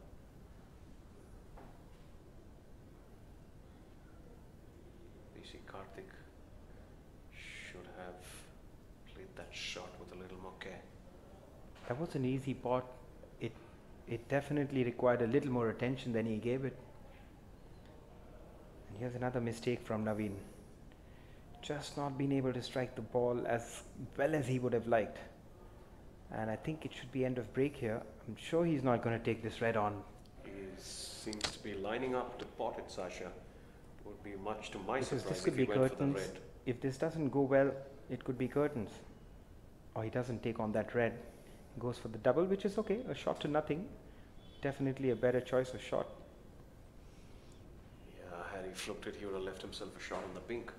Karthik should have played that shot with a little more care. That was an easy pot. It it definitely required a little more attention than he gave it. And here's another mistake from Naveen. Just not being able to strike the ball as well as he would have liked. And I think it should be end of break here. I'm sure he's not going to take this red on. He seems to be lining up to pot it, Sasha. Would be much to my Because surprise this could if he be went for the curtains. red. If this doesn't go well, it could be curtains. Or he doesn't take on that red. Goes for the double, which is okay. A shot to nothing. Definitely a better choice of shot. Yeah, had he flipped it, he would have left himself a shot on the pink.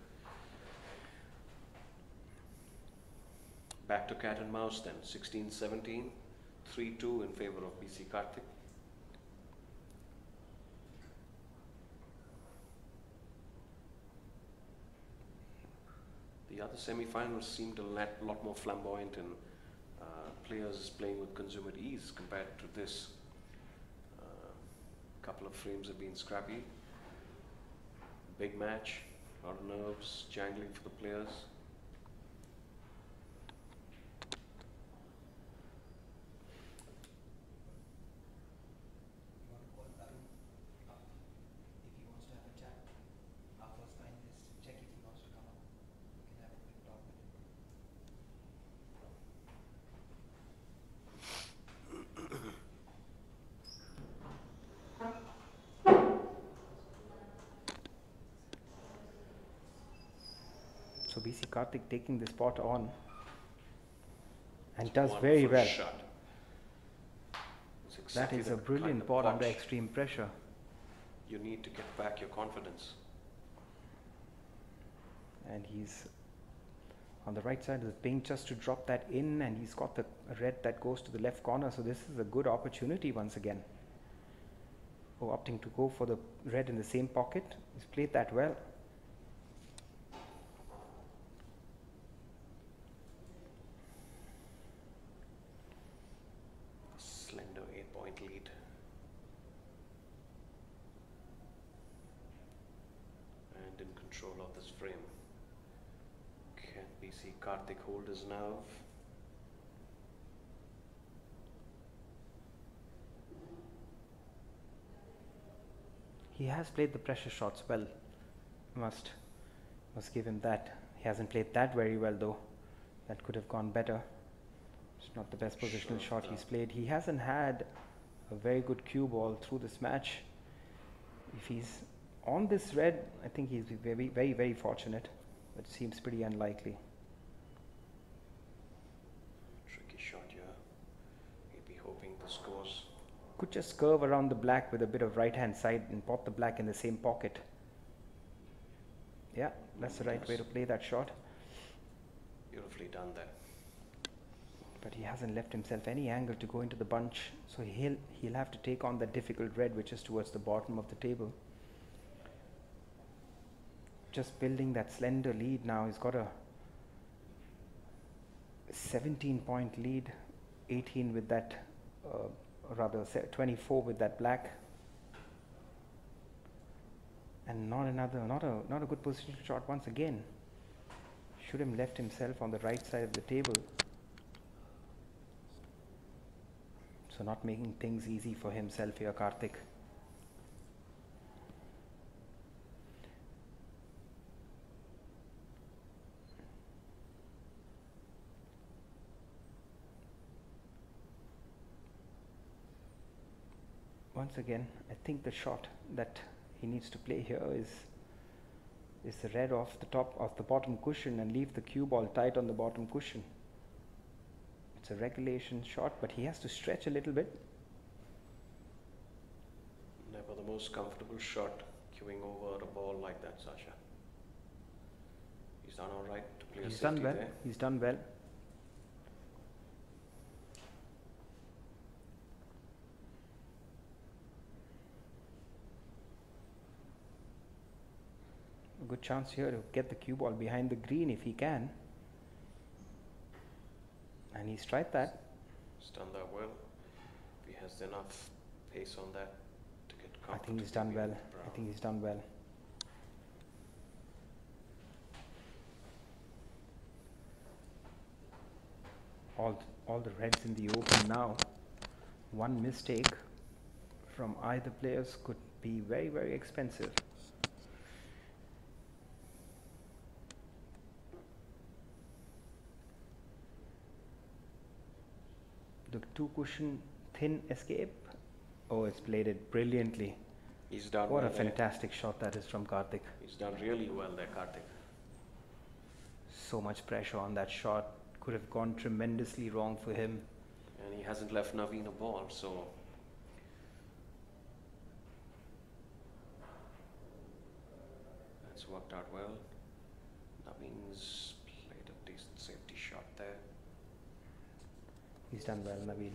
Back to cat and mouse then. 16 17, 3 2 in favor of BC Karthik. The other semi-finals seemed a lot, lot more flamboyant and Uh, players playing with consummate ease compared to this. A couple of frames have been scrappy. Big match, a lot of nerves, jangling for the players. You want to call Arun up if he wants to have a chat. Our first finalist, check if he wants to come up. We can have a quick talk with him. BC Karthik taking the spot on and It's does very well. Shot. Exactly is a brilliant kind of pot under extreme pressure. You need to get back your confidence. And he's on the right side of the pink just to drop that in and he's got the red that goes to the left corner. So this is a good opportunity once again. Oh, opting to go for the red in the same pocket. He's played that well. Slender eight point lead. And in control of this frame. Can BC Karthik hold his nerve? He has played the pressure shots well. Must must give him that. He hasn't played that very well though. That could have gone better. It's not the best positional Sure, shot no. he's played. He hasn't had a very good cue ball through this match. If he's on this red, I think he's very very very fortunate. But seems pretty unlikely. Tricky shot here. He'd be hoping the scores. Could just curve around the black with a bit of right hand side and pop the black in the same pocket. Yeah, that's the right way to play that shot. Beautifully done there. but he hasn't left himself any angle to go into the bunch so he'll he'll have to take on that difficult red which is towards the bottom of the table just building that slender lead now he's got a 17 point lead 18 with that uh, rather se- 24 with that black. And not another not a not a good position shot once again. Should have left himself on the right side of the table. So not making things easy for himself here, Karthik. Once again, I think the shot that he needs to play here is is the red off the top of the bottom cushion and leave the cue ball tight on the bottom cushion. It's a regulation shot, but he has to stretch a little bit. Never the most comfortable shot cueing over a ball like that, Sasha. He's done all right to play a He's done well. there. He's done well. Good chance here to get the cue ball behind the green if he can. And he's tried that. He's done that well. If he has enough pace on that to get I think he's done well. I think he's done well. All, all the reds in the open now. One mistake from either players could be very, very expensive. Two cushion thin escape. Oh, it's played it brilliantly. He's done What well a there. fantastic shot that is from Karthik. He's done really well there, Karthik. So much pressure on that shot. Could have gone tremendously wrong for him. And he hasn't left Naveen a ball, so that's worked out well. Naveen's played a decent safety shot there. He's done well, Naveen.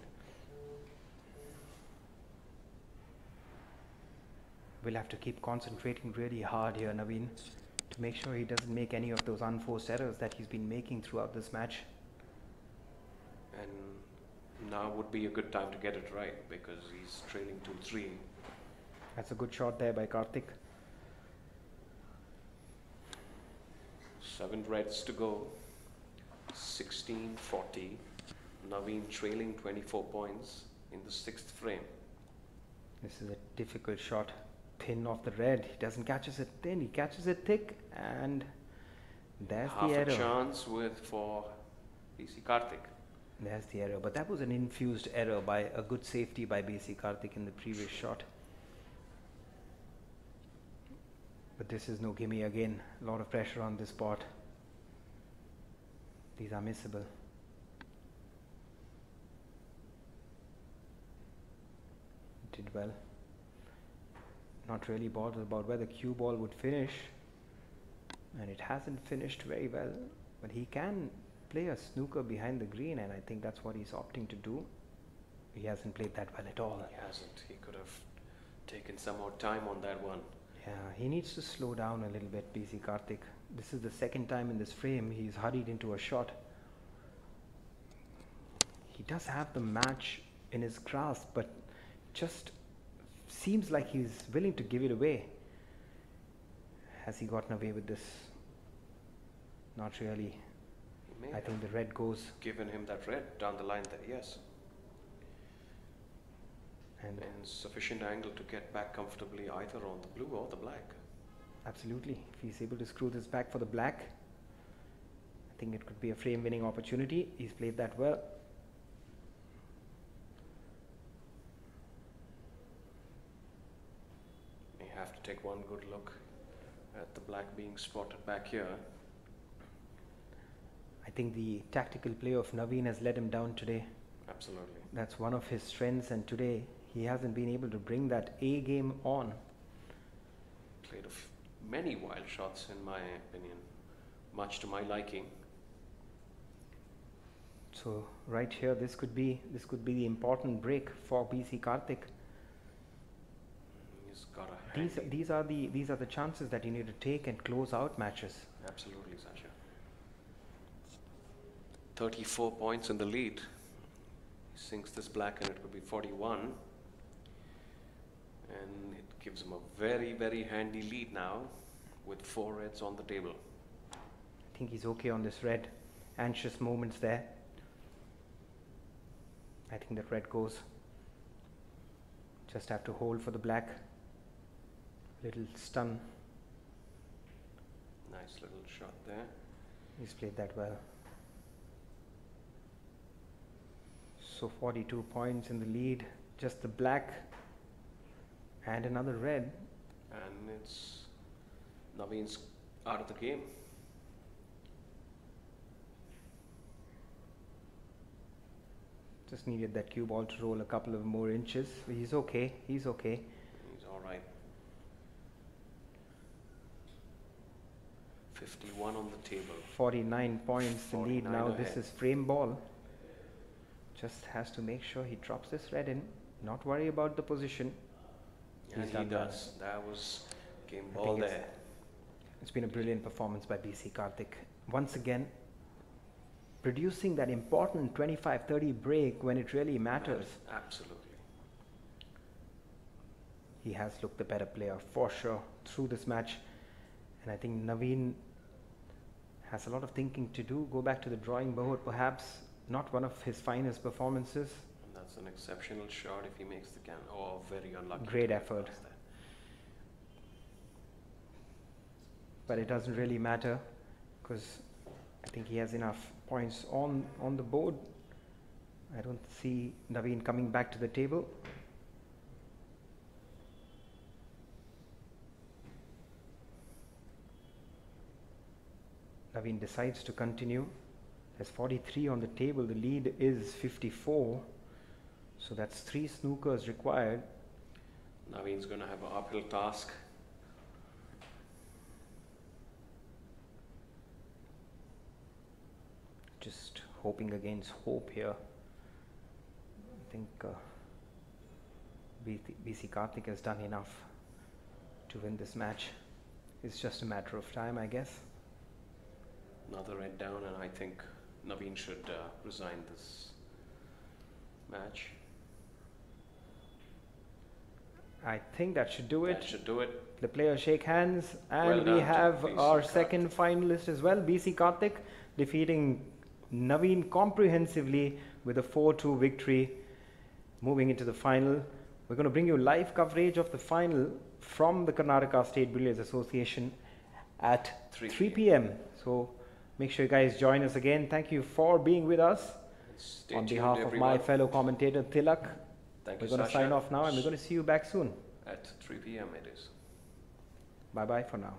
We'll have to keep concentrating really hard here, Naveen, to make sure he doesn't make any of those unforced errors that he's been making throughout this match. And now would be a good time to get it right because he's trailing 2 3. That's a good shot there by Karthik. Seven reds to go. 16 40. Naveen trailing 24 points in the sixth frame. This is a difficult shot. Thin off the red. He doesn't catches it thin. He catches it thick, and there's Half the a error. chance with for BC Karthik. There's the error, but that was an infused error by a good safety by BC Karthik in the previous shot. But this is no gimme again. A lot of pressure on this spot. These are missable. Did well. Not really bothered about where the cue ball would finish. And it hasn't finished very well. But he can play a snooker behind the green, and I think that's what he's opting to do. He hasn't played that well at all. He hasn't. He could have taken some more time on that one. Yeah, he needs to slow down a little bit, BC Karthik. This is the second time in this frame he's hurried into a shot. He does have the match in his grasp, but just seems like he's willing to give it away. Has he gotten away with this? Not really. I think the red goes, given him that red down the line that yes. and In sufficient angle to get back comfortably either on the blue or the black. Absolutely. If he's able to screw this back for the black, I think it could be a frame winning opportunity. He's played that well. May have to take one good look at the black being spotted back here. I think the tactical play of Naveen has let him down today. Absolutely. That's one of his strengths, and today he hasn't been able to bring that A game on. Played many wild shots in my opinion, much to my liking. So right here, this could be this could be the important break for BC Karthik. Got a These handy- these are the these are the chances that you need to take and close out matches. Absolutely, Sasha. 34 points in the lead. He sinks this black and it could be 41. And it gives him a very, very handy lead now with four reds on the table. I think he's okay on this red. Anxious moments there. I think that red goes. Just have to hold for the black. Little stun. Nice little shot there. He's played that well. So 42 points in the lead. Just the black and another red. And it's Naveen's out of the game. Just needed that cue ball to roll a couple of more inches. He's okay. He's okay. He's all right. 51 on the table. 49 points the lead 49 now. This is frame ball. Just has to make sure he drops this red in. Not worry about the position. And He's he done that. does. That was game I ball think it's- there. It's been a brilliant performance by BC Karthik. Once again, producing that important 25 30 break when it really matters. Absolutely. He has looked the better player for sure through this match. And I think Naveen has a lot of thinking to do. Go back to the drawing board, perhaps not one of his finest performances. And that's an exceptional shot if he makes the can. Oh, very unlucky. Great effort. but it doesn't really matter because I think he has enough points on on the board. I don't see Naveen coming back to the table. Naveen decides to continue. There's 43 on the table. The lead is 54. So that's three snookers required. Naveen's going to have an uphill task. just hoping against hope here. I think uh, BC, BC Karthik has done enough to win this match. It's just a matter of time, I guess. Another red down, and I think Naveen should uh, resign this match. I think that should do it. That should do it. The players shake hands, and Well we have our Karthik. second finalist as well, BC Karthik, defeating Naveen comprehensively with a 4 2 victory, moving into the final. We're going to bring you live coverage of the final from the Karnataka State Billiards Association at 3 3 p.m. So make sure you guys join us again. Thank you for being with us. Stay On behalf of my fellow commentator Tilak, Thank we're going to sign off now and we're going to see you back soon. At 3 p.m. it is. Bye bye for now.